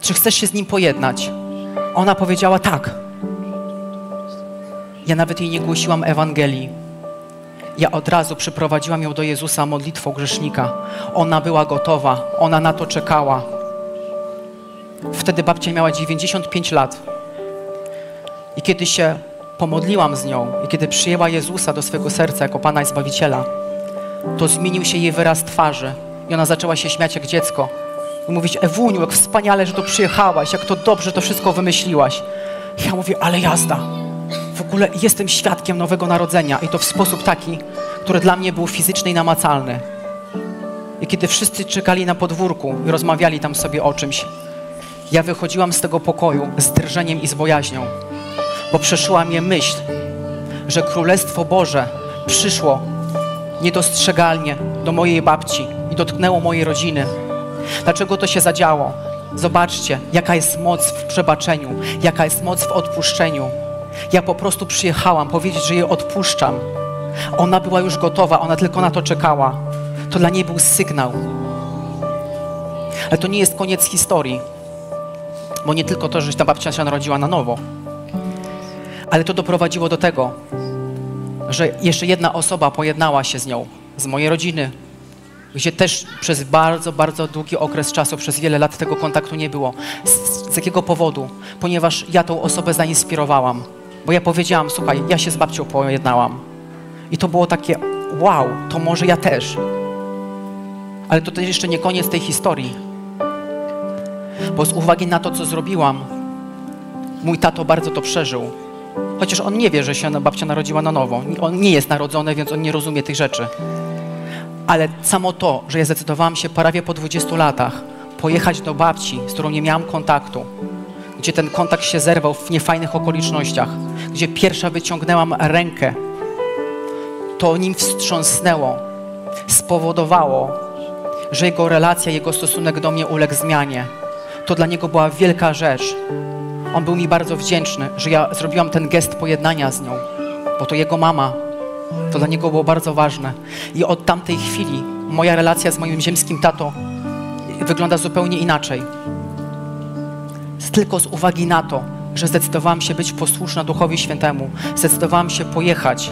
Czy chcesz się z nim pojednać? Ona powiedziała tak. Ja nawet jej nie głosiłam Ewangelii. Ja od razu przyprowadziłam ją do Jezusa modlitwą grzesznika. Ona była gotowa, ona na to czekała. Wtedy babcia miała 95 lat. I kiedy się pomodliłam z nią i kiedy przyjęła Jezusa do swojego serca jako Pana i Zbawiciela, to zmienił się jej wyraz twarzy i ona zaczęła się śmiać jak dziecko i mówić, Ewuniu, jak wspaniale, że tu przyjechałaś, jak to dobrze to wszystko wymyśliłaś. I ja mówię, ale jazda. W ogóle jestem świadkiem nowego narodzenia i to w sposób taki, który dla mnie był fizyczny i namacalny. I kiedy wszyscy czekali na podwórku i rozmawiali tam sobie o czymś, ja wychodziłam z tego pokoju z drżeniem i z bojaźnią, bo przeszła mnie myśl, że Królestwo Boże przyszło niedostrzegalnie do mojej babci i dotknęło mojej rodziny. Dlaczego to się zadziało? Zobaczcie, jaka jest moc w przebaczeniu, jaka jest moc w odpuszczeniu. Ja po prostu przyjechałam powiedzieć, że jej odpuszczam. Ona była już gotowa, ona tylko na to czekała. To dla niej był sygnał. Ale to nie jest koniec historii, bo nie tylko to, że ta babcia się narodziła na nowo, ale to doprowadziło do tego, że jeszcze jedna osoba pojednała się z nią, z mojej rodziny, gdzie też przez bardzo, bardzo długi okres czasu, przez wiele lat tego kontaktu nie było. Z, z jakiego powodu? Ponieważ ja tą osobę zainspirowałam. Bo ja powiedziałam, słuchaj, ja się z babcią pojednałam. I to było takie, wow, to może ja też. Ale to też jeszcze nie koniec tej historii. Bo z uwagi na to, co zrobiłam, mój tato bardzo to przeżył. Chociaż on nie wie, że się babcia narodziła na nowo. On nie jest narodzony, więc on nie rozumie tych rzeczy. Ale samo to, że ja zdecydowałam się prawie po 20 latach pojechać do babci, z którą nie miałam kontaktu, gdzie ten kontakt się zerwał w niefajnych okolicznościach, gdzie pierwsza wyciągnęłam rękę, to nim wstrząsnęło, spowodowało, że jego relacja, jego stosunek do mnie uległ zmianie. To dla niego była wielka rzecz. On był mi bardzo wdzięczny, że ja zrobiłam ten gest pojednania z nią, bo to jego mama. To dla niego było bardzo ważne. I od tamtej chwili moja relacja z moim ziemskim tato wygląda zupełnie inaczej. Tylko z uwagi na to, że zdecydowałam się być posłuszna Duchowi Świętemu, zdecydowałam się pojechać,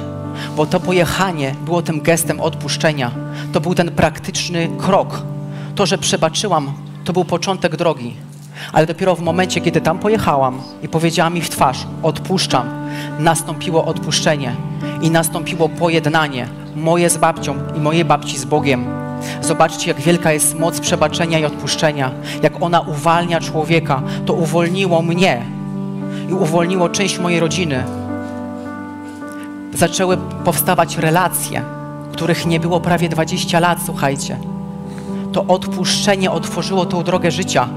bo to pojechanie było tym gestem odpuszczenia. To był ten praktyczny krok. To, że przebaczyłam, to był początek drogi. Ale dopiero w momencie, kiedy tam pojechałam i powiedziała mi w twarz, odpuszczam, nastąpiło odpuszczenie i nastąpiło pojednanie moje z babcią i mojej babci z Bogiem. Zobaczcie, jak wielka jest moc przebaczenia i odpuszczenia. Jak ona uwalnia człowieka, to uwolniło mnie i uwolniło część mojej rodziny. Zaczęły powstawać relacje, których nie było prawie 20 lat, słuchajcie. To odpuszczenie otworzyło tą drogę życia.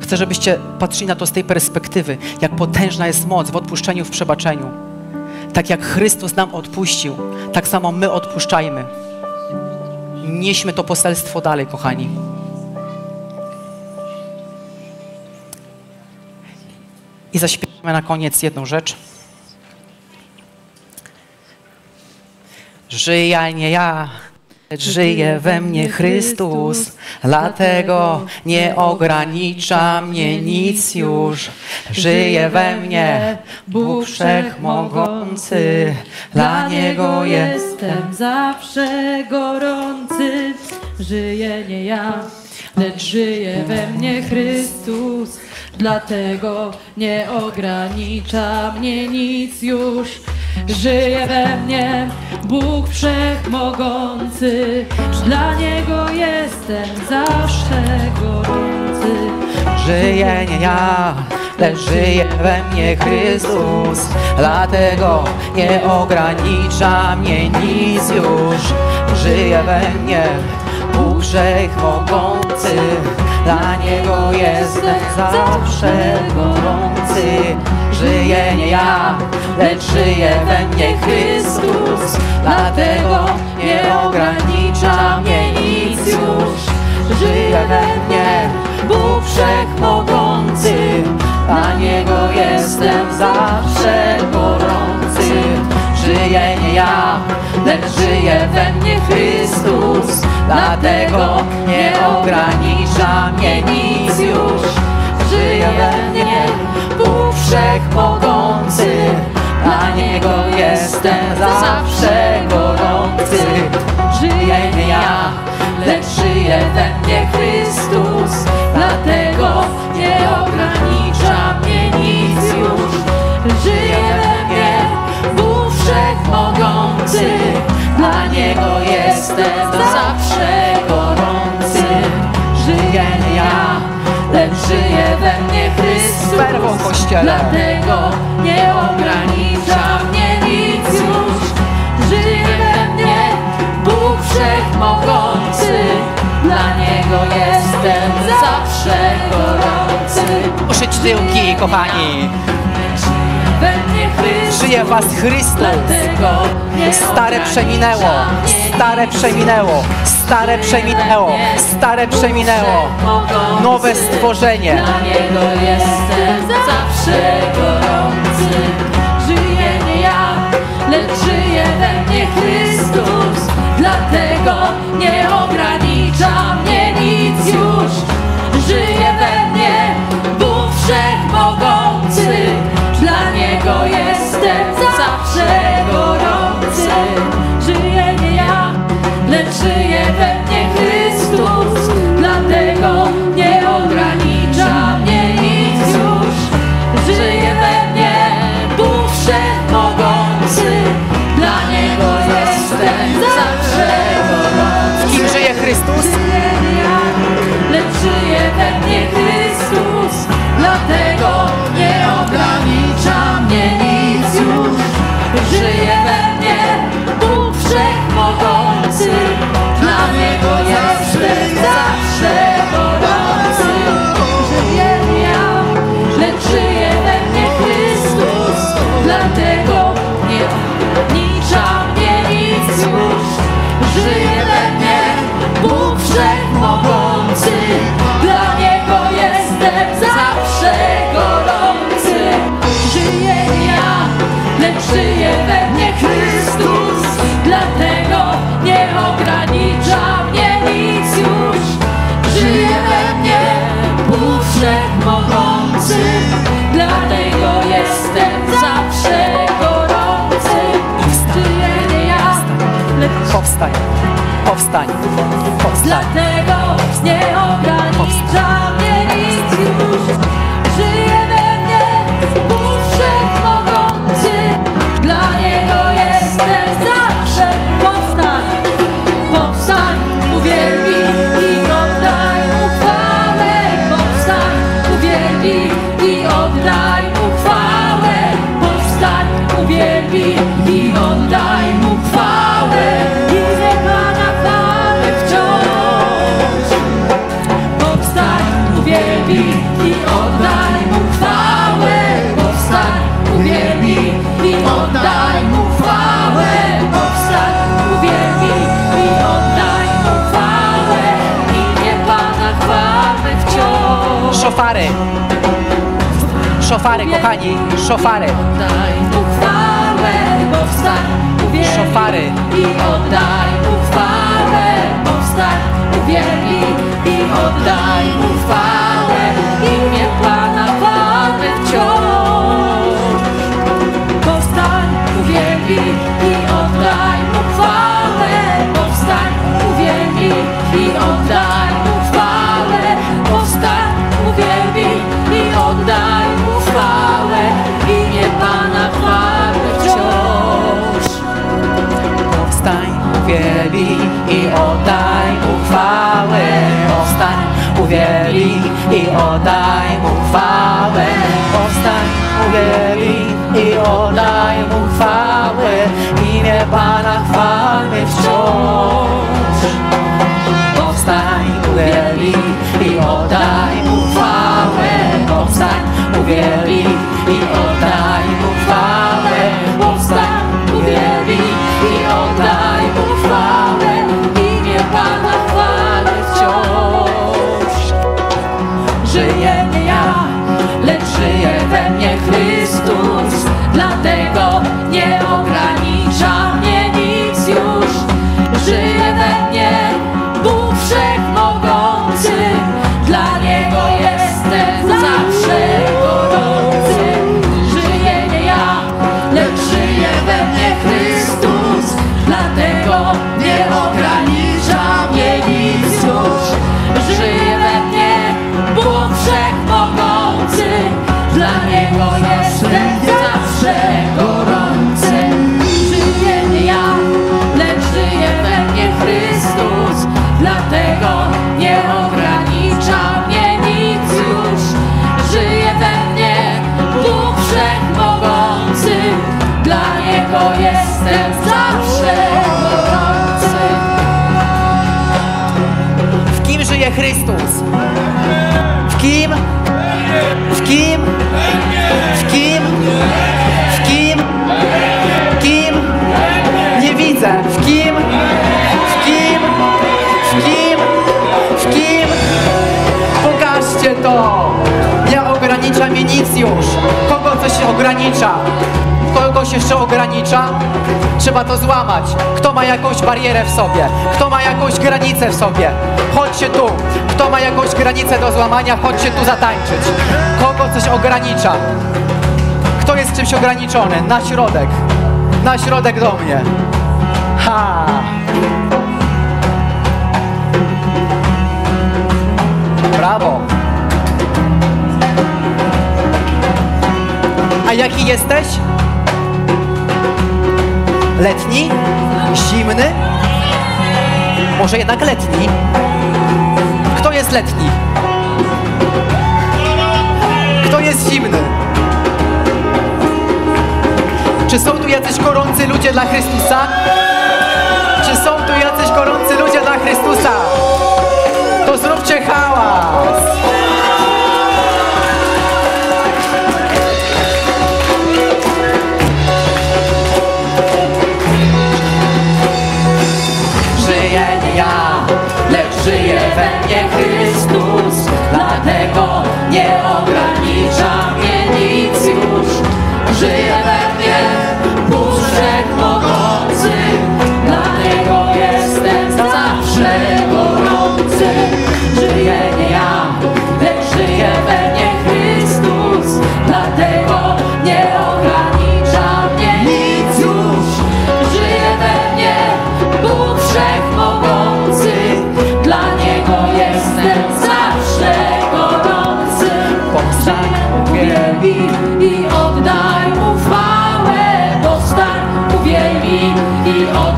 Chcę, żebyście patrzyli na to z tej perspektywy, jak potężna jest moc w odpuszczeniu, w przebaczeniu. Tak jak Chrystus nam odpuścił, tak samo my odpuszczajmy. Nieśmy to poselstwo dalej, kochani. I zaśpiewamy na koniec jedną rzecz. Żyję nie ja, żyje we mnie Chrystus, dlatego nie ogranicza mnie nic już. Żyje we mnie Bóg Wszechmogący, dla Niego jest. jestem zawsze gorący. Żyje nie ja, lecz żyje we mnie Chrystus. Dlatego nie ogranicza mnie nic już. Żyje we mnie Bóg Wszechmogący. Dla Niego jestem zawsze gorący. Żyje nie ja, lecz żyje we mnie Chrystus, dlatego nie ogranicza mnie nic już. Żyje we mnie Bóg Wszechmogący, dla Niego jestem zawsze gorący. Żyje nie ja, lecz żyje we mnie Chrystus, dlatego nie ogranicza mnie nic już. Żyje we mnie Bóg Wszechmogący, dla Niego jestem zawsze gorący. Żyje nie ja, lecz żyje we mnie Chrystus, dlatego nie ogranicza mnie nic już. Żyje we mnie Bóg Wszechmogący, dla Niego jestem zawsze gorący. Żyje nie ja, lecz żyje we mnie Chrystus, dlatego nie ogranicza mnie nic już. Żyje dla Niego jestem zawsze gorący. Nie ja, lecz żyje we mnie Chrystus, Werwą, Kościele. dlatego nie ogranicza mnie nic już. Żyje we mnie Bóg Wszechmogący, dla Niego jestem zawsze gorący. Użyć tyłki, kochani. Żyje was Chrystus. Stare przeminęło, stare przeminęło, stare przeminęło, stare przeminęło. Nowe stworzenie. Dla Niego jestem zawsze gorący. Żyje nie ja, lecz żyje we mnie Chrystus. Dlatego nie ogranicza żyje we mnie Chrystus. Dlatego nie ogranicza mnie nic już. Żyje we mnie Powstań, powstań, powstań. szofary. Szofary, kochani, szofary. Daj uchwałę, powstań, szofary. i oddaj uchwałę, powstań, uwielbi i oddaj uchwałę. Uwielbij i oddaj mu chwałę. Powstań, uwielbij i oddaj mu chwałę. Imię Pana chwalmy wciąż. Powstań, uwielbij i oddaj mu chwałę. Powstań, uwielbij i oddaj Chrystus? W kim? W kim? W kim? W kim? W kim? Nie widzę. W kim? W kim? W kim? W kim? Pokażcie to! Nie ogranicza mnie nic już. Kogo coś ogranicza? Kogoś jeszcze ogranicza? Trzeba to złamać. Kto ma jakąś barierę w sobie? Kto ma jakąś granicę w sobie? Chodźcie tu. Kto ma jakąś granicę do złamania? Chodźcie tu zatańczyć. Kogo coś ogranicza? Kto jest czymś ograniczony? Na środek. Na środek do mnie. Ha! Brawo! A jaki jesteś? Letni? Zimny? Może jednak letni? Kto jest letni? Kto jest zimny? Czy są tu jacyś gorący ludzie dla Chrystusa? Czy są tu jacyś gorący ludzie dla Chrystusa? Uwielbij i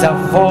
Uwielbiamy Ciebie,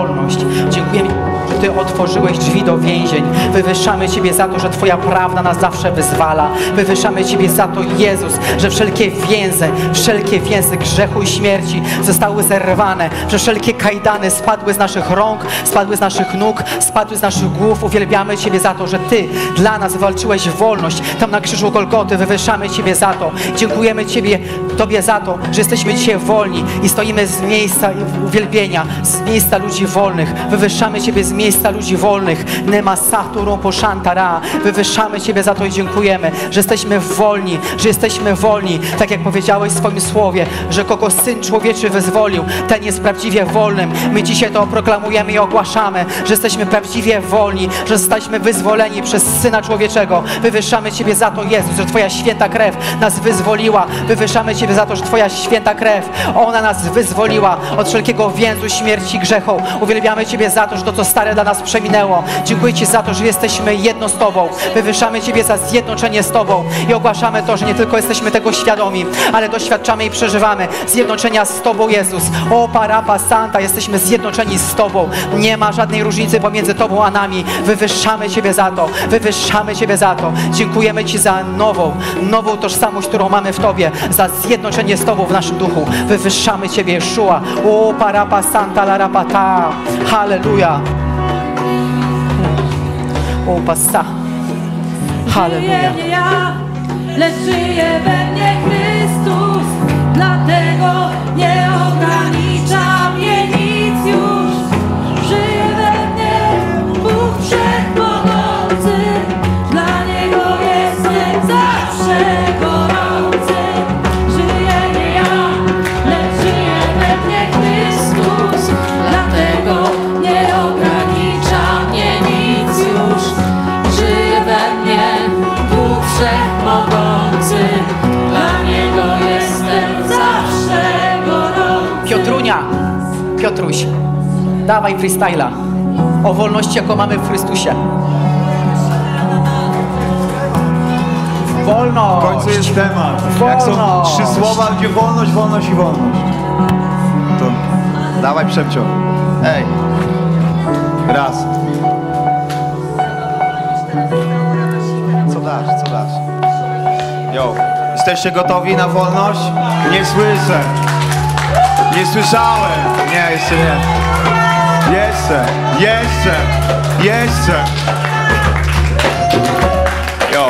Ty otworzyłeś drzwi do więzień. Wywyższamy Ciebie za to, że Twoja prawda nas zawsze wyzwala. Wywyższamy Ciebie za to, Jezus, że wszelkie więzy, wszelkie więzy grzechu i śmierci zostały zerwane, że wszelkie kajdany spadły z naszych rąk, spadły z naszych nóg, spadły z naszych głów. Uwielbiamy Ciebie za to, że Ty dla nas walczyłeś wolność. Tam na krzyżu Golgoty wywyższamy Ciebie za to. Dziękujemy Ciebie, Tobie za to, że jesteśmy dzisiaj wolni i stoimy z miejsca uwielbienia, z miejsca ludzi wolnych. Wywyższamy Ciebie z miejsca ludzi wolnych. Nema saturo poszantara. Wywyższamy Ciebie za to i dziękujemy, że jesteśmy wolni, że jesteśmy wolni. Tak jak powiedziałeś w swoim słowie, że kogo Syn Człowieczy wyzwolił, ten jest prawdziwie wolnym. My dzisiaj to proklamujemy i ogłaszamy, że jesteśmy prawdziwie wolni, że zostaliśmy wyzwoleni przez Syna Człowieczego. Wywyższamy Ciebie za to, Jezus, że Twoja święta krew nas wyzwoliła. Wywyższamy Ciebie za to, że Twoja święta krew, ona nas wyzwoliła od wszelkiego więzu śmierci i grzechu. Uwielbiamy Ciebie za to, że to, co stare dla nas przeminęło. Dziękuję Ci za to, że jesteśmy jedno z Tobą. Wywyższamy Ciebie za zjednoczenie z Tobą i ogłaszamy to, że nie tylko jesteśmy tego świadomi, ale doświadczamy i przeżywamy zjednoczenia z Tobą, Jezus. O Parapa Santa, jesteśmy zjednoczeni z Tobą. Nie ma żadnej różnicy pomiędzy Tobą a nami. Wywyższamy Ciebie za to. Wywyższamy Ciebie za to. Dziękujemy Ci za nową, nową tożsamość, którą mamy w Tobie, za zjednoczenie z Tobą w naszym duchu. Wywyższamy Ciebie, Jeszua. O Parapa Santa la rapata. Halleluja. O Passa. Halleluja. Żyje lecz żyje we mnie Chrystus. Dlatego nie ogranicza mnie Piotruś, dawaj freestyla o wolności, jaką mamy w Chrystusie. W Wolność! końcu jest temat. Jak są Wolność. trzy słowa, gdzie wolność, wolność i wolność. To dawaj przepcio. Ej. Raz. Co dasz, co dasz? Jo. Jesteście gotowi na wolność? Nie słyszę. Nie słyszałem. Nie, jeszcze nie. Jeszcze, jeszcze, jeszcze. Jo.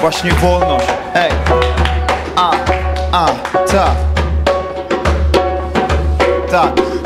Właśnie wolność. Ej. A, a, tak.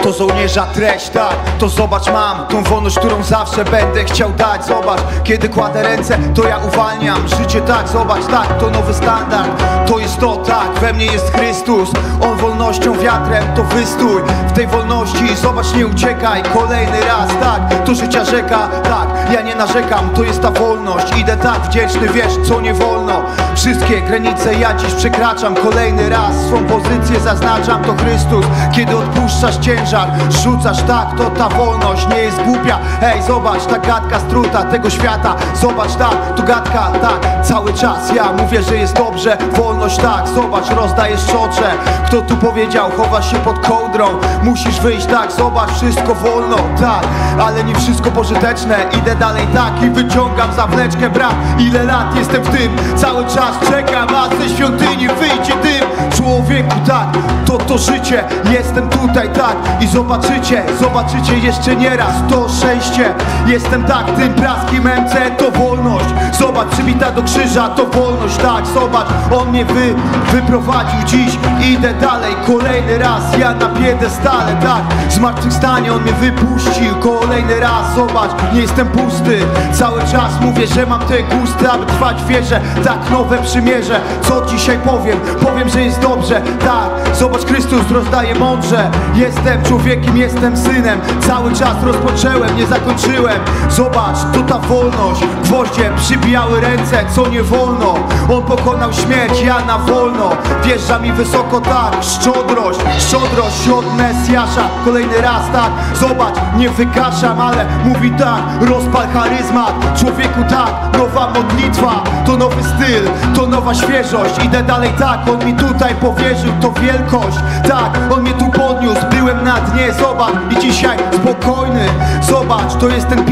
To żołnierza treść, tak. To zobacz mam tą wolność, którą zawsze będę chciał dać. Zobacz, kiedy kładę ręce, to ja uwalniam Życie. Tak, zobacz, tak, to nowy standard. To jest to, tak, we mnie jest Chrystus. On wolnością, wiatrem, to wystój. W tej wolności, zobacz, nie uciekaj. Kolejny raz, tak, to życia rzeka. Tak, ja nie narzekam, to jest ta wolność. Idę tak wdzięczny, wiesz, co nie wolno. Wszystkie granice ja dziś przekraczam. Kolejny raz swą pozycję zaznaczam. To Chrystus, kiedy odpuszczasz ciężar Rzucasz tak, to ta wolność nie jest głupia. Hej, zobacz, ta gadka struta tego świata. Zobacz, tak, tu gadka, tak Cały czas. Ja mówię, że jest dobrze Wolność, tak, zobacz, rozdajesz czocze. Kto tu powiedział, chowasz się pod kołdrą. Musisz wyjść, tak, zobacz, wszystko wolno Tak, ale nie wszystko pożyteczne. Idę dalej tak i wyciągam zawleczkę Brat, ile lat jestem w tym? Cały czas czekam, a ze świątyni wyjdzie dym. Człowieku, tak, to to życie. Jestem tutaj, tak, i zobaczycie Zobaczycie jeszcze nieraz to szczęście Jestem tak, tym praskim MC to wolność. Zobacz, przybita do krzyża to wolność, tak, zobacz On mnie wy, wyprowadził. Dziś Idę dalej, kolejny raz. Ja na piedestale, tak Zmartwychwstanie on mnie wypuścił. Kolejny raz, zobacz, nie jestem pusty. Cały czas mówię, że mam te gusty Aby trwać w wierze, tak nowe przymierze Co dzisiaj powiem? Powiem, że jest dobrze. Tak, zobacz, Chrystus rozdaje mądrze. Jestem człowiekiem, jestem synem. Cały czas rozpoczęłem, nie zakończyłem Zobacz, to ta wolność. Gwoździe przybijały ręce, co nie wolno. On pokonał śmierć, ja na wolno. Wjeżdża mi wysoko tak, szczodrość Szczodrość od Mesjasza. Kolejny raz tak, zobacz, nie wykaszam Ale mówi tak, rozpal charyzmat. Człowieku tak, nowa modlitwa. To nowy styl, to nowa świeżość. Idę dalej tak, on mi tutaj powierzył To wielkość, tak, on mnie tu podniósł. Byłem na dnie, zobacz. I dzisiaj spokojny, zobacz, to jest ten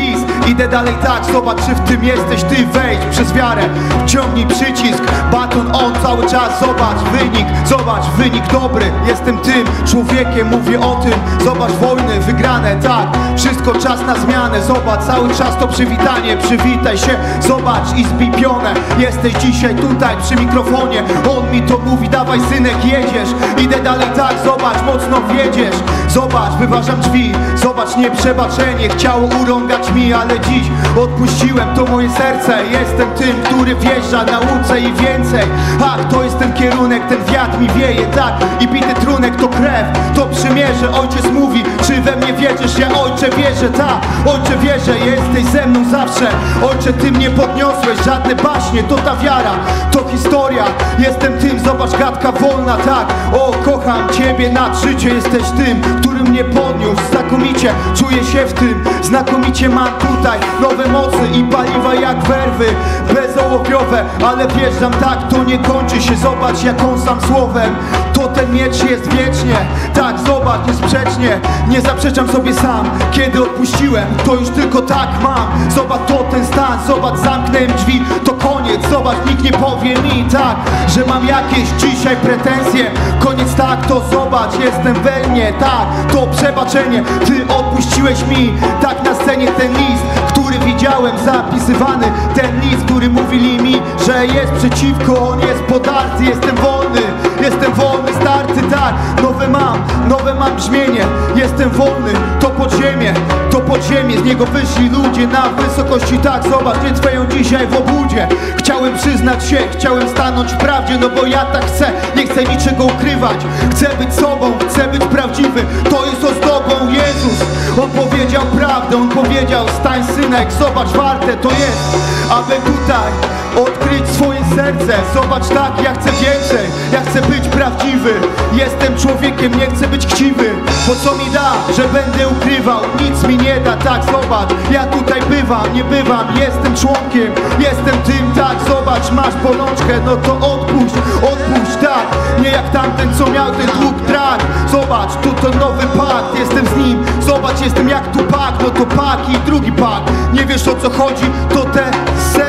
Idę dalej tak, zobacz, czy w tym jesteś. Ty Wejdź przez wiarę, wciągnij przycisk. Baton on cały czas, zobacz wynik Zobacz, wynik dobry, jestem tym człowiekiem Mówię o tym, zobacz wojny wygrane, tak. Wszystko czas na zmianę, zobacz, cały czas to przywitanie. Przywitaj się, zobacz i zbij pionę. Jesteś dzisiaj tutaj przy mikrofonie. On mi to mówi, dawaj synek, jedziesz. Idę dalej tak, zobacz, mocno wiedziesz. Zobacz, wyważam drzwi, zobacz nieprzebaczenie. Chciało urągać mi, ale dziś odpuściłem to moje serce. Jestem tym, który wjeżdża na łódce i więcej. Ach, to jest ten kierunek, ten wiatr mi wieje, tak? I bity trunek to krew, to przymierze. Ojciec mówi, czy we mnie wierzysz? Ja ojcze wierzę, tak Ojcze wierzę, jesteś ze mną zawsze. Ojcze, ty mnie podniosłeś, żadne baśnie, to ta wiara To historia, jestem tym, zobacz gadka wolna, tak? O, kocham ciebie nad życie, jesteś tym, który mnie podniósł. Znakomicie, czuję się w tym, znakomicie mam tutaj Nowe mocy i paliwa jak werwy Bezołowiowe, ale wjeżdżam tak, to nie kończy się. Zobacz jaką sam słowem, to ten miecz jest wiecznie. Tak, zobacz, niesprzecznie, nie zaprzeczam sobie sam Kiedy odpuściłem, to już tylko tak mam. Zobacz to ten stan, zobacz zamknąłem drzwi To koniec, zobacz, nikt nie powie mi tak Że mam jakieś dzisiaj pretensje. Koniec tak, to zobacz, jestem we mnie. Tak, to przebaczenie, ty odpuściłeś mi. Tak na scenie ten list, który widziałem zapisywany. Ten list, który mówili mi, że jest przeciwko On jest podarty, jestem wolny Jestem wolny, starty, tak Nowe mam, nowe mam brzmienie. Jestem wolny, to podziemie To podziemie, z niego wyszli ludzie Na wysokości, tak, zobacz, nie trwają dzisiaj w obudzie Chciałem przyznać się, chciałem stanąć w prawdzie No bo ja tak chcę, nie chcę niczego ukrywać. Chcę być sobą, chcę być prawdziwy. To jest ozdobą Jezus. On powiedział prawdę, On powiedział Stań synek, zobacz, warte to jest Aby tutaj odkryć swoje serce. Zobacz tak, ja chcę więcej. Ja chcę być prawdziwy. Jestem człowiekiem, nie chcę być chciwy. Bo co mi da, że będę ukrywał? Nic mi nie da, tak zobacz Ja tutaj bywam, nie bywam. Jestem członkiem, jestem tym, tak Zobacz, masz bolączkę, no to odpuść Odpuść, tak. Nie jak tamten, co miał ten dług trak Zobacz, tu to nowy pakt Jestem z nim, zobacz, jestem jak tu pak No to pak i drugi pak. Nie wiesz o co chodzi, to te serce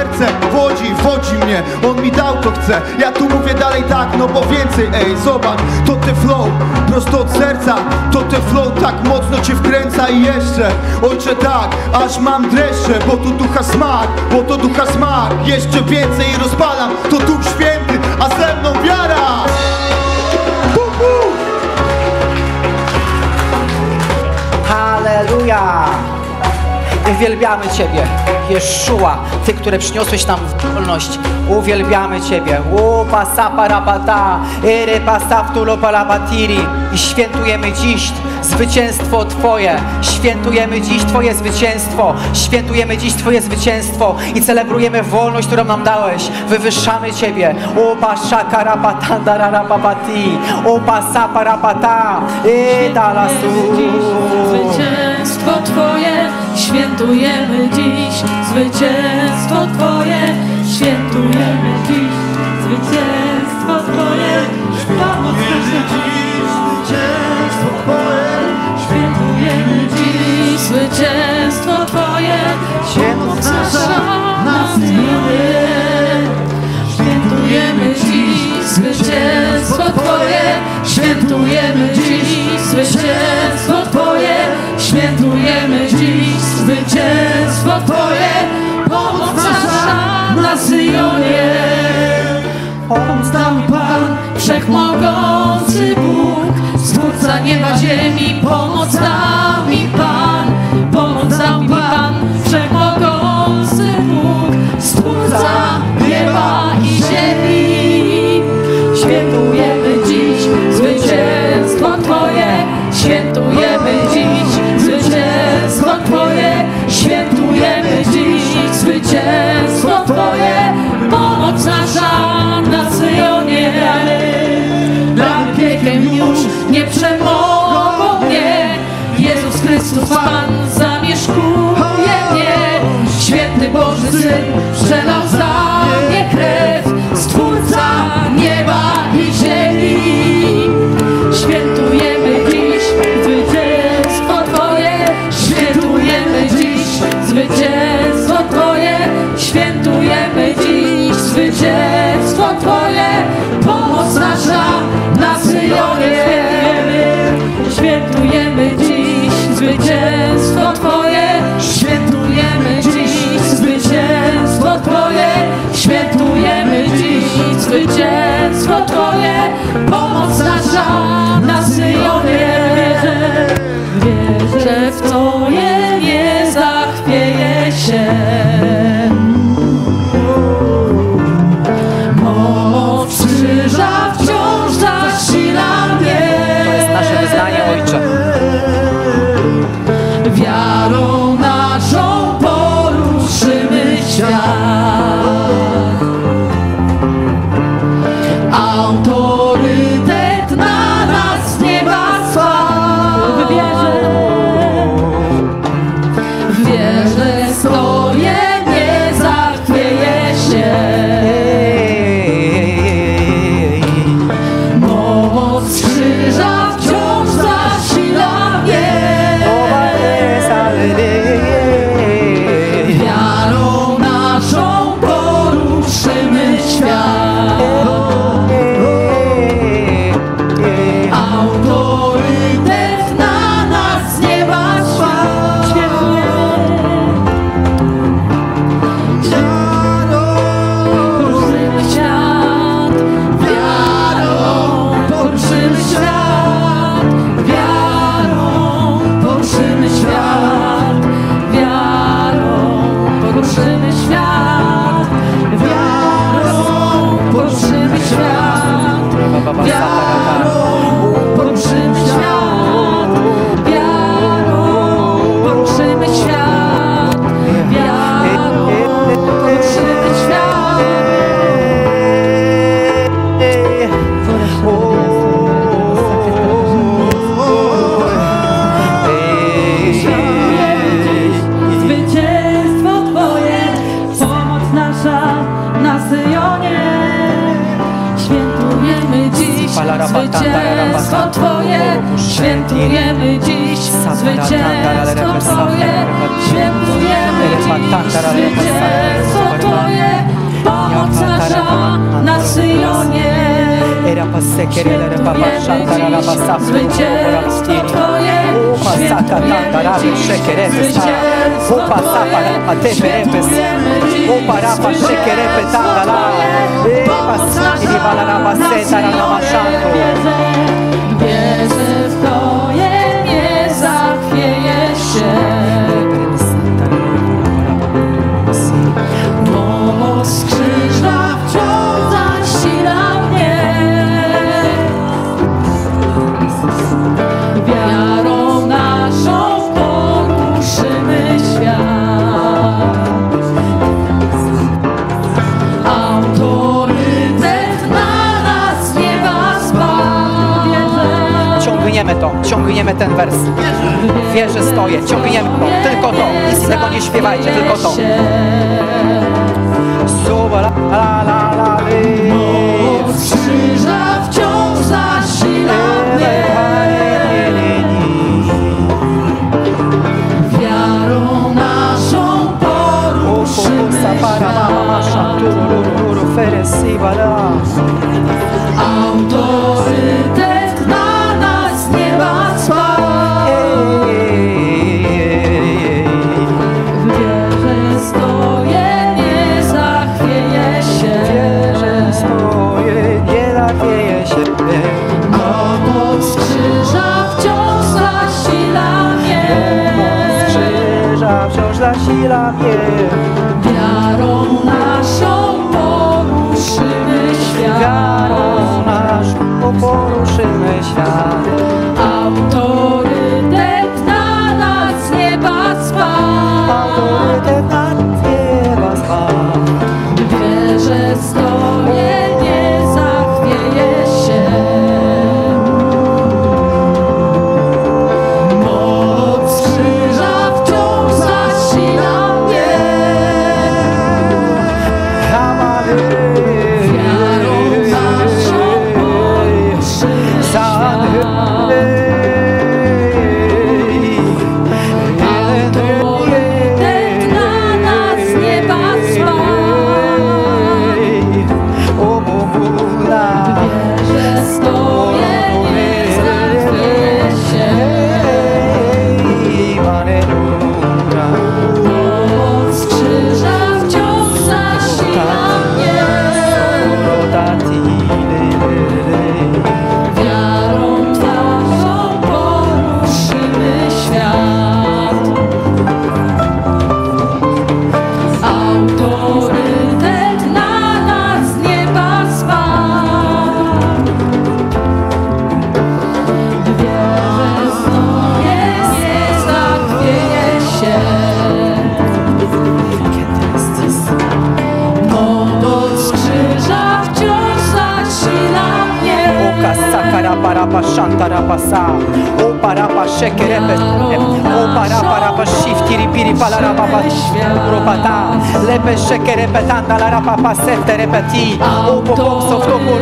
wodzi, wodzi mnie. On mi dał to chce, ja tu mówię dalej tak No bo więcej, ej, zobacz. To te flow, prosto od serca. To te flow tak mocno cię wkręca i jeszcze. Ojcze tak, aż mam dreszcze Bo tu ducha smak, bo to ducha smak. Jeszcze więcej rozpalam, to Duch Święty A ze mną wiara. Halleluja! Uwielbiamy Ciebie, Jeszua, Ty, które przyniosłeś nam wolność. Uwielbiamy Ciebie. Upa saparapata, ere pasaftulo palabatiri. I świętujemy dziś zwycięstwo Twoje. Świętujemy dziś Twoje zwycięstwo. Świętujemy dziś Twoje zwycięstwo i celebrujemy wolność, którą nam dałeś. Wywyższamy Ciebie. Upa shakarapatandararapapati. Upa saparapata. Idalasu. Zwycięstwo Twoje świętujemy dziś. Zwycięstwo Twoje świętujemy dziś. Zwycięstwo Twoje świętujemy dziś. Zwycięstwo Twoje świętujemy dziś. Zwycięstwo Twoje pomoc nasza na Syjonie. Świętujemy dziś zwycięstwo Twoje, świętujemy dziś zwycięstwo zwycięstwo Twoje, pomoc nasza na Syjonie. Pomoc nam Pan, Wszechmogący Bóg, Stwórca nieba, ziemi, pomoc dał mi Pan, pomoc mi Pan, Wszechmogący Bóg, Stwórca nieba Boży pomoc nasza na Syjonie. Wierzę w Twoje,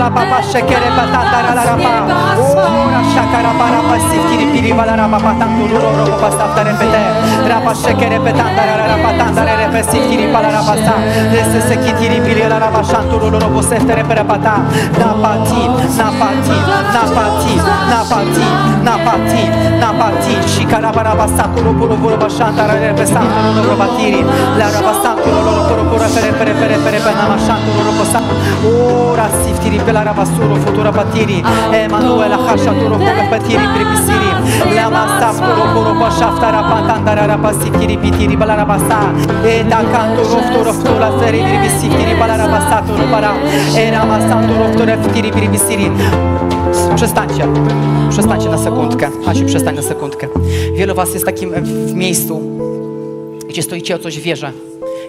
la papa shekerepe tanda la rapa. O ra shakara para pa siftiri piri palara papa tanto ro ro ro pa safta repete. Rapa shekerepe tanda la rapa tanda la repe siftiri palara pa sa. Lese se kitiri piri la rapa shanto ro ro ro po sefte repere pata. Na pati, na pati, na pati, na pati, na pati, na pati. Shikara para pa sa kuro puro puro pa shanta la repe santo ro ro ro patiri. La rapa santo ro ro ro puro puro pere pere pere pere pere na ma shanto ro ro po sa. Ora siftiri pela rapa suro futura patiri. Emanuela. La la. E canto rofto rofto la seri sa turo para. E. Przestańcie. Przestańcie na sekundkę. Asiu, przestań na sekundkę. Wielu was jest takim w miejscu, gdzie stoicie o coś wierze.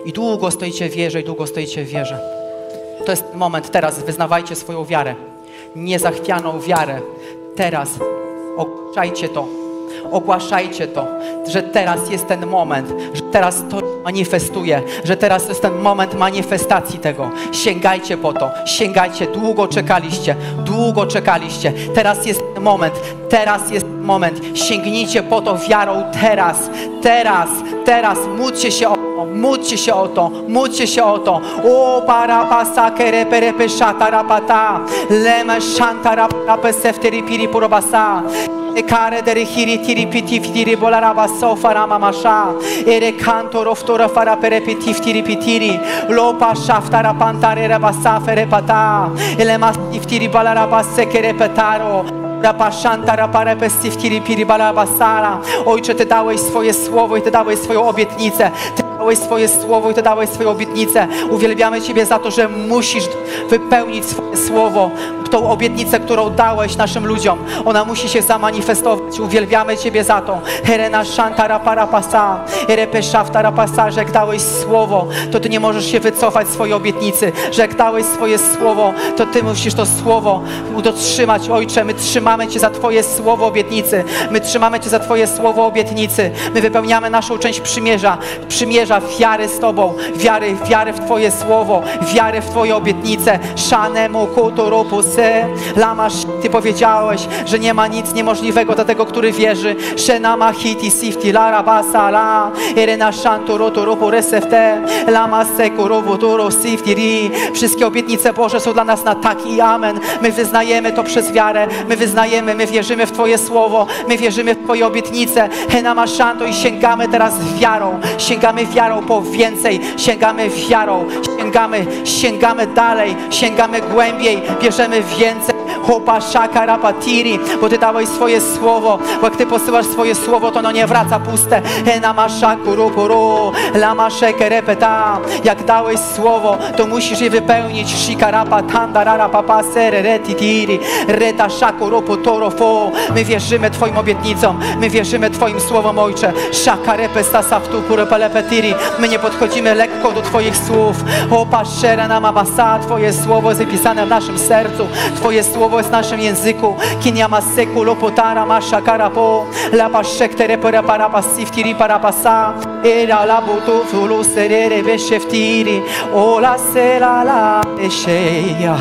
I długo stoicie w wierze, i długo stoicie w wierze. To jest moment teraz. Wyznawajcie swoją wiarę. Niezachwianą wiarę. Teraz ogłaszajcie to. Ogłaszajcie to, że teraz jest ten moment, że teraz to manifestuje, że teraz jest ten moment manifestacji tego. Sięgajcie po to, sięgajcie. Długo czekaliście, długo czekaliście. Teraz jest ten moment, teraz jest moment. Sięgnijcie po to wiarą teraz, teraz, teraz. Módlcie się o to, módlcie się o to, módlcie się o to. O parapasa kereperepe shatarapata, leme shantarapape sefteri piri purobasa. Care de rehiri tiri piti fitiri bolaraba so farama masha. Ere canto roftora fara pere piti fitiri pitiri. Lopa shaftara pantare rabasa fere pata. Ele mas iftiri balaraba sekere petaro. Ojcze, Ty dałeś swoje słowo i Ty dałeś swoją obietnicę. Ty dałeś swoje słowo i Ty dałeś swoją obietnicę. Uwielbiamy Ciebie za to, że musisz wypełnić swoje słowo. Tą obietnicę, którą dałeś naszym ludziom. Ona musi się zamanifestować. Uwielbiamy Ciebie za to. Herena shanta raparapasa. Erepe shafta rapasa, że jak dałeś słowo, to Ty nie możesz się wycofać swojej obietnicy. Że jak dałeś swoje słowo, to Ty musisz to słowo dotrzymać. Ojcze, my trzymamy Cię za Twoje słowo obietnicy. My trzymamy Cię za Twoje słowo obietnicy. My wypełniamy naszą część przymierza. Przymierza wiary z Tobą. Wiary, wiary w Twoje słowo. Wiary w Twoje obietnice. Szanemu kuturopuse. Lamasz, Ty powiedziałeś, że nie ma nic niemożliwego dla tego, który wierzy. Shenama hiti sifti lara basala. Erena shantu rotu ropu resefte. Lama seku sifti ri. Wszystkie obietnice Boże są dla nas na tak i amen. My wyznajemy to przez wiarę. My wyznajemy, my wierzymy w Twoje słowo. My wierzymy w Twoje obietnice. Henama shanto i sięgamy teraz wiarą. Sięgamy wiarą po więcej. Sięgamy wiarą. Sięgamy, sięgamy dalej. Sięgamy głębiej. Bierzemy więcej. Hopa shaka rapatiri, bo Ty dałeś swoje słowo, bo jak Ty posyłasz swoje słowo, to ono nie wraca puste. Enama shaku rupuru, lama sheke repeta. Jak dałeś słowo, to musisz je wypełnić. Shikarapa tanda rara papa sere retitiri, reta shaku rupu torofo. My wierzymy Twoim obietnicom, my wierzymy Twoim słowom, Ojcze. Shaka repe sasaftu purepelepetiri. My nie podchodzimy lekko do Twoich słów. Opa shera nama masa, Twoje słowo jest wypisane w naszym sercu. Twoje słowo jest w naszym języku. Kiniama seku lopotara masha karapo. La pashek tere para para pasiftiri para pasa. Era la butu fulu serere besheftiri. Ola sera la esheya.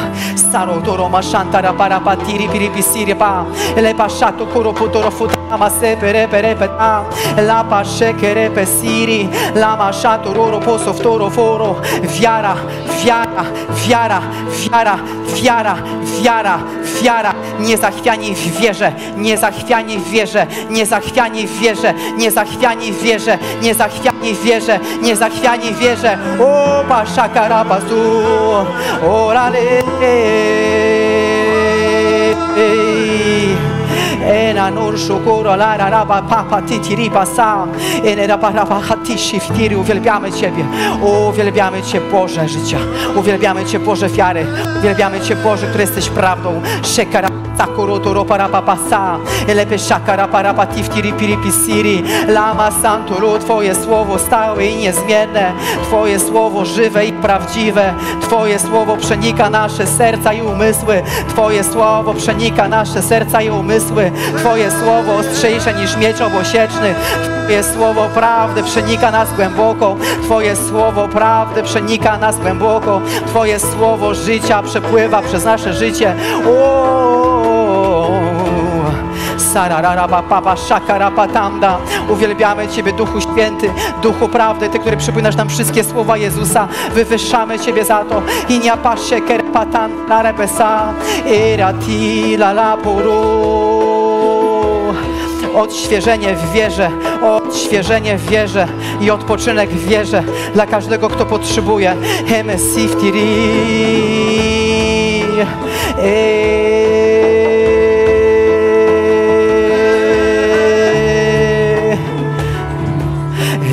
Saro toro mashantara para patiri piripisiri pa. Le pashato kuro putoro futama se pere pere peta. La pashekere pesiri. La mashato roro posoftoro foro. Viara, wiara, wiara, wiara, wiara, wiara, wiara, niezachwiani w wierze, niezachwiani w wierze, niezachwiani w wierze, niezachwiani w wierze, niezachwiani w wierze, niezachwiani w wierze. O paszaka rabasu, orale. hey. Ena nur shukuro la ra ra ba pa pa ti ti ri pa sa. Ene ra pa ra pa ha ti shi ftiri. Uwielbiamy Ciebie. Uwielbiamy Cię Boże życia. Uwielbiamy Cię Boże wiary. Uwielbiamy Cię Boże, który jesteś prawdą. Shekara Sakuroto ropa pa pa sa. Elepe shakara para pa ti ftiri piri pisiri. Lama santuru Twoje słowo stałe i niezmienne. Twoje słowo żywe i prawdziwe. Twoje słowo przenika nasze serca i umysły. Twoje słowo przenika nasze serca i umysły. Twoje słowo ostrzejsze niż miecz obosieczny. Twoje słowo prawdy przenika nas głęboko. Twoje słowo prawdy przenika nas głęboko. Twoje słowo życia przepływa przez nasze życie. O, Sarararabapapa, szakarapatamda. Uwielbiamy Ciebie, Duchu Święty, Duchu Prawdy, Ty, który przypominasz nam wszystkie słowa Jezusa. Wywyższamy Ciebie za to. Inia pasze kerpatan narebesa, irati lalapuru. Odświeżenie w wierze, odświeżenie w wierze i odpoczynek w wierze dla każdego, kto potrzebuje. Hemesiftiri.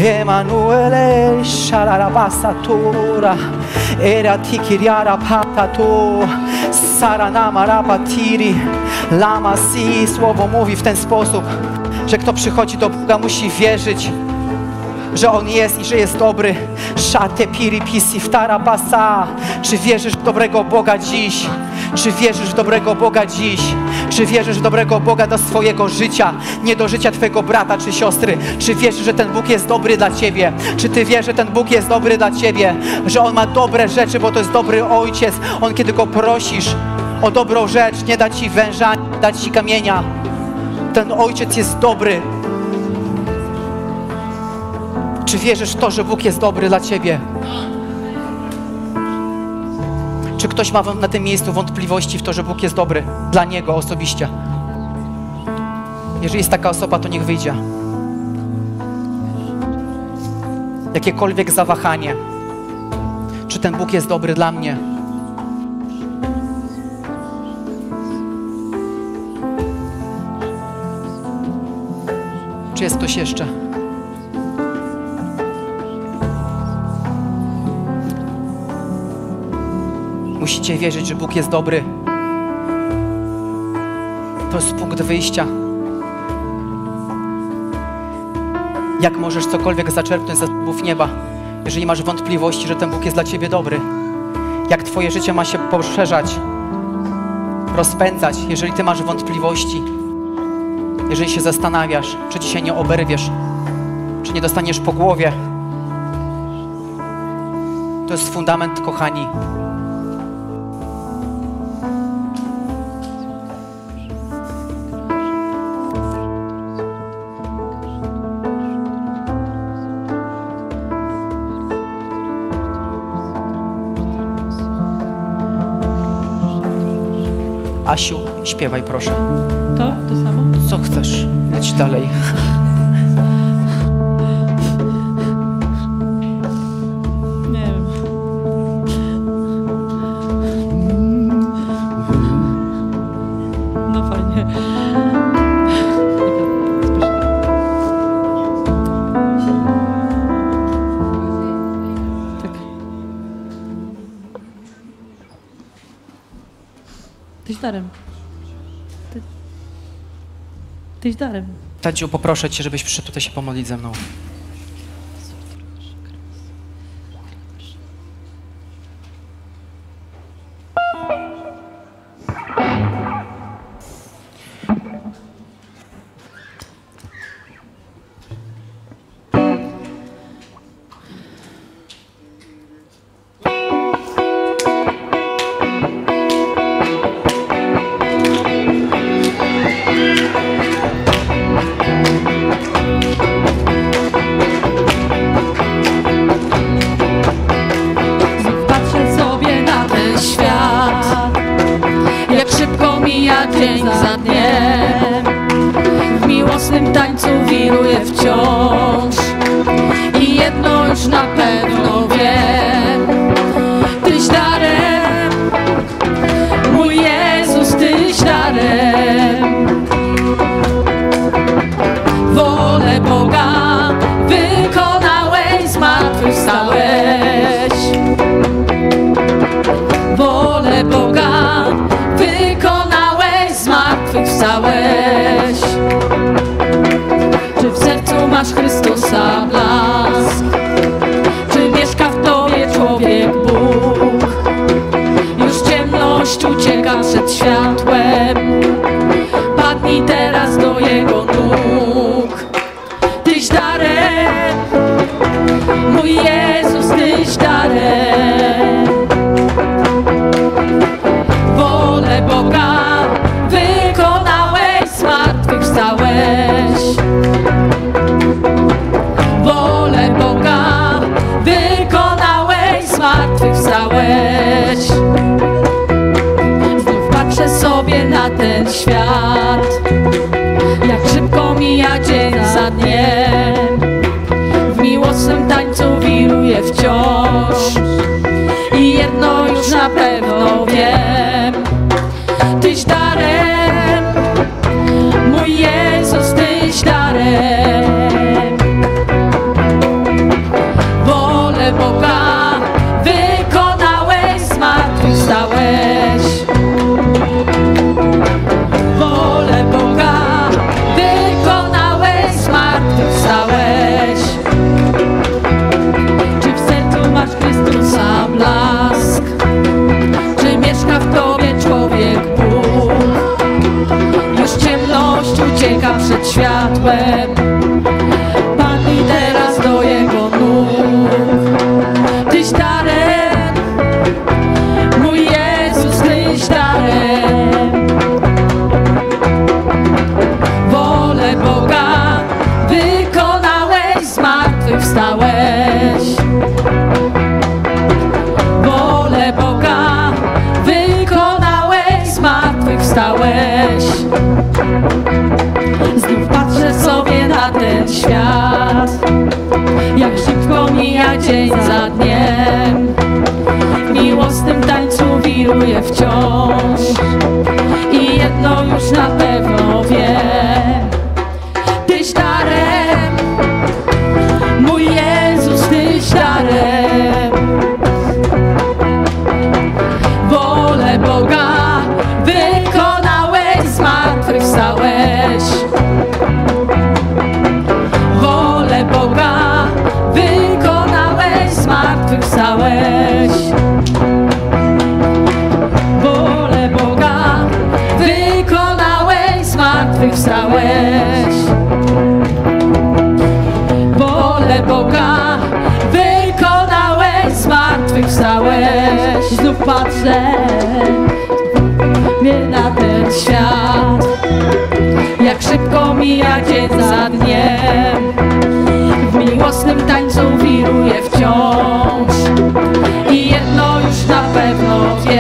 Emanuele shararabasatura era tikiriara patatu saranama rapatiri lama si słowo mówi w ten sposób, że kto przychodzi do Boga musi wierzyć, że On jest i że jest dobry. Szate pisi wtara basa. Czy wierzysz w dobrego Boga dziś? Czy wierzysz w dobrego Boga dziś? Czy wierzysz w dobrego Boga do swojego życia, nie do życia Twojego brata czy siostry? Czy wierzysz, że ten Bóg jest dobry dla Ciebie? Czy Ty wiesz, że ten Bóg jest dobry dla Ciebie? Że On ma dobre rzeczy, bo to jest dobry Ojciec. On, kiedy Go prosisz o dobrą rzecz, nie da Ci węża, nie da Ci kamienia. Ten Ojciec jest dobry. Czy wierzysz w to, że Bóg jest dobry dla Ciebie? Czy ktoś ma na tym miejscu wątpliwości w to, że Bóg jest dobry dla Niego osobiście? Jeżeli jest taka osoba, to niech wyjdzie. Jakiekolwiek zawahanie. Czy ten Bóg jest dobry dla mnie? Ktoś jeszcze? Musicie wierzyć, że Bóg jest dobry. To jest punkt wyjścia. Jak możesz cokolwiek zaczerpnąć ze słów nieba, jeżeli masz wątpliwości, że ten Bóg jest dla ciebie dobry? Jak twoje życie ma się poszerzać, rozpędzać, jeżeli ty masz wątpliwości? Jeżeli się zastanawiasz, czy dzisiaj nie oberwiesz, czy nie dostaniesz po głowie? To jest fundament, kochani, Asiu, śpiewaj proszę. Co chcesz? Leć dalej. Tadziu, poproszę Cię, żebyś przyszedł tutaj się pomodlić ze mną. W miłosnym tańcu wiruję wciąż. I jedno już na pewno Już wciąż i jedno już na pewno wiem. Światłem. Padnij teraz do Jego nóg. Tyś darem, mój Jezus, Tyś darem. Wolę Boga wykonałeś, zmartwychwstałeś. Wolę Boga wykonałeś, zmartwychwstałeś. Świat, jak szybko mija dzień za dniem. Miłosnym tańcu wiruję wciąż i jedno już na pewno zmartwychwstałeś. Wolę Boga wykonałeś, zmartwychwstałeś. Znów patrzę mnie na ten świat, jak szybko mija dzień za dniem. W miłosnym tańcu wiruję wciąż i jedno już na pewno wiem.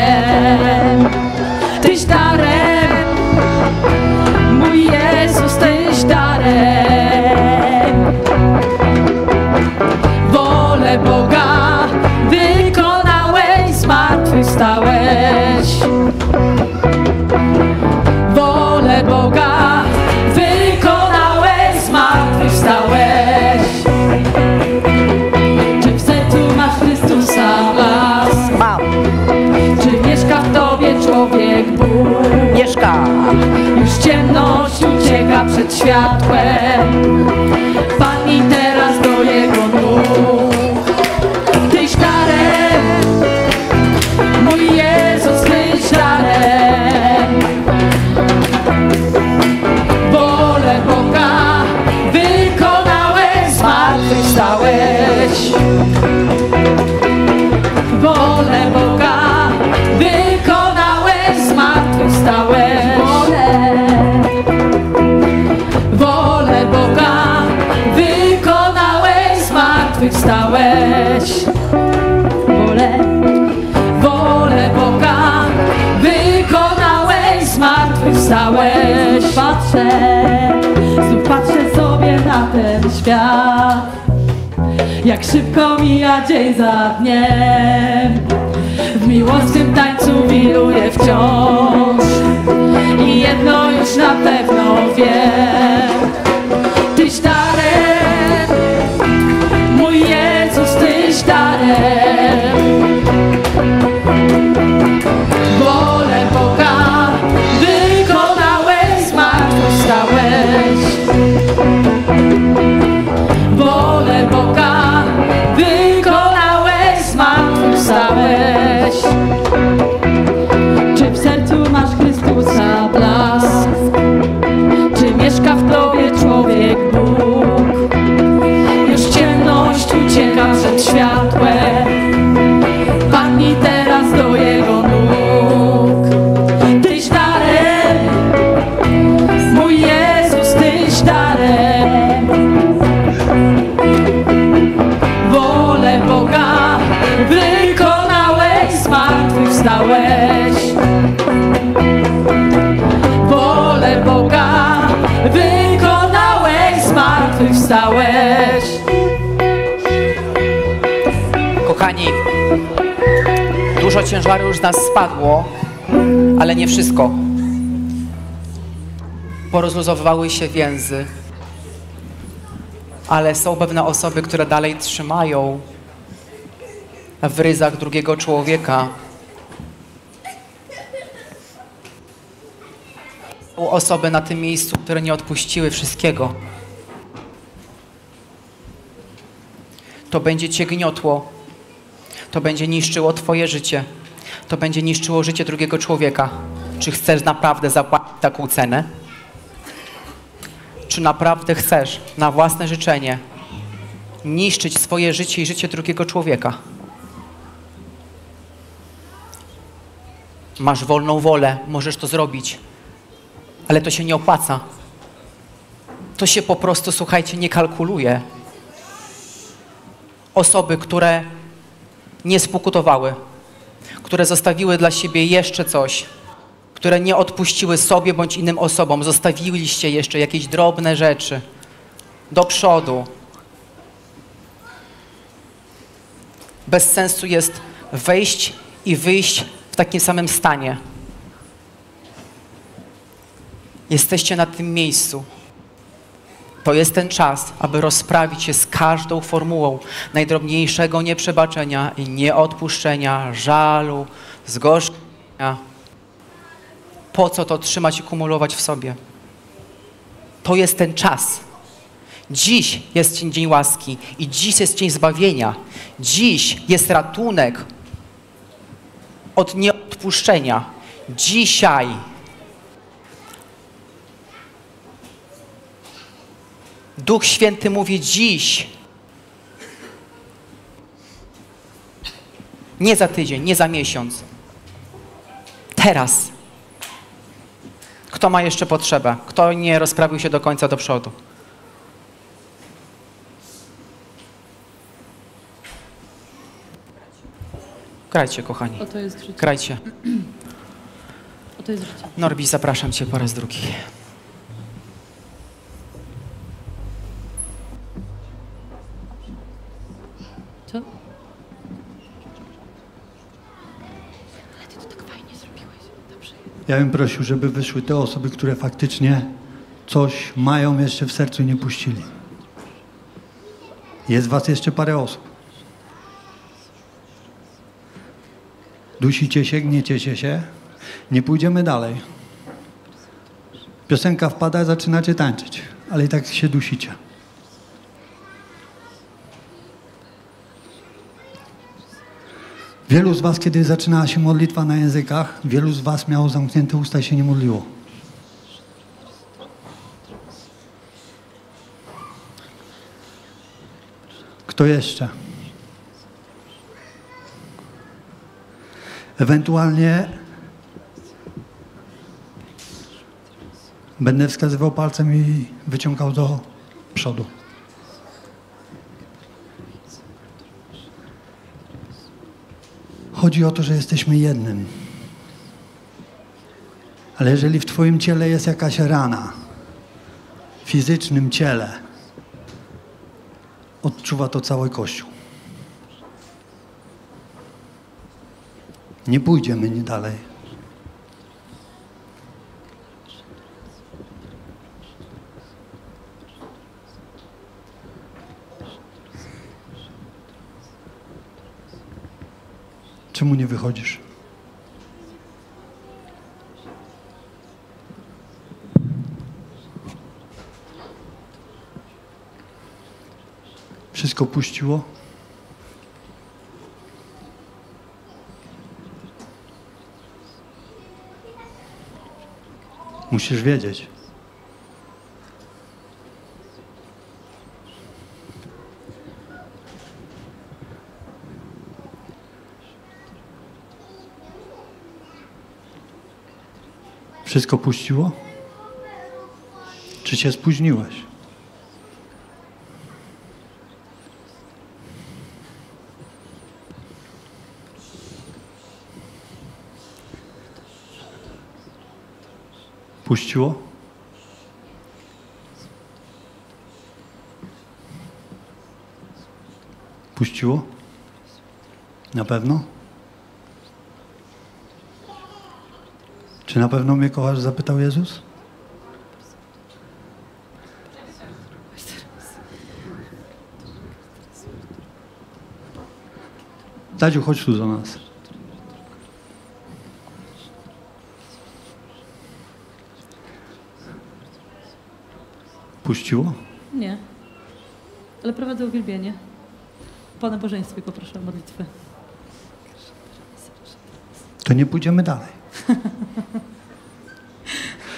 świat. Patrzę, znów patrzę sobie na ten świat, jak szybko mija dzień za dniem. W miłosnym tańcu wiruję wciąż i jedno już na pewno wiem. Tyś darem, mój Jezus, Tyś darem. Dużo ciężaru już z nas spadło, ale nie wszystko. Porozluzowywały się więzy, ale są pewne osoby, które dalej trzymają w ryzach drugiego człowieka. Są osoby na tym miejscu, które nie odpuściły wszystkiego. To będzie cię gniotło, to będzie niszczyło Twoje życie. To będzie niszczyło życie drugiego człowieka. Czy chcesz naprawdę zapłacić taką cenę? Czy naprawdę chcesz na własne życzenie niszczyć swoje życie i życie drugiego człowieka? Masz wolną wolę, możesz to zrobić, ale to się nie opłaca. To się po prostu, słuchajcie, nie kalkuluje. Osoby, które nie spokutowały, które zostawiły dla siebie jeszcze coś, które nie odpuściły sobie bądź innym osobom, zostawiliście jeszcze jakieś drobne rzeczy do przodu. Bez sensu jest wejść i wyjść w takim samym stanie. Jesteście na tym miejscu. To jest ten czas, aby rozprawić się z każdą formułą najdrobniejszego nieprzebaczenia i nieodpuszczenia, żalu, zgorzenia. Po co to trzymać i kumulować w sobie? To jest ten czas. Dziś jest dzień łaski i dziś jest dzień zbawienia. Dziś jest ratunek od nieodpuszczenia. Dzisiaj Duch Święty mówi dziś. Nie za tydzień, nie za miesiąc. Teraz. Kto ma jeszcze potrzebę? Kto nie rozprawił się do końca do przodu? Grajcie, kochani. Oto jest życie. Grajcie. [CLEARS THROAT] Oto jest życie. Norbi, zapraszam Cię po raz drugi. Ja bym prosił, żeby wyszły te osoby, które faktycznie coś mają jeszcze w sercu i nie puścili. Jest was jeszcze parę osób. Dusicie się, gnieciecie się. Nie pójdziemy dalej. Piosenka wpada, zaczynacie tańczyć, ale i tak się dusicie. Wielu z was, kiedy zaczynała się modlitwa na językach, wielu z was miało zamknięte usta i się nie modliło. Kto jeszcze? Ewentualnie będę wskazywał palcem i wyciągał do przodu. Chodzi o to, że jesteśmy jednym. Ale jeżeli w Twoim ciele jest jakaś rana, w fizycznym ciele, odczuwa to cały Kościół. Nie pójdziemy nie dalej. Czemu nie wychodzisz? Wszystko puściło? Musisz wiedzieć. Wszystko puściło? Czy się spóźniłeś? Puściło? Puściło? Na pewno? Czy na pewno mnie kochasz? Zapytał Jezus. Dadziu, chodź tu do nas. Puściło? Nie. Ale prowadzę uwielbienie. Po nabożeństwie poproszę o modlitwę. To nie pójdziemy dalej.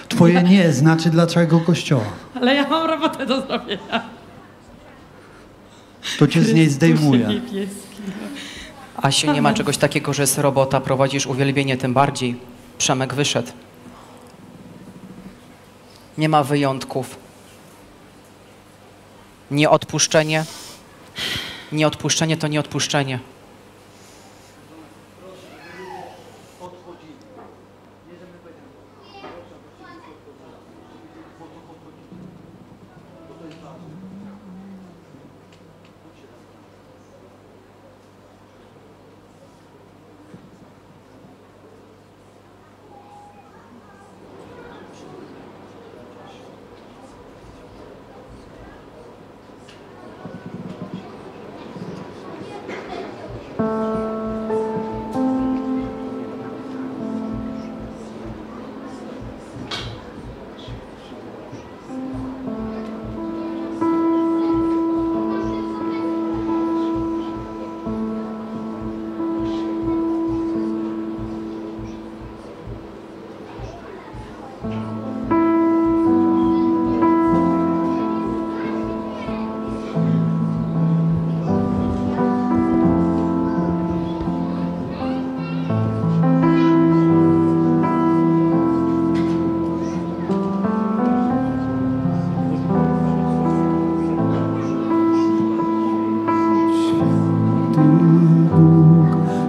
Twoje nie znaczy dla całego kościoła. Ale ja mam robotę do zrobienia. To cię z niej zdejmuje. niebieski. Asiu, nie ma czegoś takiego, że jest robota, prowadzisz uwielbienie tym bardziej. Przemek wyszedł. Nie ma wyjątków. Nieodpuszczenie. Nieodpuszczenie to nieodpuszczenie.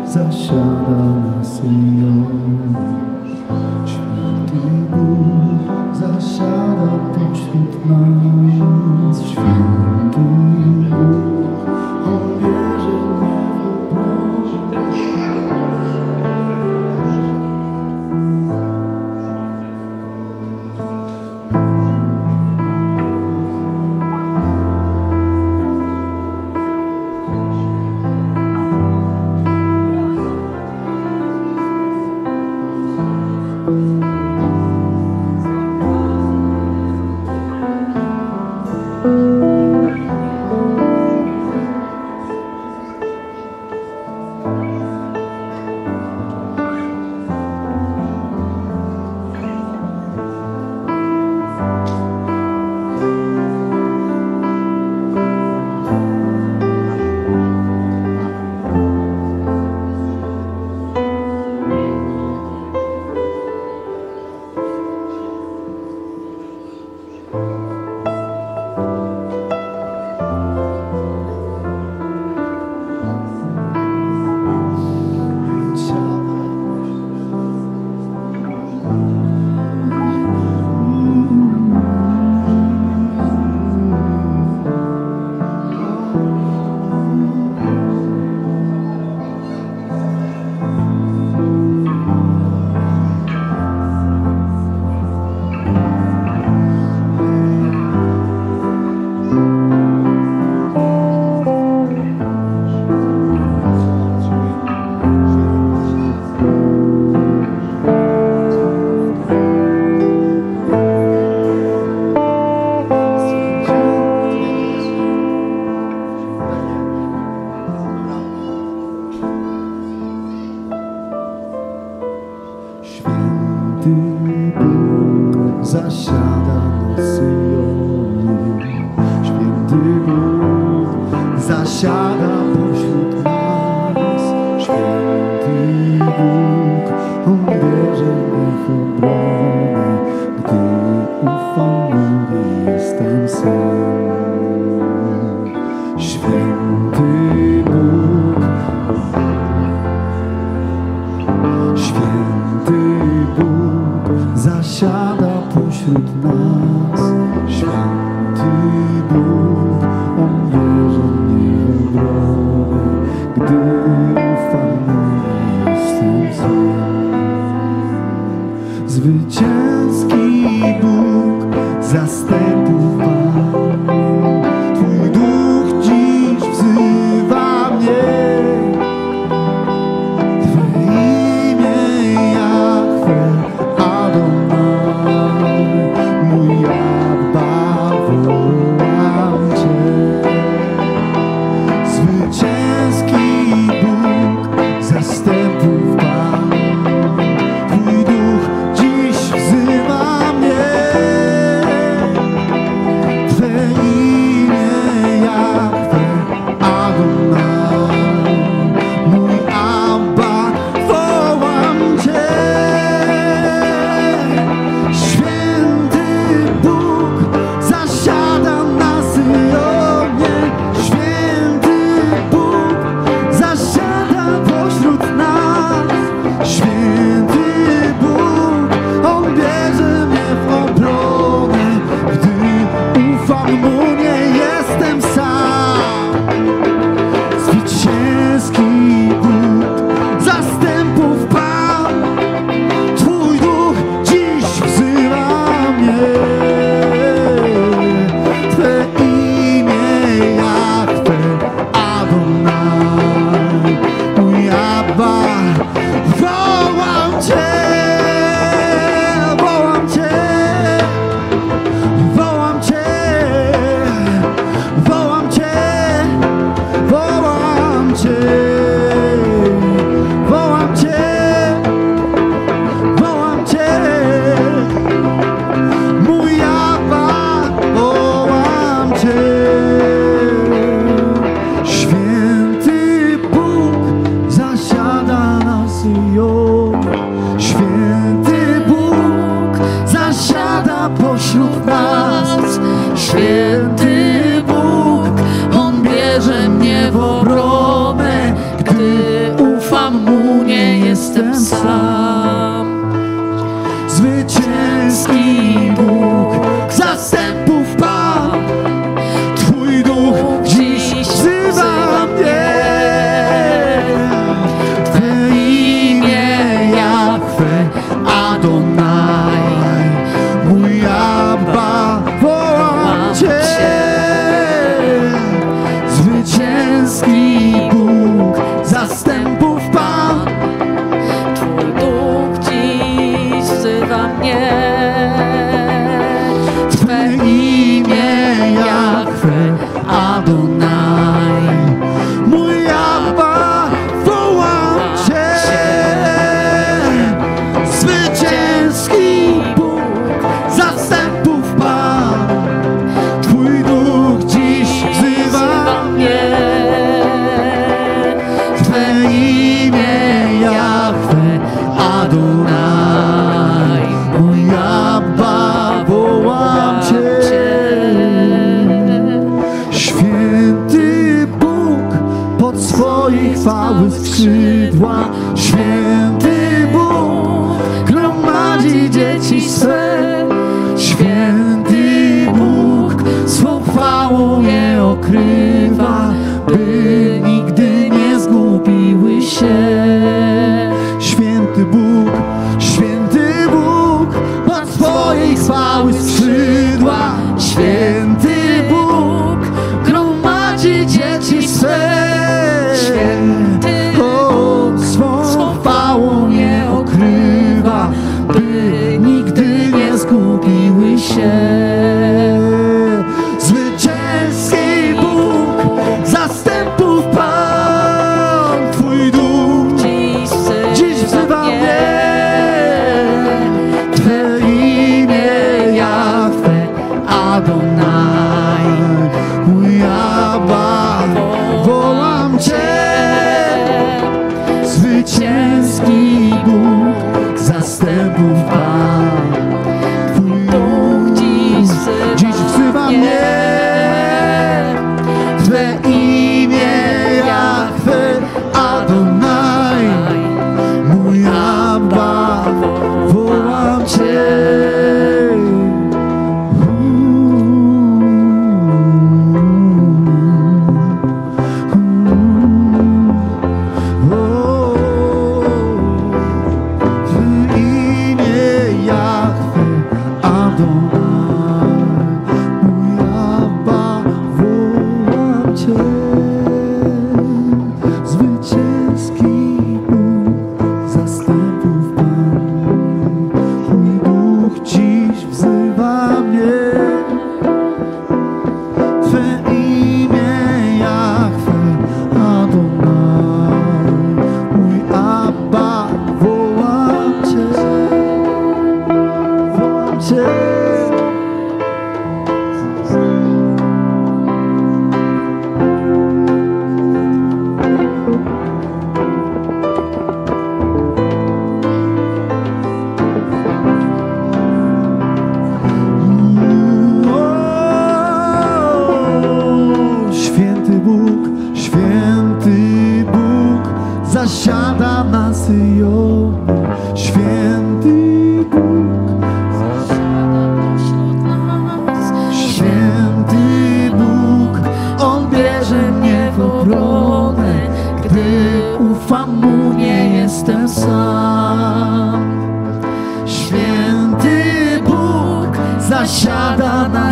Zasiada na Syjonie. Święty Bóg zasiada pośród nas. Święty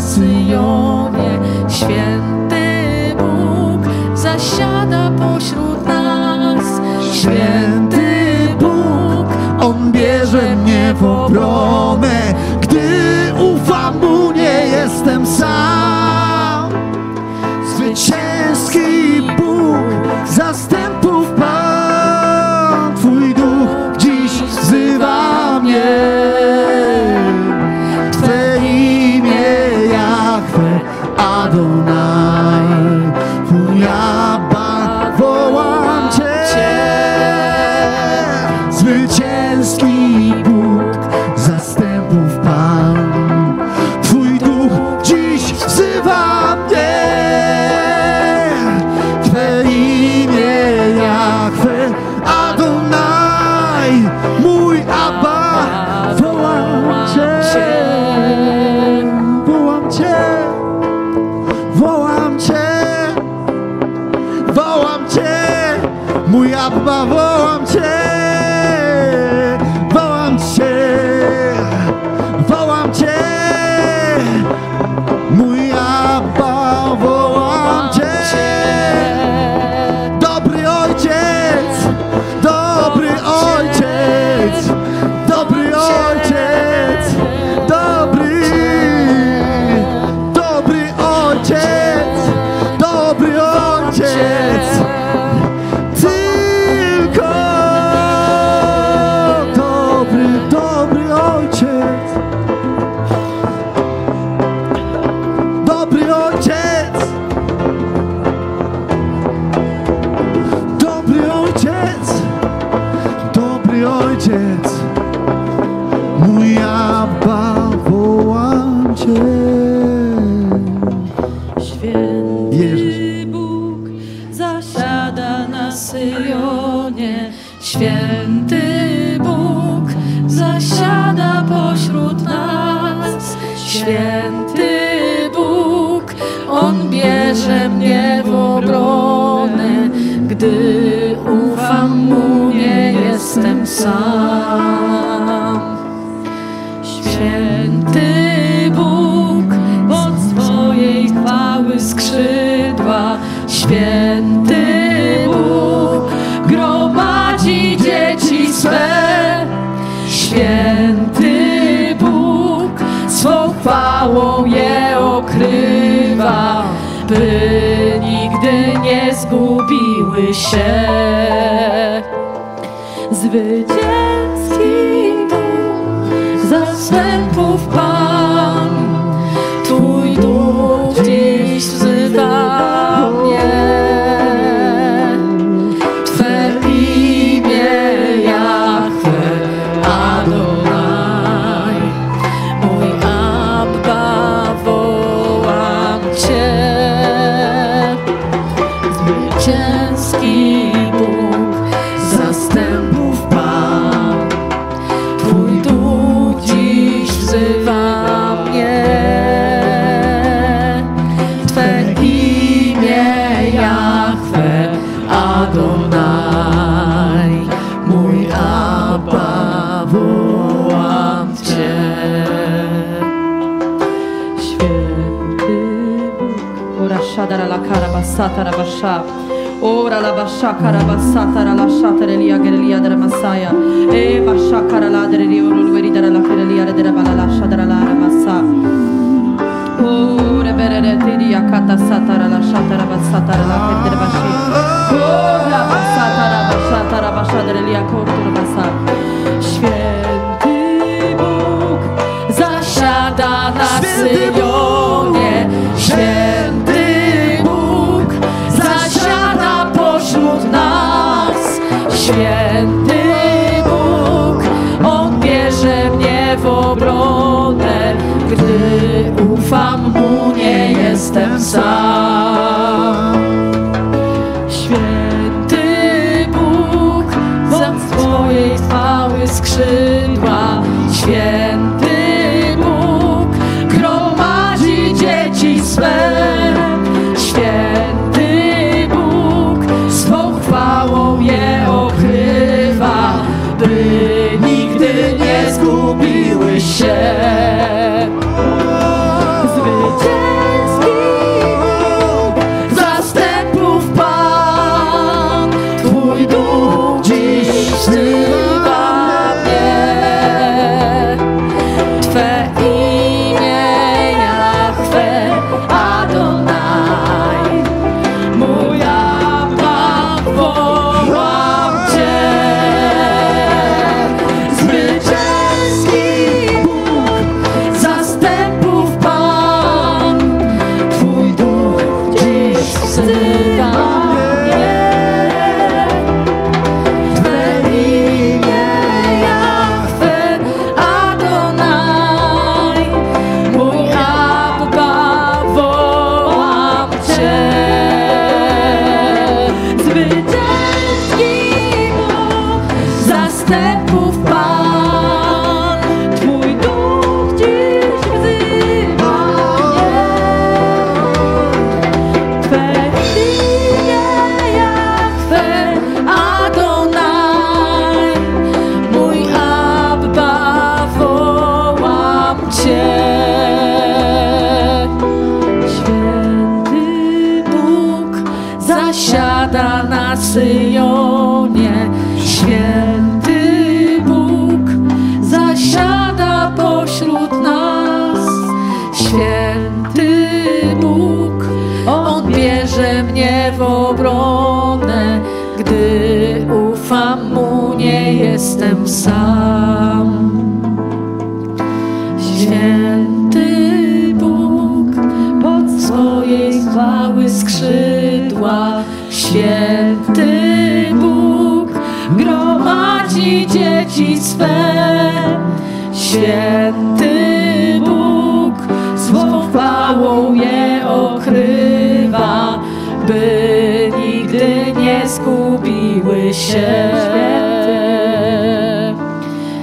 Syjonie. Święty Bóg zasiada pośród veux dire rabassata rabascià. Ora la bascià carabassata ralasciata relia gerelia della massaia. E bascià caraladere riolo lueri della la ferelia della balalascia della la ramassà. Ora berere teria catassata ralasciata rabassata ralacher della bascia. Ora bassata rabasciata rabasciata relia corto święty Bóg odbierze mnie w obronę, gdy ufam Mu, nie jestem sam.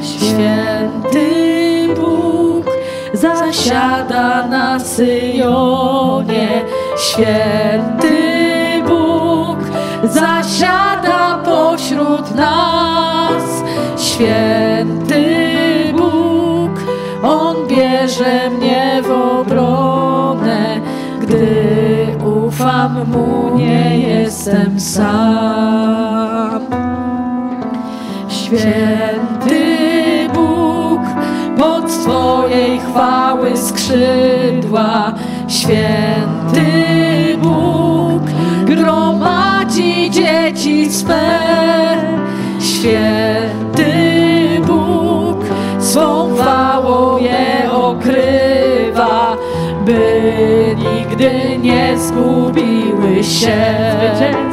Święty Bóg zasiada na Syjonie. Święty Bóg zasiada pośród nas. Święty Bóg, On bierze mnie w obronę, gdy ufam Mu, nie jestem sam. skrzydła. Święty Bóg gromadzi dzieci swe. Święty Bóg swą chwałą je okrywa, by nigdy nie zgubiły się.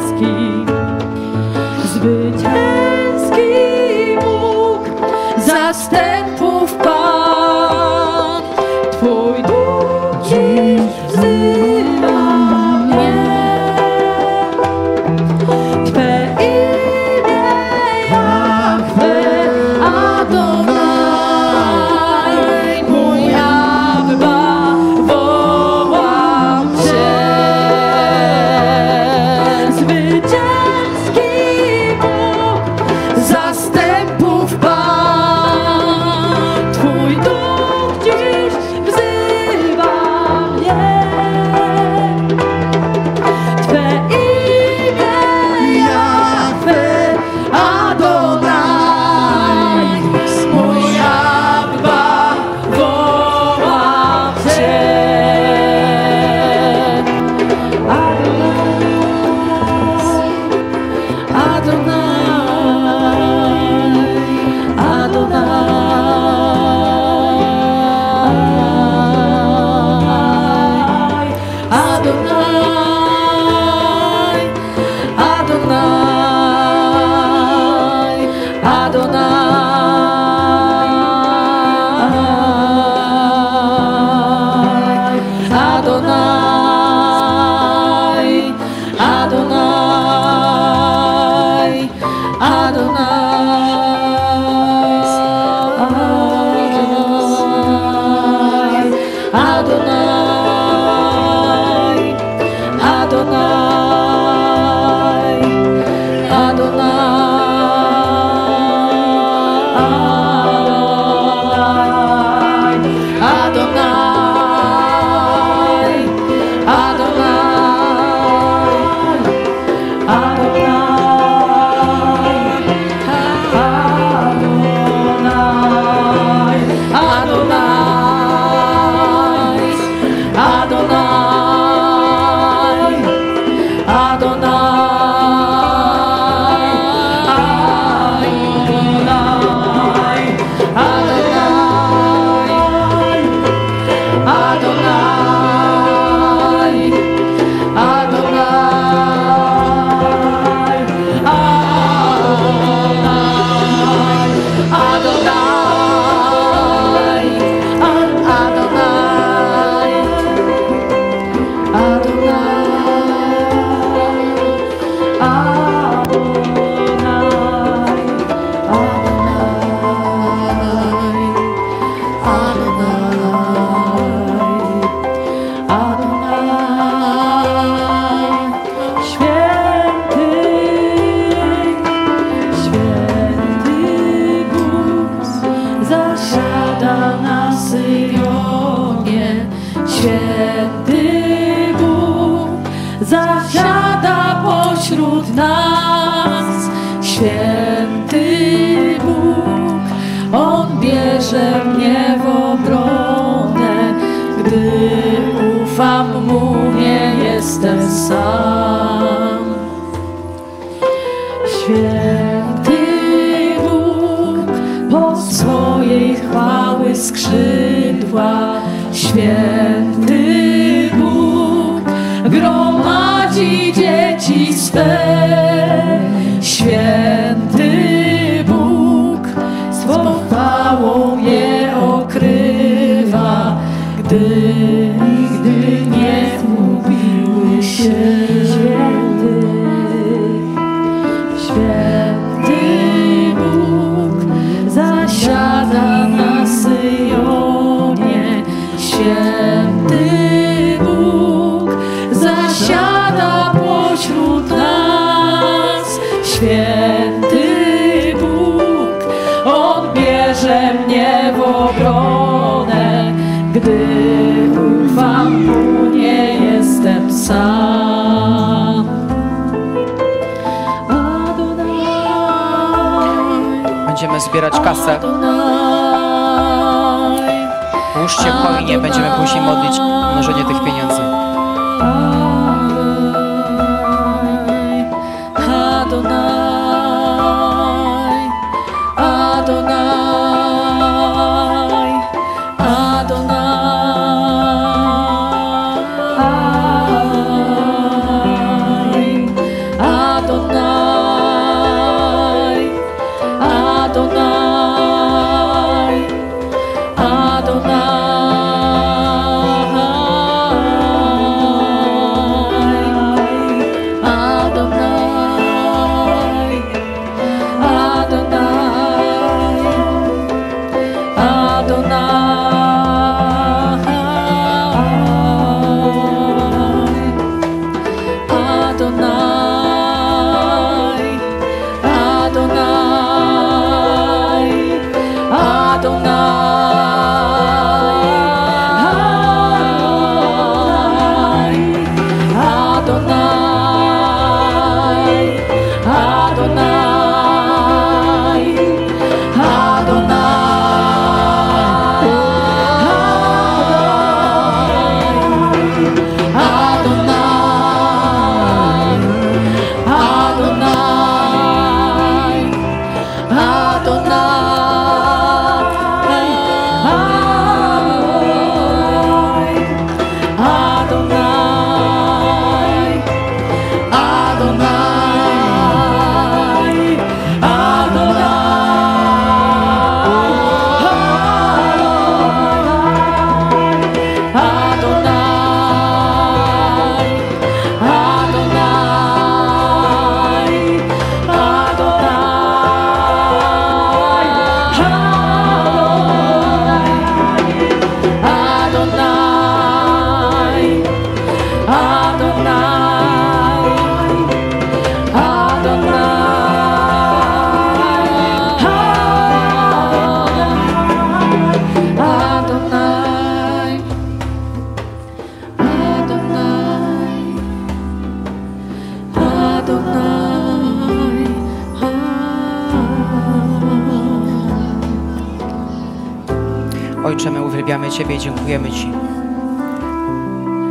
Ciebie dziękujemy Ci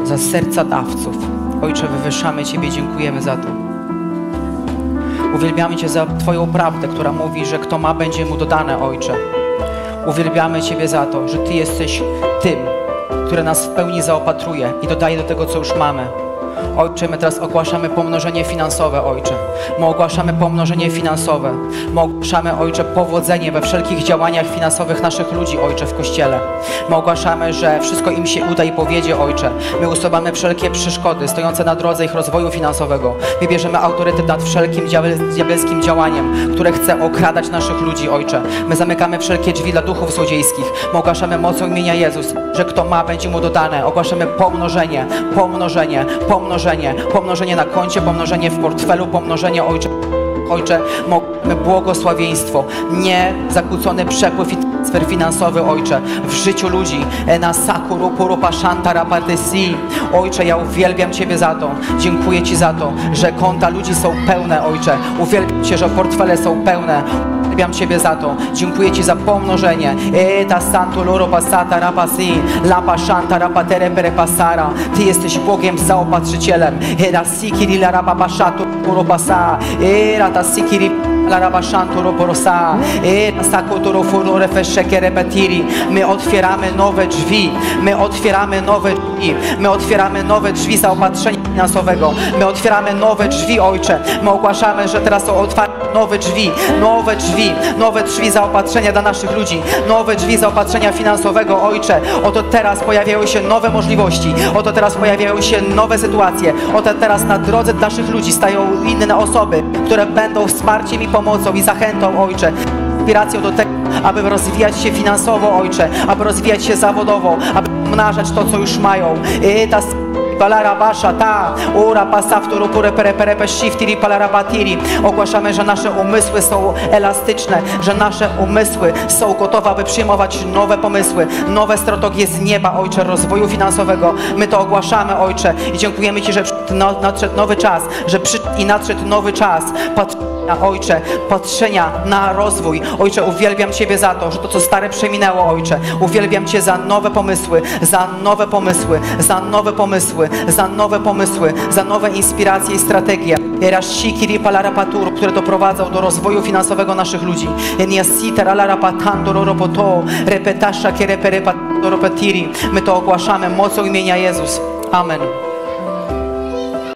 za serca dawców. Ojcze, wywyższamy Ciebie dziękujemy za to. Uwielbiamy Cię za Twoją prawdę, która mówi, że kto ma, będzie mu dodane, Ojcze. Uwielbiamy Ciebie za to, że Ty jesteś tym, który nas w pełni zaopatruje i dodaje do tego, co już mamy. Ojcze, my teraz ogłaszamy pomnożenie finansowe, Ojcze. My ogłaszamy pomnożenie finansowe. My ogłaszamy, Ojcze, powodzenie we wszelkich działaniach finansowych naszych ludzi, Ojcze, w Kościele. My ogłaszamy, że wszystko im się uda i powiedzie, Ojcze. My usuwamy wszelkie przeszkody stojące na drodze ich rozwoju finansowego. My bierzemy autorytet nad wszelkim diabel- diabelskim działaniem, które chce okradać naszych ludzi, Ojcze. My zamykamy wszelkie drzwi dla duchów złodziejskich. My ogłaszamy mocą imienia Jezus, że kto ma, będzie mu dodane. Ogłaszamy pomnożenie, pomnożenie, pomnożenie, pomnożenie na koncie, pomnożenie w portfelu, pomnożenie, Ojcze. Ojcze, błogosławieństwo, nie zakłócony przepływ i transfer finansowy, Ojcze, w życiu ludzi. E, Na sakuru purupa shanta rapatysi. Ojcze, ja uwielbiam Ciebie za to. Dziękuję Ci za to, że konta ludzi są pełne, Ojcze. Uwielbiam Cię, że portfele są pełne. Uwielbiam Ciebie za to. Dziękuję Ci za pomnożenie. Eta santo loro pasata rapasi. Lapa shanta rapatere pere pasara. Ty jesteś Bogiem zaopatrzycielem. Era sikiri la rapapashatu puro pasa. Era ta sikiri betiri. My otwieramy nowe drzwi. My otwieramy nowe drzwi. My otwieramy nowe drzwi zaopatrzenia finansowego. My otwieramy nowe drzwi, Ojcze. My ogłaszamy, że teraz są otwarte nowe drzwi, nowe drzwi, nowe drzwi zaopatrzenia dla naszych ludzi, nowe drzwi zaopatrzenia finansowego, Ojcze. Oto teraz pojawiają się nowe możliwości, oto teraz pojawiają się nowe sytuacje, oto teraz na drodze naszych ludzi stają inne osoby, które będą wsparciem i pomocą i zachętą, Ojcze. Inspiracją do tego, aby rozwijać się finansowo, Ojcze, aby rozwijać się zawodowo, aby pomnażać to, co już mają. I ta Balarabasza, ta, ora pasafturu pure pere pere pe shiftiri palarabatiri. Ogłaszamy, że nasze umysły są elastyczne, że nasze umysły są gotowe, aby przyjmować nowe pomysły, nowe strategie z nieba, Ojcze, rozwoju finansowego. My to ogłaszamy, Ojcze, i dziękujemy Ci, że no- nadszedł nowy czas, że przy... i nadszedł nowy czas. Patrzenia, Ojcze, patrzenia na rozwój. Ojcze, uwielbiam Ciebie za to, że to, co stare przeminęło, Ojcze. Uwielbiam Cię za nowe pomysły, za nowe pomysły, za nowe pomysły, za nowe pomysły, za nowe inspiracje i strategie. Erashikiri palarapaturu, które doprowadzą do rozwoju finansowego naszych ludzi. Eniasita ralarapatando roboto, repetasha kiereperepatoro. My to ogłaszamy mocą imienia Jezus. Amen.